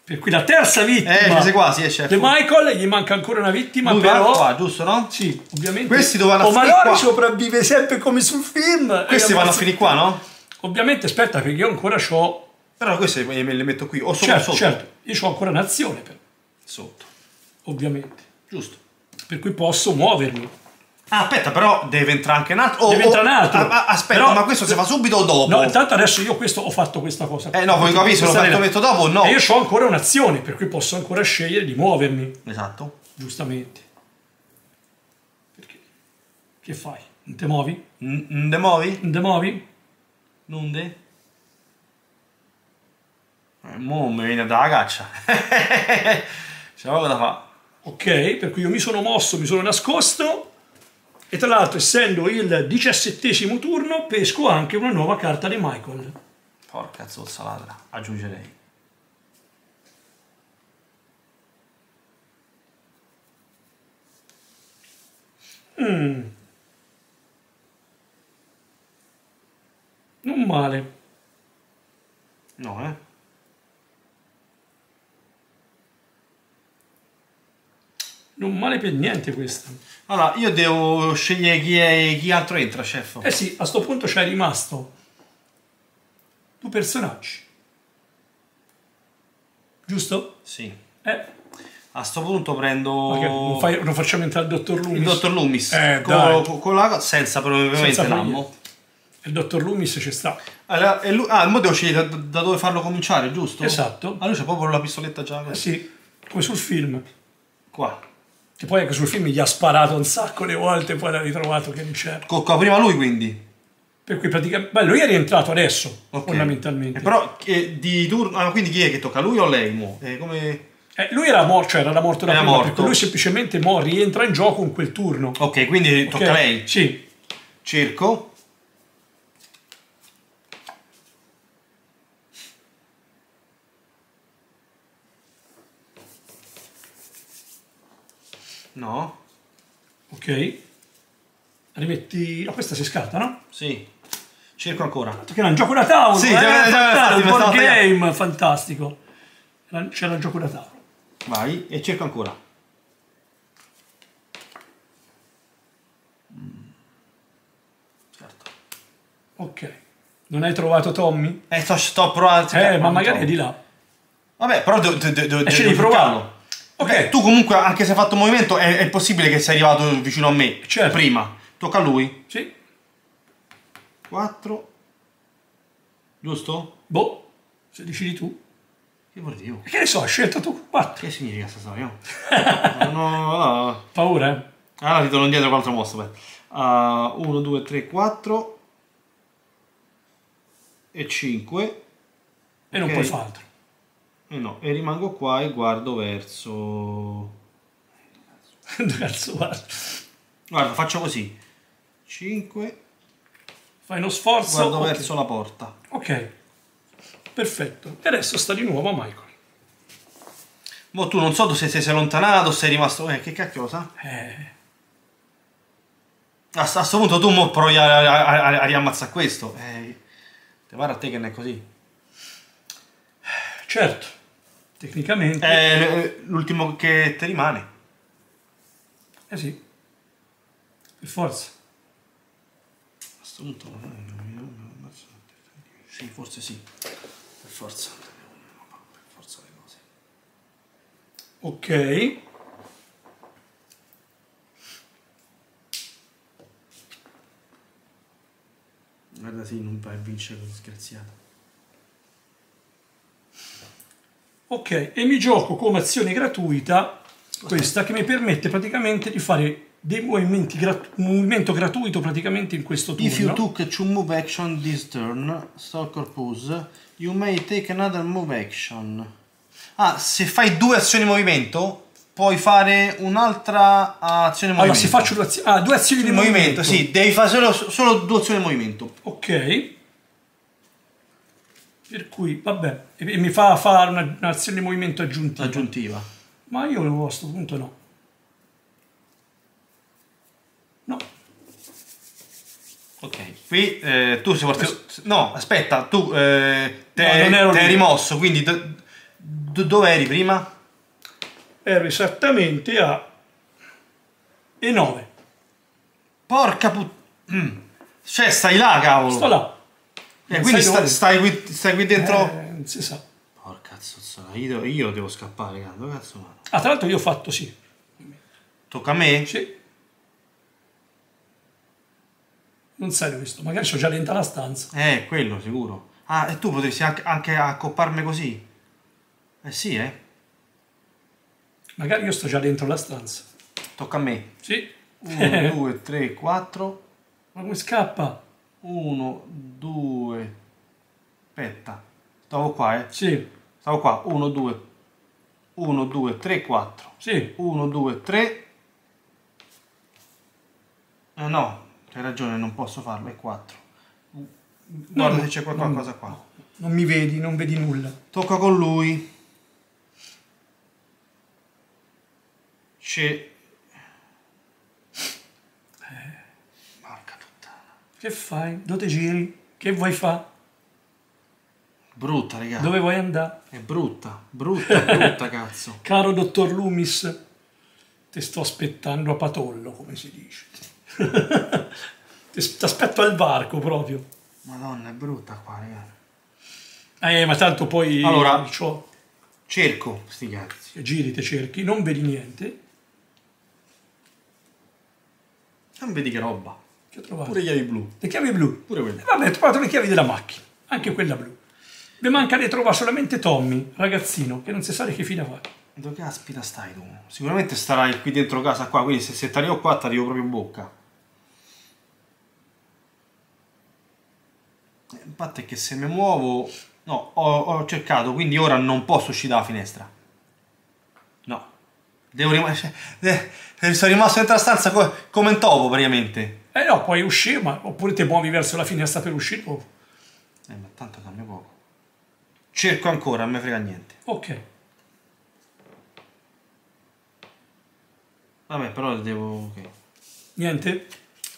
Speaker 1: Per cui la terza vittima
Speaker 2: Eh, sei quasi, eh, chef.
Speaker 1: di Michael, gli manca ancora una vittima,
Speaker 2: Lui
Speaker 1: però...
Speaker 2: qua, giusto, no?
Speaker 1: Sì, ovviamente.
Speaker 2: Questi dovranno
Speaker 1: oh,
Speaker 2: finire qua.
Speaker 1: sopravvive sempre come sul film.
Speaker 2: Questi
Speaker 1: E
Speaker 2: vanno a finire qua, no?
Speaker 1: Ovviamente, aspetta, perché io ancora ho...
Speaker 2: Però questi me li metto qui. O sopra o
Speaker 1: Certo,
Speaker 2: sotto.
Speaker 1: certo, io ho ancora un'azione, però,
Speaker 2: Sotto.
Speaker 1: ovviamente.
Speaker 2: Giusto.
Speaker 1: Per cui posso muovermi.
Speaker 2: Ah, aspetta, però deve entrare anche un altro. o-
Speaker 1: Deve entrare un altro.
Speaker 2: ah, aspetta,
Speaker 1: Però-
Speaker 2: ma questo si fa subito o dopo?
Speaker 1: No, intanto adesso io questo ho fatto questa cosa.
Speaker 2: Eh no, come capisco, fatto
Speaker 1: era-
Speaker 2: metto dopo o no?
Speaker 1: E io ho ancora un'azione, per cui posso ancora scegliere di muovermi,
Speaker 2: Esatto.
Speaker 1: giustamente. Perché? Che fai? Non te muovi?
Speaker 2: N- n- de muovi?
Speaker 1: Non te muovi?
Speaker 2: Non de? Eh, mo mi viene dalla caccia. C'è poco da fare.
Speaker 1: Ok, per cui io mi sono mosso, mi sono nascosto e tra l'altro essendo il diciassettesimo turno pesco anche una nuova carta di Michael.
Speaker 2: Porca zozza ladra, aggiungerei.
Speaker 1: Non male.
Speaker 2: No, eh?
Speaker 1: Non male per niente questa.
Speaker 2: Allora, io devo scegliere chi, è, chi altro entra, chef.
Speaker 1: Eh sì, a sto punto c'è rimasto due personaggi. Giusto?
Speaker 2: Sì.
Speaker 1: Eh,
Speaker 2: A sto punto prendo
Speaker 1: non, fai- non facciamo entrare il dottor Loomis?
Speaker 2: il dottor Loomis
Speaker 1: Eh,
Speaker 2: con, con- la, senza probabilmente l'ammo.
Speaker 1: Il dottor Loomis ci sta.
Speaker 2: Allora, lui, ah, mo devo scegliere da, da dove farlo cominciare, giusto?
Speaker 1: Esatto.
Speaker 2: Ah, lui c'ha proprio la pistoletta già
Speaker 1: Eh sì, come sul film.
Speaker 2: Qua.
Speaker 1: Che poi anche sul film gli ha sparato un sacco di volte e poi l'ha ritrovato che non c'era.
Speaker 2: Cocca prima lui quindi.
Speaker 1: Per cui praticamente... Beh, lui è rientrato adesso,
Speaker 2: Ok.
Speaker 1: fondamentalmente.
Speaker 2: Eh, però eh, di turno. Ah, quindi chi è che tocca? Lui o lei? Mo? Eh, come...
Speaker 1: Eh, lui era morto, cioè era morto da
Speaker 2: Era
Speaker 1: prima,
Speaker 2: morto.
Speaker 1: perché lui semplicemente mo rientra in gioco in quel turno.
Speaker 2: Ok, quindi
Speaker 1: Ok?
Speaker 2: tocca a lei.
Speaker 1: Sì.
Speaker 2: Cerco. No?
Speaker 1: Ok. Rimetti... No, questa si scarta, no?
Speaker 2: Sì. Cerco ancora.
Speaker 1: Perché era un gioco da tavolo,
Speaker 2: Sì,
Speaker 1: eh,
Speaker 2: già- già-
Speaker 1: un board game, fantastico. Era- C'era il gioco da tavolo.
Speaker 2: Vai e cerco ancora. Certo.
Speaker 1: Ok. Non hai trovato Tommy?
Speaker 2: Eh, sto, sto provando.
Speaker 1: Eh, ma magari è di là.
Speaker 2: Vabbè, però devo, devo, devo, devo cercarlo.
Speaker 1: Ok.
Speaker 2: Beh, tu comunque, anche se hai fatto movimento, è, è possibile che sei arrivato vicino a me.
Speaker 1: Certo.
Speaker 2: Prima. Tocca a lui.
Speaker 1: Sì.
Speaker 2: 4. Giusto?
Speaker 1: Boh, se decidi tu.
Speaker 2: Che vuol dire?
Speaker 1: Che ne so, hai scelto tu. Quattro.
Speaker 2: Che significa questa storia? no, no, no.
Speaker 1: Paura, eh?
Speaker 2: Allora ritorno indietro con l'altra mossa. 1, 2, 3, 4 e 5.
Speaker 1: E non
Speaker 2: Ok.
Speaker 1: puoi fare altro.
Speaker 2: E no, e rimango qua e guardo verso...
Speaker 1: Cazzo guarda?
Speaker 2: Guarda, faccio così. 5,
Speaker 1: Fai uno sforzo.
Speaker 2: guardo
Speaker 1: ok.
Speaker 2: verso la porta.
Speaker 1: Ok. Perfetto. E adesso sta di nuovo Michael.
Speaker 2: Mo tu non so se sei, sei allontanato, sei rimasto... Eh, che cacchio sa?
Speaker 1: Eh,
Speaker 2: A, a sto punto tu mo provi a, a, a, a riammazzare questo. Eh, te pare a te che non è così.
Speaker 1: certo. Tecnicamente.
Speaker 2: È l'ultimo che ti rimane.
Speaker 1: Eh sì. Per forza.
Speaker 2: A sto punto... Sì, forse sì. Per forza. Per forza le cose.
Speaker 1: Ok.
Speaker 2: Guarda sì, non vai a vincere con scherziata.
Speaker 1: Ok. E mi gioco come azione gratuita questa che mi permette praticamente di fare dei movimenti grat- un movimento gratuito praticamente in questo turno.
Speaker 2: If you took two move action this turn, stalker pose, you may take another move action. Ah, se fai due azioni di movimento, puoi fare un'altra azione di
Speaker 1: allora,
Speaker 2: movimento.
Speaker 1: se faccio due azioni, ah, due azioni di
Speaker 2: di movimento,
Speaker 1: movimento.
Speaker 2: sì, devi fare solo, solo due azioni di movimento.
Speaker 1: Ok. Per cui, vabbè, e mi fa fare una- un'azione di movimento aggiuntiva.
Speaker 2: Aggiuntiva.
Speaker 1: Ma io a questo punto no. No.
Speaker 2: Ok, qui eh, tu sei partito... No, aspetta, tu eh, te,
Speaker 1: No,
Speaker 2: te rimosso, quindi do- do- dove eri prima?
Speaker 1: Ero esattamente a E9.
Speaker 2: Porca puttana. Cioè, stai là, cavolo.
Speaker 1: Sto là.
Speaker 2: E
Speaker 1: Non
Speaker 2: quindi
Speaker 1: sai
Speaker 2: sta-
Speaker 1: dove.
Speaker 2: stai, qui, stai qui dentro...
Speaker 1: Eh, non si sa.
Speaker 2: Porca zozzola, io, io devo scappare, cazzo, cazzo?
Speaker 1: Ah, tra l'altro io ho fatto sì.
Speaker 2: Tocca a me?
Speaker 1: Sì. Non sai questo, magari c'ho già dentro la stanza.
Speaker 2: Eh, quello sicuro. Ah, e tu potresti anche, anche accopparmi così? Eh sì, eh.
Speaker 1: Magari io sto già dentro la stanza.
Speaker 2: Tocca a me.
Speaker 1: Sì.
Speaker 2: 1, 2, 3, 4.
Speaker 1: Ma come scappa?
Speaker 2: 1, 2. Aspetta. Stavo qua, eh.
Speaker 1: Sì,
Speaker 2: Stavo qua. 1, 2. 1, 2, 3, 4.
Speaker 1: sì.
Speaker 2: 1, 2, 3. Eh no, hai ragione, non posso farlo, è 4. Guarda
Speaker 1: No,
Speaker 2: se c'è qualcosa qua.
Speaker 1: Non mi vedi, non vedi nulla.
Speaker 2: Tocca con lui. C'è... Porca puttana.
Speaker 1: Che fai? Dove giri? Che vuoi fare?
Speaker 2: Brutta, raga.
Speaker 1: Dove vuoi andare?
Speaker 2: È brutta, brutta, brutta, cazzo.
Speaker 1: Caro dottor Loomis, Ti sto aspettando a patollo, come si dice. Ti aspetto al varco proprio.
Speaker 2: Madonna, è brutta qua, raga.
Speaker 1: Eh, ma tanto poi...
Speaker 2: Allora-
Speaker 1: c'ho-
Speaker 2: Cerco, sti cazzi.
Speaker 1: giri, te cerchi, non vedi niente.
Speaker 2: Non vedi che roba.
Speaker 1: Che ho trovato?
Speaker 2: Pure chiavi blu.
Speaker 1: Le chiavi blu.
Speaker 2: Pure quelle.
Speaker 1: E vabbè, ho trovato le chiavi della macchina, anche quella blu. Mi manca di trovare solamente Tommy, ragazzino, che non si sa di che fine fa.
Speaker 2: Dove caspita stai tu? Sicuramente starai qui dentro casa qua, quindi se, se ti arrivo qua ti arrivo proprio in bocca. Eh, Il fatto è che se mi muovo... No, ho, ho cercato, quindi ora non posso uscire dalla finestra. No. Devo rimanere... Eh, sono rimasto dentro la stanza co- come un topo praticamente.
Speaker 1: Eh no, puoi uscire, ma oppure ti muovi verso la finestra per uscire dopo.
Speaker 2: Eh, ma tanto cambia poco. Cerco ancora, non mi frega niente.
Speaker 1: Ok.
Speaker 2: Vabbè, però devo... ok.
Speaker 1: Niente?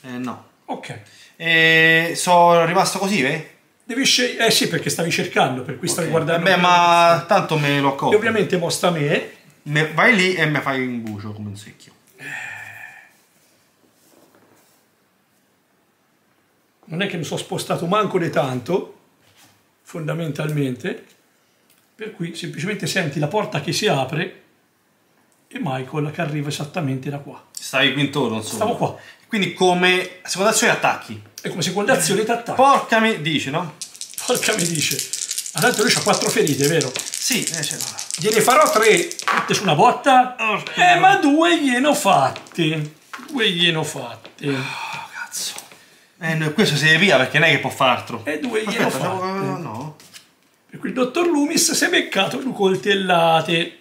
Speaker 2: Eh, no.
Speaker 1: Ok.
Speaker 2: E sono rimasto così, eh?
Speaker 1: Devi scegliere... Eh sì, perché stavi cercando, per cui stavi guardando...
Speaker 2: Vabbè, ma tanto me lo
Speaker 1: E
Speaker 2: accorgo.
Speaker 1: ovviamente mostra a me.
Speaker 2: Me- vai lì e mi fai un bucio come un secchio.
Speaker 1: Non è che mi sono spostato manco di tanto, fondamentalmente. Per cui semplicemente senti la porta che si apre e Michael che arriva esattamente da qua.
Speaker 2: Stavi qui intorno, insomma.
Speaker 1: Stavo qua.
Speaker 2: Quindi come seconda azione attacchi.
Speaker 1: E come seconda azione ti attacca.
Speaker 2: Porca mi dici, no?
Speaker 1: Porca mi dice. Tanto lui ha quattro ferite, vero?
Speaker 2: Sì, eh, cioè,
Speaker 1: Gliene farò tre tutte su una botta?
Speaker 2: Porca
Speaker 1: Eh, ma due gliene ho fatte. Due gliene ho fatte.
Speaker 2: Eh, questo si deve via perché non è che può fare altro.
Speaker 1: E due gliene ho
Speaker 2: Aspetta,
Speaker 1: fatte.
Speaker 2: no, no.
Speaker 1: Per cui il dottor Loomis si è beccato due coltellate.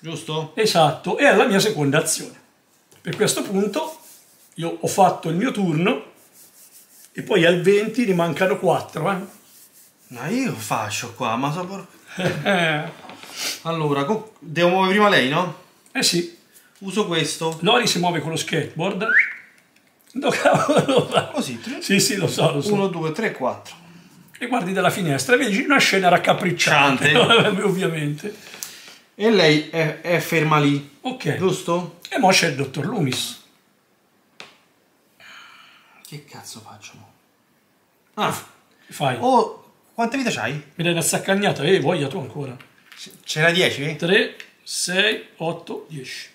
Speaker 2: Giusto?
Speaker 1: Esatto, e è la mia seconda azione. Per questo punto io ho fatto il mio turno e poi al 20 ne mancano 4. Eh?
Speaker 2: Ma io faccio qua, ma so por-
Speaker 1: Eh,
Speaker 2: Allora, devo muovere prima lei, no?
Speaker 1: eh sì,
Speaker 2: Uso questo.
Speaker 1: Lori si muove con lo skateboard. No, cavolo.
Speaker 2: Così, tre-
Speaker 1: Sì, sì, lo so, lo so.
Speaker 2: 1, 2, 3, 4.
Speaker 1: E guardi dalla finestra e vedi una scena raccapricciante,
Speaker 2: Ciante.
Speaker 1: ovviamente.
Speaker 2: E lei è, è ferma lì,
Speaker 1: Ok,
Speaker 2: giusto?
Speaker 1: e mo c'è il dottor Loomis.
Speaker 2: Che cazzo faccio? Ah,
Speaker 1: Che fai?
Speaker 2: oh, quante vite c'hai?
Speaker 1: Mi dai una saccagnata? Eh, voglia tu ancora.
Speaker 2: Ce n'hai 10?
Speaker 1: 3, 6, 8, 10.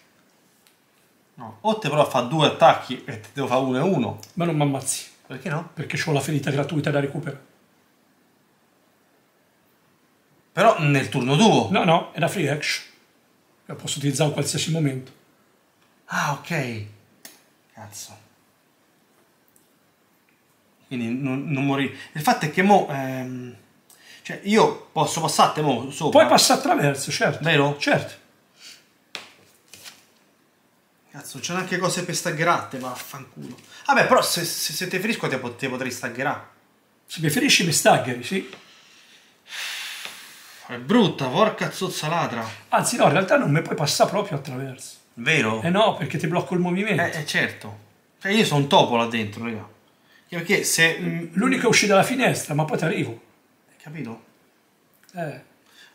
Speaker 2: No. O te però fa due attacchi e te devo fare uno e uno.
Speaker 1: Ma non mi ammazzi,
Speaker 2: Perché no?
Speaker 1: perché ho la ferita gratuita da recuperare.
Speaker 2: Però nel turno tuo.
Speaker 1: No, no, è una free action. La posso utilizzare in qualsiasi momento.
Speaker 2: Ah, ok. Cazzo. Quindi non, non morì. Il fatto è che mo... ehm, cioè, io posso passarti mo sopra.
Speaker 1: Poi passa attraverso, certo.
Speaker 2: Vero?
Speaker 1: Certo.
Speaker 2: Cazzo, c'è anche cose per staggerate, vaffanculo. Vabbè, però se, se, se te ferisco te, pot- te potrei staggerare.
Speaker 1: Se preferisci mi staggeri, sì.
Speaker 2: È brutta, porca zozza ladra.
Speaker 1: Anzi, no, in realtà non mi puoi passare proprio attraverso.
Speaker 2: Vero?
Speaker 1: Eh no, perché ti blocco il movimento.
Speaker 2: Eh, eh, certo. Cioè, io sono un topo là dentro, raga. Perché se... mm,
Speaker 1: L'unico è uscire dalla finestra, ma poi ti arrivo.
Speaker 2: Hai capito?
Speaker 1: Eh.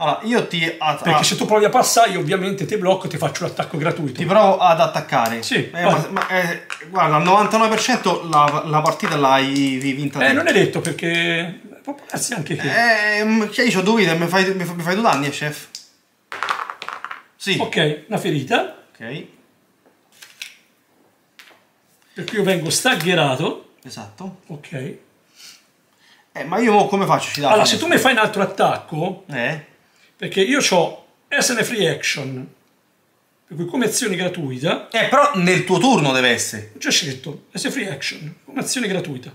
Speaker 2: Allora, io ti, a-
Speaker 1: Perché
Speaker 2: a-
Speaker 1: se tu provi a passare, io ovviamente ti blocco e ti faccio l'attacco gratuito.
Speaker 2: ti provo ad attaccare.
Speaker 1: Sì,
Speaker 2: Eh, ma, ma, eh, guarda, al 99% la, la partita l'hai vi- vinta
Speaker 1: Eh,
Speaker 2: te.
Speaker 1: non è detto perché può darsi anche che.
Speaker 2: Eh, cioè, io ho due vite, mi fai, mi, fai, due danni, eh, chef? Sì.
Speaker 1: Ok, una ferita.
Speaker 2: Ok,
Speaker 1: Per cui io vengo staggerato.
Speaker 2: esatto.
Speaker 1: Ok.
Speaker 2: Eh, ma io come faccio? Ci
Speaker 1: Allora, se tu mi fai un altro attacco,
Speaker 2: Eh?
Speaker 1: Perché io ho SN Free Action, per cui come azione gratuita,
Speaker 2: Eh, però nel tuo turno deve essere.
Speaker 1: c'è scritto SN Free Action, come azione gratuita.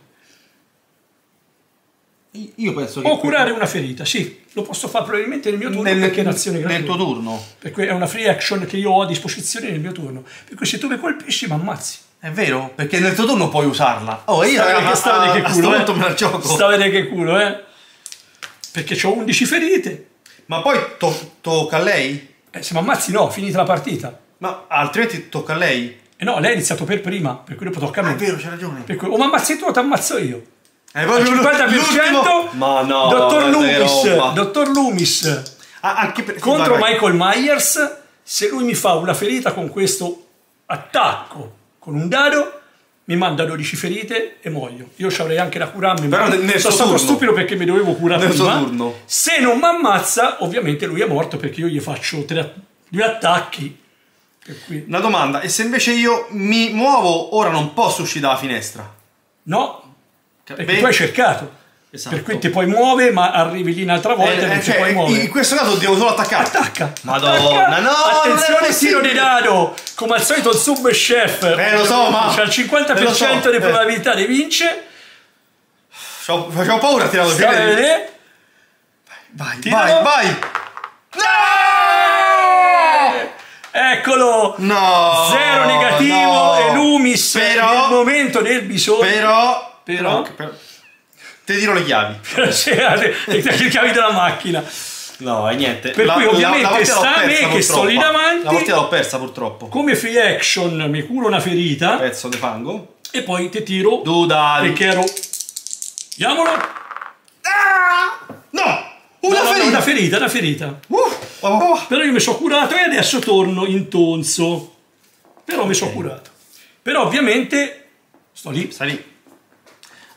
Speaker 2: Io penso che...
Speaker 1: O curare una ferita, sì, lo posso fare probabilmente nel mio turno
Speaker 2: nel,
Speaker 1: perché è un'azione
Speaker 2: nel
Speaker 1: gratuita.
Speaker 2: tuo turno.
Speaker 1: Per cui è una free action che io ho a disposizione nel mio turno. Per cui se tu mi colpisci mi ammazzi.
Speaker 2: È vero? Perché nel tuo turno puoi usarla. Oh, io
Speaker 1: Sta a vedere
Speaker 2: a-
Speaker 1: che, sta a
Speaker 2: a-
Speaker 1: culo, eh.
Speaker 2: me la gioco.
Speaker 1: Sta a vedere che culo, eh. Perché ho 11 ferite.
Speaker 2: Ma poi to- tocca a lei?
Speaker 1: Eh, se mi ammazzi no, finita la partita.
Speaker 2: Ma altrimenti tocca a lei?
Speaker 1: E no, lei ha iniziato per prima, per cui dopo tocca a
Speaker 2: Ah,
Speaker 1: me.
Speaker 2: è vero, c'hai ragione.
Speaker 1: Per cui o mi ammazzi tu o ti ammazzo io.
Speaker 2: È
Speaker 1: Al
Speaker 2: proprio
Speaker 1: 50%
Speaker 2: l'ultimo- Ma no,
Speaker 1: Dottor Loomis. Dottor Loomis.
Speaker 2: Ah, anche per...
Speaker 1: contro
Speaker 2: vai, vai.
Speaker 1: Michael Myers, se lui mi fa una ferita con questo attacco con un dado, mi manda 12 ferite e muoio. Io ci avrei anche da curarmi,
Speaker 2: Però
Speaker 1: ma
Speaker 2: nel-
Speaker 1: sono stato
Speaker 2: turno.
Speaker 1: stupido perché mi dovevo curare
Speaker 2: Nel
Speaker 1: prima.
Speaker 2: turno.
Speaker 1: Se non mi ammazza, ovviamente lui è morto perché io gli faccio tre- due attacchi.
Speaker 2: Una domanda, e se invece io mi muovo, ora non posso uscire dalla finestra?
Speaker 1: no, perché
Speaker 2: Beh,
Speaker 1: tu hai cercato.
Speaker 2: Esatto.
Speaker 1: Per cui ti puoi muovere, ma arrivi lì un'altra volta e
Speaker 2: eh,
Speaker 1: non
Speaker 2: eh,
Speaker 1: ti
Speaker 2: cioè,
Speaker 1: puoi muovere.
Speaker 2: in questo caso devo solo attaccare.
Speaker 1: Attacca!
Speaker 2: Madonna,
Speaker 1: attacca.
Speaker 2: no,
Speaker 1: Attenzione, tiro di dado! Come al solito il sub chef.
Speaker 2: Eh, lo so, ma-
Speaker 1: C'ha il 50%
Speaker 2: eh, lo so,
Speaker 1: di
Speaker 2: eh.
Speaker 1: probabilità di vincere.
Speaker 2: Facevo paura a tirare
Speaker 1: Stai a vedere?
Speaker 2: Vai,
Speaker 1: Tiralo.
Speaker 2: vai, vai.
Speaker 1: Eccolo!
Speaker 2: No!
Speaker 1: Zero negativo
Speaker 2: no.
Speaker 1: e Lumis
Speaker 2: Però-
Speaker 1: nel momento del bisogno.
Speaker 2: Però...
Speaker 1: Però-
Speaker 2: però- Te dirò le chiavi.
Speaker 1: Le chiavi della macchina.
Speaker 2: No, e niente.
Speaker 1: Per cui ovviamente
Speaker 2: partita
Speaker 1: sta a me che sto lì davanti.
Speaker 2: La partita l'ho persa purtroppo.
Speaker 1: Come free action mi curo una ferita
Speaker 2: Pezzo di fango.
Speaker 1: e poi ti tiro
Speaker 2: Tu dai.
Speaker 1: perché ero. Vediamolo!
Speaker 2: Ah! No! Una
Speaker 1: No, no, no,
Speaker 2: ferita!
Speaker 1: una ferita, una ferita.
Speaker 2: Uh, oh, oh.
Speaker 1: Però io mi sono curato e adesso torno in tonso. Però mi sono curato. Però ovviamente sto lì.
Speaker 2: Stai lì.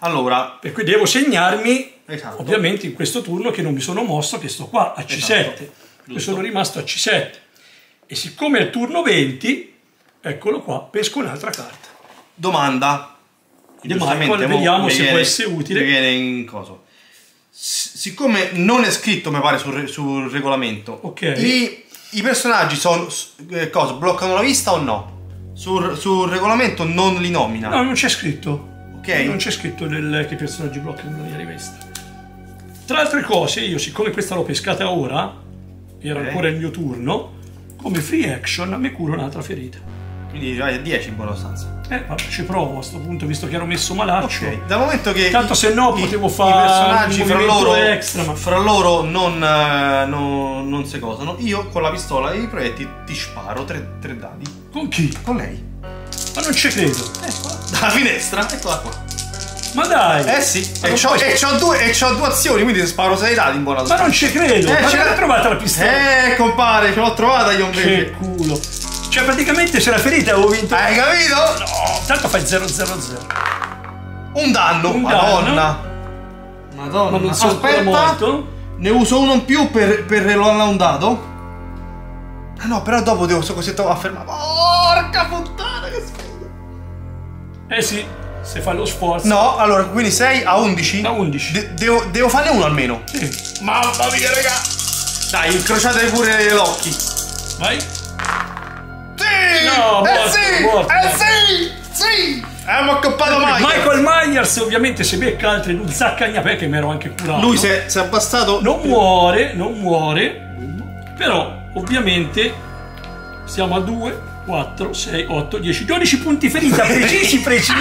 Speaker 2: Allora,
Speaker 1: Per cui devo segnarmi,
Speaker 2: Esatto.
Speaker 1: ovviamente in questo turno che non mi sono mosso, che sto qua a C7.
Speaker 2: Esatto.
Speaker 1: E sono rimasto a C7. E siccome è il turno 20, eccolo qua, pesco un'altra carta.
Speaker 2: domanda. Giustamente,
Speaker 1: Michael,
Speaker 2: mo
Speaker 1: vediamo se
Speaker 2: viene-
Speaker 1: può essere utile.
Speaker 2: Viene in coso. Siccome non è scritto, mi pare, sul, sul regolamento,
Speaker 1: Ok.
Speaker 2: i, i personaggi sono, eh, cosa, bloccano la vista o no? Sul, sul regolamento non li nomina.
Speaker 1: No, non c'è scritto.
Speaker 2: Ok?
Speaker 1: Non c'è scritto nel, che i personaggi bloccano la rivista. Tra altre cose, io siccome questa l'ho pescata ora, era
Speaker 2: Ok.
Speaker 1: ancora il mio turno, come free action mi curo un'altra ferita.
Speaker 2: Quindi vai a 10 in buona sostanza.
Speaker 1: Eh, vabbè, ci provo a questo punto, visto che ero messo malaccio.
Speaker 2: Ok, dal momento che
Speaker 1: Tanto se no
Speaker 2: i-
Speaker 1: potevo
Speaker 2: i
Speaker 1: fare
Speaker 2: personaggi
Speaker 1: un
Speaker 2: fra loro,
Speaker 1: extra, ma-
Speaker 2: fra loro non, eh, non, non si cosano. Io con la pistola e i proiettili ti sparo tre, tre dadi.
Speaker 1: Con chi?
Speaker 2: Con lei.
Speaker 1: Ma non ci credo.
Speaker 2: Eccola. Dalla finestra, eccola qua.
Speaker 1: Ma dai!
Speaker 2: Eh sì, e c'ho, e c'ho due, e c'ho due azioni, quindi sparo sei dadi in buona
Speaker 1: Ma non ci credo!
Speaker 2: Eh,
Speaker 1: ma
Speaker 2: ce l'ha-
Speaker 1: trovata la pistola?
Speaker 2: Eh, compare, ce l'ho trovata io invece.
Speaker 1: che culo! Cioè, praticamente se la ferita avevo vinto.
Speaker 2: Hai capito?
Speaker 1: No, tanto fai 0-0-0.
Speaker 2: Un danno,
Speaker 1: Un
Speaker 2: madonna. Madonna.
Speaker 1: Ma non ancora
Speaker 2: Aspetta,
Speaker 1: morto.
Speaker 2: ne uso uno in più per, per rerollare un dado. Ah no, però dopo devo costretto a fermare. Porca puttana.
Speaker 1: Eh sì, se fai lo sforzo.
Speaker 2: No, allora, quindi 6 a 11?
Speaker 1: A 11.
Speaker 2: De- devo, devo farne uno almeno.
Speaker 1: Sì.
Speaker 2: Mamma mia, raga. Dai, incrociate pure gli occhi.
Speaker 1: Vai.
Speaker 2: Sì!
Speaker 1: No,
Speaker 2: eh
Speaker 1: morto,
Speaker 2: sì!
Speaker 1: morto,
Speaker 2: eh
Speaker 1: morto.
Speaker 2: sì! Sì! Abbiamo accoppato Michael.
Speaker 1: Michael Myers ovviamente se becca altri non zaccagna perché mi ero anche curato.
Speaker 2: Lui si è, si è abbassato.
Speaker 1: non muore, non muore. Però ovviamente siamo a 2, 4, 6, 8, 10, 12 punti ferita precisi, precisi.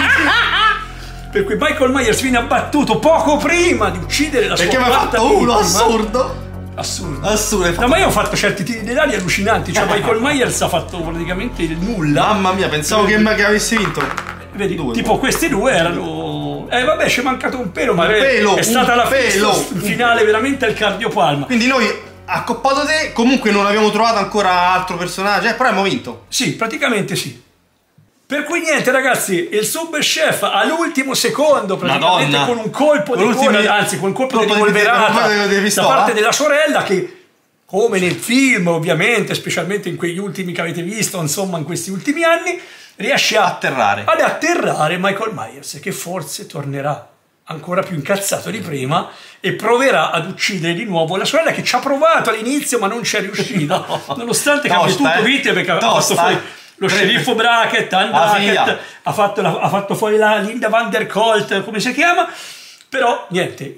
Speaker 1: per cui Michael Myers viene abbattuto poco prima di uccidere la
Speaker 2: Perché
Speaker 1: sua
Speaker 2: ha
Speaker 1: quarta
Speaker 2: fatto uno, assurdo.
Speaker 1: Assurdo.
Speaker 2: Assurdo. hai
Speaker 1: No,
Speaker 2: fatto-
Speaker 1: ma io ho fatto certi tiri dadi allucinanti, cioè Michael Myers ha fatto praticamente il nulla.
Speaker 2: Mamma mia, pensavo che, che avessi vinto.
Speaker 1: Vedi,
Speaker 2: Due,
Speaker 1: tipo questi due erano... Eh vabbè, ci è mancato un pelo, ma
Speaker 2: Un
Speaker 1: è-
Speaker 2: pelo,
Speaker 1: è stata la
Speaker 2: pelo.
Speaker 1: finale veramente al cardiopalma.
Speaker 2: Quindi noi, accoppato te, comunque non abbiamo trovato ancora altro personaggio, eh, però abbiamo vinto.
Speaker 1: Sì, praticamente sì. Per cui niente ragazzi, il sub chef all'ultimo secondo praticamente
Speaker 2: Madonna.
Speaker 1: con un colpo di
Speaker 2: Con l'ultimo-
Speaker 1: coda, anzi con un colpo di
Speaker 2: colpo di-
Speaker 1: rivolverata
Speaker 2: di- di
Speaker 1: da parte della sorella che come nel film ovviamente, specialmente in quegli ultimi che avete visto, insomma in questi ultimi anni, riesce a
Speaker 2: Atterrare.
Speaker 1: ad atterrare Michael Myers che forse tornerà ancora più incazzato di prima e proverà ad uccidere di nuovo la sorella che ci ha provato all'inizio ma non ci è riuscito nonostante che abbia tutto
Speaker 2: eh.
Speaker 1: vite perché ha
Speaker 2: Tosta,
Speaker 1: fatto fuori
Speaker 2: eh.
Speaker 1: lo sceriffo Brackett,
Speaker 2: La
Speaker 1: Brackett, ha fatto, ha fatto fuori la Linda Van der Colt, come si chiama? Però niente,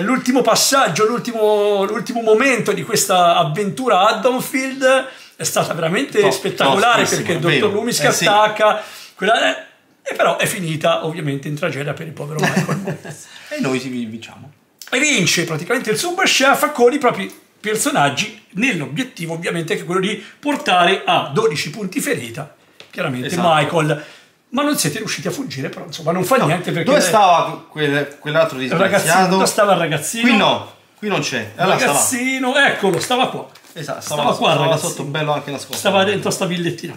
Speaker 1: l'ultimo passaggio, l'ultimo, l'ultimo momento di questa avventura a Haddonfield è stata veramente
Speaker 2: To-
Speaker 1: spettacolare perché il dottor. Loomis
Speaker 2: Eh
Speaker 1: che
Speaker 2: sì.
Speaker 1: attacca, quella, eh, e però è finita ovviamente in tragedia per il povero Michael.
Speaker 2: E noi si vinciamo.
Speaker 1: e vince praticamente il Super Chef con i propri personaggi nell'obiettivo ovviamente che è quello di portare a 12 punti ferita chiaramente
Speaker 2: Esatto.
Speaker 1: Michael ma non siete riusciti a fuggire però insomma non fa niente perché
Speaker 2: Dove stava quel, quell'altro disgraziato?
Speaker 1: dove stava il ragazzino
Speaker 2: Qui no. Qui non c'è. Allora.
Speaker 1: Ragazzino, eccolo, stava qua.
Speaker 2: Esatto,
Speaker 1: Stava
Speaker 2: stava,
Speaker 1: qua,
Speaker 2: stava sotto, bello anche nascosto.
Speaker 1: Stava dentro sta villettina.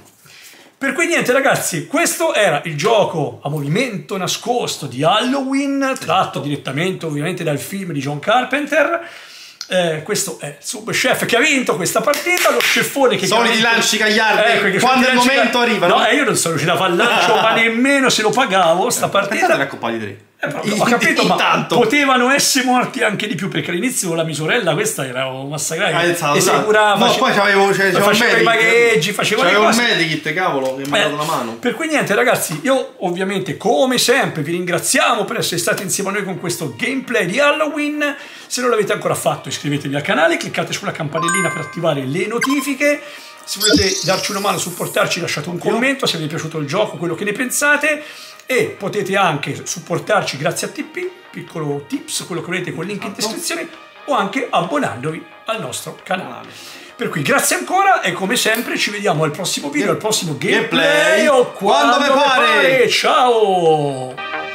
Speaker 1: Per cui niente ragazzi, questo era il gioco a movimento nascosto di Halloween, tratto direttamente ovviamente dal film di John Carpenter. Eh, questo è il sub chef che ha vinto questa partita. Lo sceffone che.
Speaker 2: sono
Speaker 1: i
Speaker 2: lanci cagliardi.
Speaker 1: Eh, ecco,
Speaker 2: quando il momento arriva. No,
Speaker 1: no eh, io non sono riuscito a fare il lancio, ma nemmeno se lo pagavo. Sta partita.
Speaker 2: Perché era Coppa di tre
Speaker 1: ho capito, ma
Speaker 2: Intanto.
Speaker 1: potevano essere morti anche di più perché all'inizio la mia sorella questa era un massacrata
Speaker 2: Ah, è stato
Speaker 1: e si curava,
Speaker 2: No,
Speaker 1: face-
Speaker 2: poi c'avevo, c'avevo
Speaker 1: faceva i
Speaker 2: medic.
Speaker 1: magheggi, faceva
Speaker 2: C'avevo
Speaker 1: cose.
Speaker 2: medikit, cavolo, mi ha
Speaker 1: Eh,
Speaker 2: una mano.
Speaker 1: Per cui niente ragazzi, io ovviamente come sempre vi ringraziamo per essere stati insieme a noi con questo gameplay di Halloween. Se non l'avete ancora fatto iscrivetevi al canale, cliccate sulla campanellina per attivare le notifiche. Se volete darci una mano, supportarci, lasciate un commento se vi è piaciuto il gioco, quello che ne pensate. E potete anche supportarci grazie a TP, piccolo tips, quello che volete con il link in descrizione, o anche abbonandovi al nostro canale. Per cui grazie ancora e come sempre ci vediamo al prossimo video, al prossimo gameplay,
Speaker 2: Gameplay,
Speaker 1: o
Speaker 2: quando
Speaker 1: quando
Speaker 2: pare.
Speaker 1: pare. Ciao!